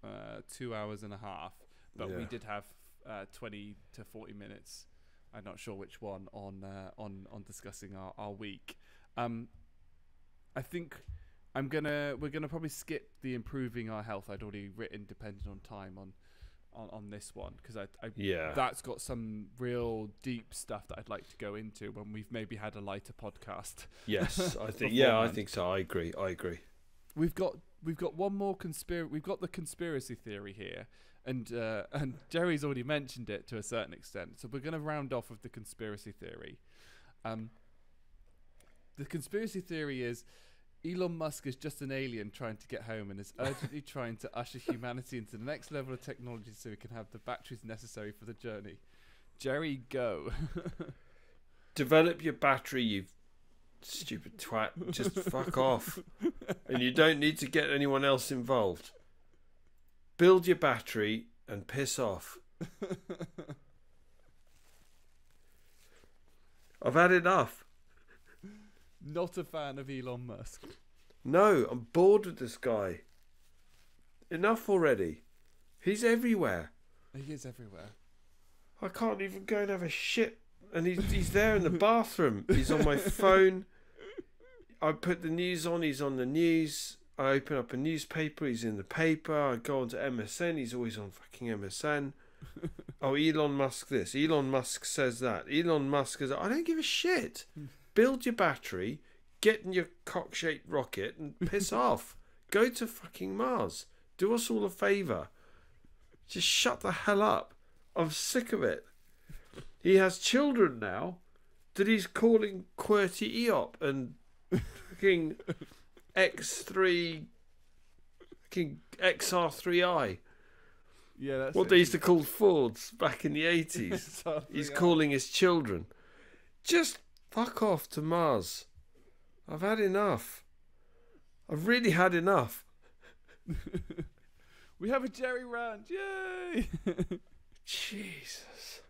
uh, two hours and a half. But we did have uh, 20 to 40 minutes. I'm not sure which one on uh, on on discussing our, our week. Um, I think I'm gonna we're gonna probably skip the improving our health. I'd already written depending on time on on, on this one because I, I Yeah. that's got some real deep stuff that I'd like to go into when we've maybe had a lighter podcast. yes, I think. Yeah, I think so. I agree. I agree. We've got we've got one more conspiracy. We've got the conspiracy theory here, and uh, and Jerry's already mentioned it to a certain extent. So we're going to round off with the conspiracy theory. Um, the conspiracy theory is Elon Musk is just an alien trying to get home and is urgently trying to usher humanity into the next level of technology so we can have the batteries necessary for the journey. Jerry, go. Develop your battery, you stupid twat. Just fuck off. And you don't need to get anyone else involved. Build your battery and piss off. I've had enough. Not a fan of Elon Musk. No, I'm bored with this guy. Enough already. He's everywhere. He is everywhere. I can't even go and have a shit. And he's, he's there in the bathroom. He's on my phone. I put the news on, he's on the news. I open up a newspaper, he's in the paper. I go onto MSN, he's always on fucking MSN. oh, Elon Musk this. Elon Musk says that. Elon Musk is. I don't give a shit. Build your battery, get in your cock shaped rocket, and piss off. Go to fucking Mars. Do us all a favour. Just shut the hell up. I'm sick of it. He has children now that he's calling QWERTY EOP and fucking X3 fucking XR3i. Yeah, that's What it. they used to call Fords back in the 80s. He's calling his children. Just fuck off to Mars. I've had enough. I've really had enough. We have a Jerry rant. Yay! Jesus.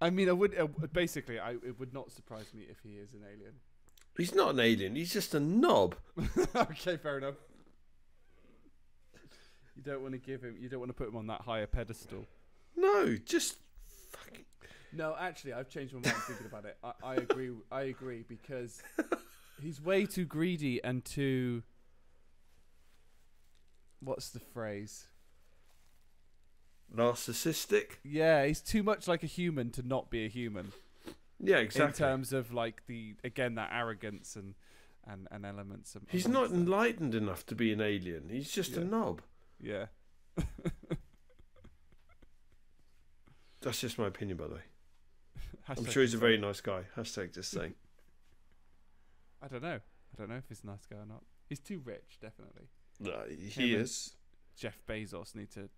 I mean, I would uh, basically. I it would not surprise me if he is an alien. He's not an alien, he's just a knob. okay, fair enough. You don't want to give him. You don't want to put him on that higher pedestal. No, just fucking. No, actually, I've changed my mind thinking about it. I, I agree. I agree because he's way too greedy and too. What's the phrase? Narcissistic? Yeah, he's too much like a human to not be a human. Yeah, exactly. In terms of like the again that arrogance and and, and elements. Of, He's not that. enlightened enough to be an alien. He's just a Yeah. knob. Yeah. That's just my opinion, by the way. I'm sure he's a very nice guy. Hashtag just saying. I don't know. I don't know if he's a nice guy or not. He's too rich, definitely. No, he Him is. Jeff Bezos need to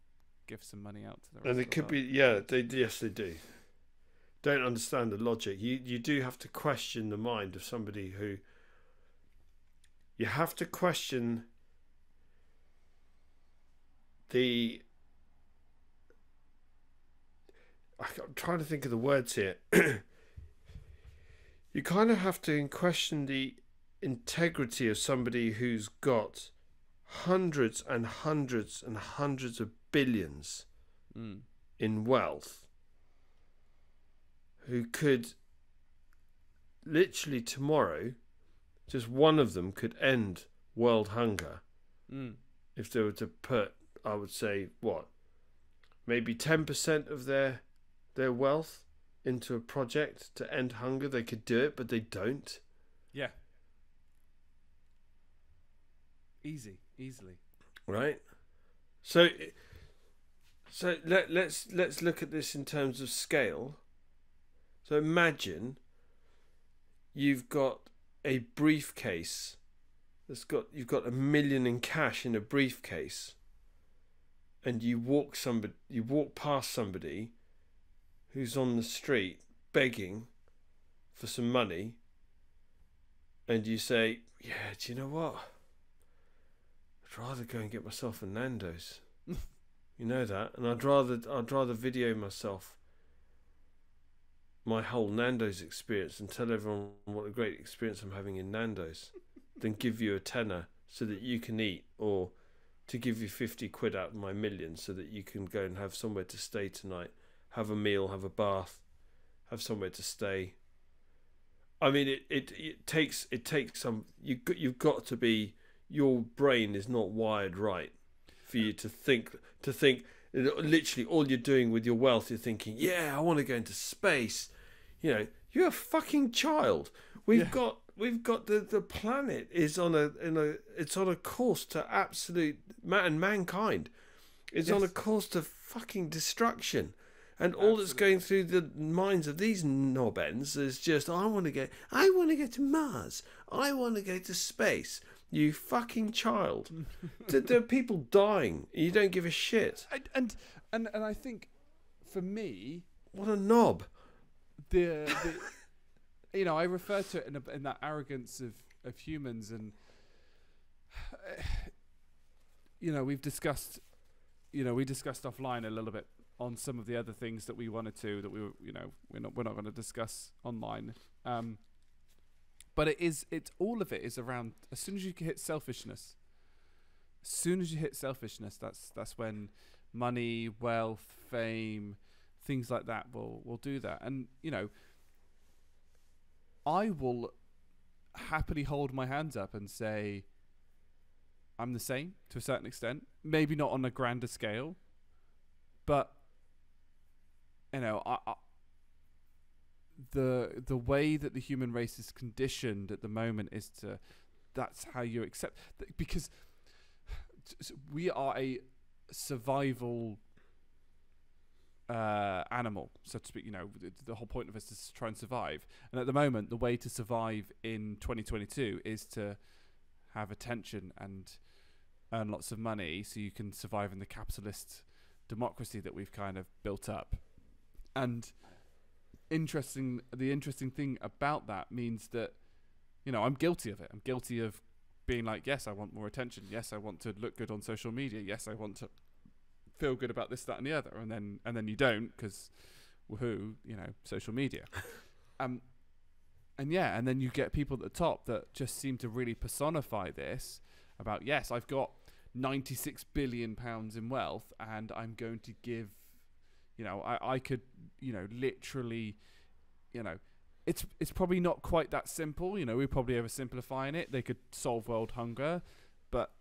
give some money out to the rest And it could be, yeah, they yes, they do. Don't understand the logic. You you do have to question the mind of somebody who. You have to question the. I- I'm trying to think of the words here. you kind of have to question the integrity of somebody who's got hundreds and hundreds and hundreds of billions Mm. in wealth who could literally tomorrow just one of them could end world hunger Mm. if they were to put i would say what maybe 10% of their their wealth into a project to end hunger they could do it but they don't Yeah. Easy, easily. right so so let, let's let's look at this in terms of scale so imagine you've got a briefcase that's got you've got a million in cash in a briefcase and you walk somebody you walk past somebody who's on the street begging for some money and you say yeah do you know what I'd rather go and get myself a Nando's. You know that, and I'd rather I'd rather video myself my whole Nando's experience and tell everyone what a great experience I'm having in Nando's than give you a tenner so that you can eat or to give you 50 quid out of my million so that you can go and have somewhere to stay tonight, have a meal, have a bath, have somewhere to stay. I mean, it, it, it takes it takes some you you've got to be your brain is not wired right for you to think to think literally all you're doing with your wealth you're thinking yeah I want to go into space you know you're a fucking child we've Yeah. got we've got the the planet is on a in a it's on a course to absolute man and mankind is on a course to fucking destruction and all that's going through the minds of these knobends is just I want to get I want to go to Mars. I want to go to space. You fucking child. There, there are people dying. You don't give a shit. And and and, and I think for me, what a knob. the, the you know, I refer to it in, a, in that arrogance of, of humans, and you know, we've discussed, you know, we discussed offline a little bit on some of the other things that we wanted to that we were, you know, we're not we're not going to discuss online. Um, but it is it's all of it is around as soon as you hit selfishness. As soon as you hit selfishness, that's that's when money, wealth, fame, things like that will will do that. And you know, I will happily hold my hands up and say I'm the same to a certain extent. Maybe not on a grander scale, but you know, I, I the the way that the human race is conditioned at the moment is to that's how you accept because we are a survival uh, animal, so to speak. You know, the, the whole point of us is to try and survive. And at the moment, the way to survive in 2022 is to have attention and earn lots of money, so you can survive in the capitalist democracy that we've kind of built up. And interesting, the interesting thing about that means that, you know, I'm guilty of it. I'm guilty of being like, yes, I want more attention. Yes, I want to look good on social media. Yes, I want to feel good about this, that, and the other. And then, and then you don't because, woohoo, you know, social media. um, and yeah, and then you get people at the top that just seem to really personify this about yes, I've got 96 billion pounds in wealth, and I'm going to give, you know, I I could, you know, literally, you know, it's it's probably not quite that simple. You know, we're probably oversimplifying it. They could solve world hunger, but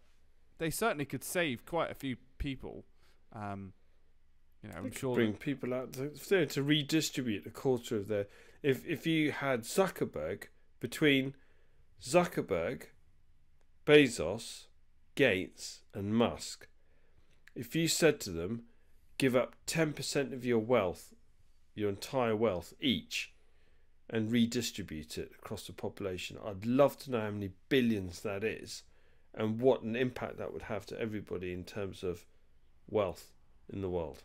they certainly could save quite a few people. Um, you know, I'm They sure. bring people out to, to to redistribute a quarter of their. If if you had Zuckerberg between Zuckerberg, Bezos, Gates, and Musk, if you said to them, give up ten percent of your wealth, your entire wealth each, and redistribute it across the population, I'd love to know how many billions that is, and what an impact that would have to everybody in terms of wealth in the world.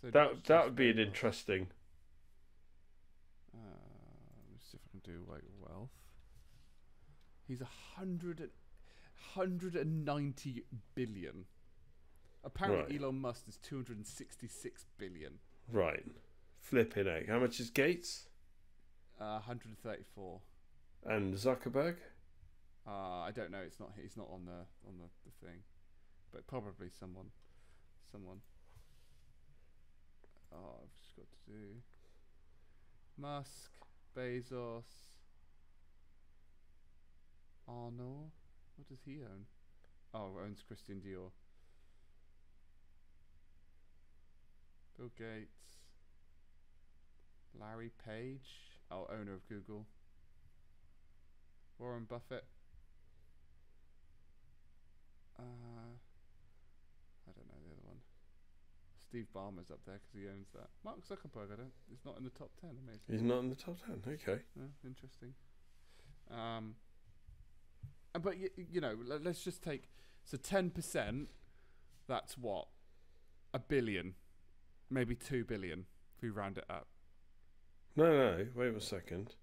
so That that would be an interesting. Uh, let's see if I can do like wealth. He's a hundred hundred and ninety billion. Apparently, Right. Elon Musk is two hundred and sixty-six billion. Right. Flipping egg. How much is Gates Uh, hundred and thirty-four. and Zuckerberg? Uh, I don't know. It's not. He's not on the on the, the thing, but probably someone, someone. Oh, I've just got to do. Musk, Bezos, Arnault. What does he own? Oh, owns Christian Dior. Bill Gates. Larry Page. Oh, owner of Google. Warren Buffett. Uh, I don't know the other one. Steve Ballmer's up there because he owns that. Mark Zuckerberg, I don't. It's not in the top ten. Amazing. He's not in the top ten. Okay. Yeah, interesting. Um, but y- y- you know, let's just take so ten percent. That's what a billion, maybe two billion if we round it up. No, no. Wait a second.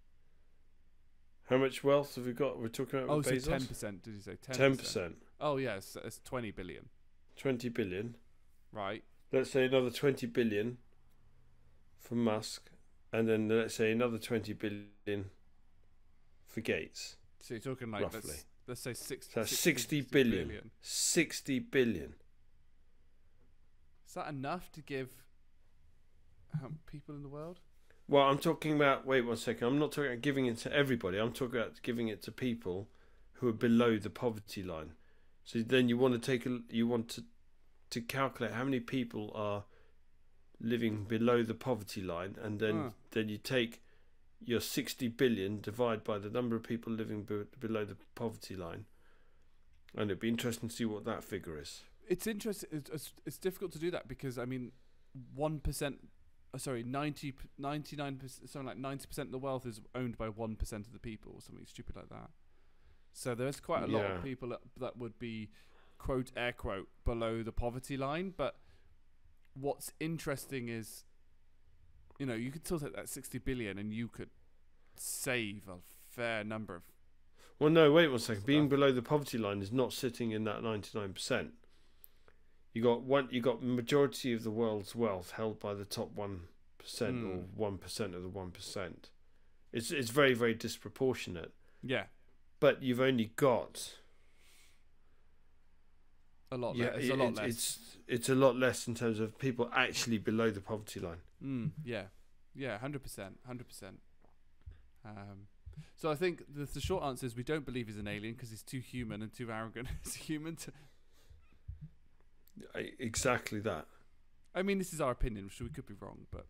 How much wealth have we got? We're talking about Oh, so ten percent? Did you say ten? Ten percent. Oh yes, it's twenty billion. 20 billion. right? Let's say another 20 billion for Musk, and then let's say another 20 billion for Gates. So you're talking like Roughly. let's, let's say six, So that's 60 60 billion. 60 billion. Is that enough to give um, people in the world? Well, I'm talking about. Wait one second. I'm not talking about giving it to everybody. I'm talking about giving it to people who are below the poverty line. So then you want to take a. You want to to calculate how many people are living below the poverty line, and then Ah. then you take your 60 billion divide by the number of people living be- below the poverty line, and it'd be interesting to see what that figure is. It's interesting. It's, it's, it's difficult to do that because I mean, one percent. Uh, sorry, 90, 99 percent, something like ninety percent of the wealth is owned by one percent of the people, or something stupid like that. So there's quite a lot of people that, that would be, quote air quote, below the poverty line. But what's interesting is, you know, you could still take that sixty billion and you could save a fair number of. Well, no, wait one second. Being below the poverty line is not sitting in that ninety-nine percent. You got one. You got majority of the world's wealth held by the top one percent or Hmm. one percent of the one percent. It's it's very very disproportionate. Yeah, But you've only got a lot. yeah. less. It's it- a lot it's, less. it's it's a lot less in terms of people actually below the poverty line. Mm, yeah, yeah, hundred percent, hundred percent. Um, so I think the, the short answer is we don't believe he's an alien because he's too human and too arrogant as a human. To, Exactly that. I mean, this is our opinion, so we could be wrong, but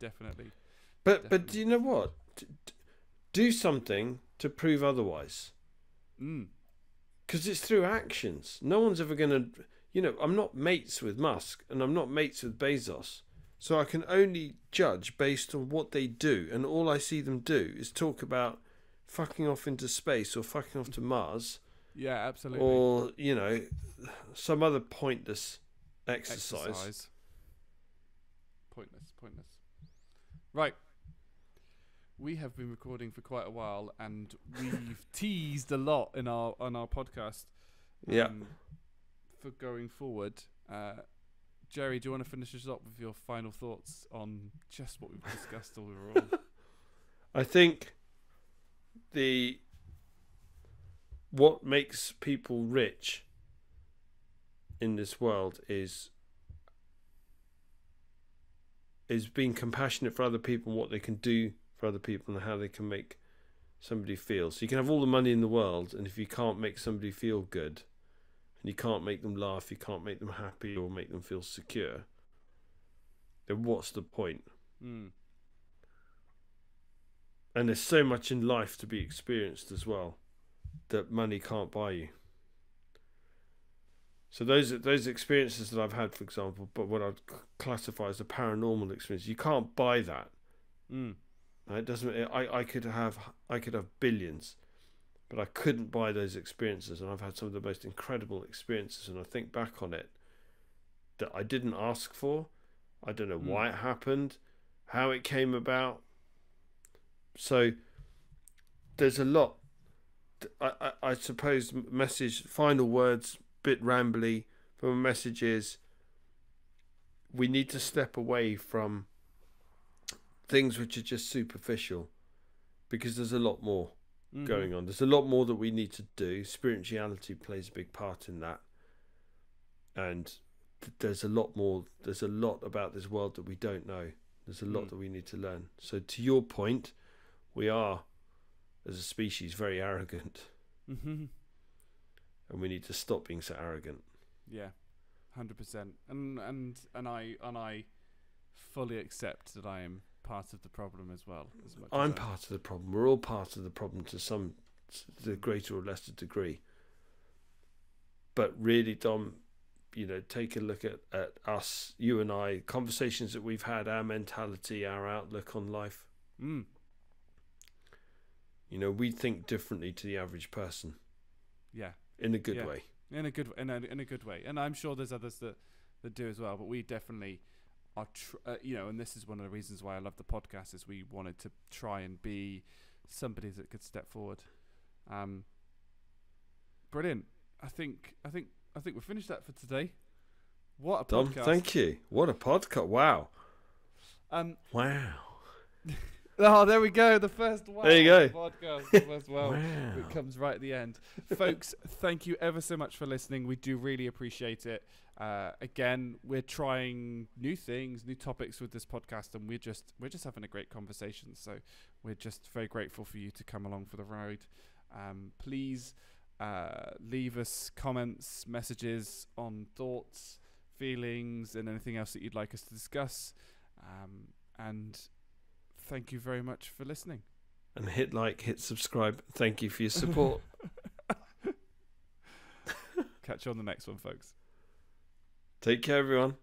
definitely. But but Definitely. do you know what? Do something to prove otherwise. Mm, because it's through actions. No one's ever going to, you know, I'm not mates with Musk and I'm not mates with Bezos. So I can only judge based on what they do. And all I see them do is talk about fucking off into space or fucking off to Mars yeah, absolutely. or, you know, some other pointless exercise. Exercise. Pointless, pointless. Right. We have been recording for quite a while, and we've teased a lot in our on our podcast. Yeah. um, For going forward, uh, Jerry, do you want to finish us up with your final thoughts on just what we've discussed overall? I think the what makes people rich in this world is is being compassionate for other people and what they can do for other people and how they can make somebody feel. So you can have all the money in the world and if you can't make somebody feel good and you can't make them laugh, you can't make them happy or make them feel secure, then what's the point? mm. And there's so much in life to be experienced as well that money can't buy you. So those those experiences that I've had, for example, but what I'd classify as a paranormal experience, you can't buy that. Mm. It doesn't. I, I could have I could have billions, but I couldn't buy those experiences. And I've had some of the most incredible experiences. And I think back on it, that I didn't ask for. I don't know Mm. why it happened, how it came about. So there's a lot. I, I, I suppose message final words bit rambly, but my message is we need to step away from things which are just superficial because there's a lot more Mhm. going on. There's a lot more that we need to do. Spirituality plays a big part in that. And th- there's a lot more, there's a lot about this world that we don't know. There's a lot Mm. that we need to learn. So, to your point, we are, as a species, very arrogant. Mhm. And we need to stop being so arrogant. Yeah, hundred percent. And and and I and I fully accept that I am part of the problem as well. As I'm as part of the problem. We're all part of the problem to some to a greater or lesser degree. But really, Dom, you know, take a look at, at us, you and I, conversations that we've had, our mentality, our outlook on life. Mm. You know, we think differently to the average person Yeah, in a good Yeah. way. in a good in a in a good way. And I'm sure there's others that that do as well. But we definitely are, tr- uh, you know, and this is one of the reasons why I love the podcast is we wanted to try and be somebody that could step forward. Um, brilliant. I think I think I think we're finished that for today. What a Dom, podcast! thank you. What a podcast. Wow. Um, Wow. oh, there we go. The first wow There you go. podcast. The first wow. wow. It comes right at the end. Folks, thank you ever so much for listening. We do really appreciate it. Uh, again, we're trying new things, new topics with this podcast, and we're just we're just having a great conversation. So we're just very grateful for you to come along for the ride. Um, please uh, leave us comments, messages on thoughts, feelings, and anything else that you'd like us to discuss. Um, and thank you very much for listening. And hit like, hit subscribe. Thank you for your support. Catch you on the next one, folks. Take care, everyone.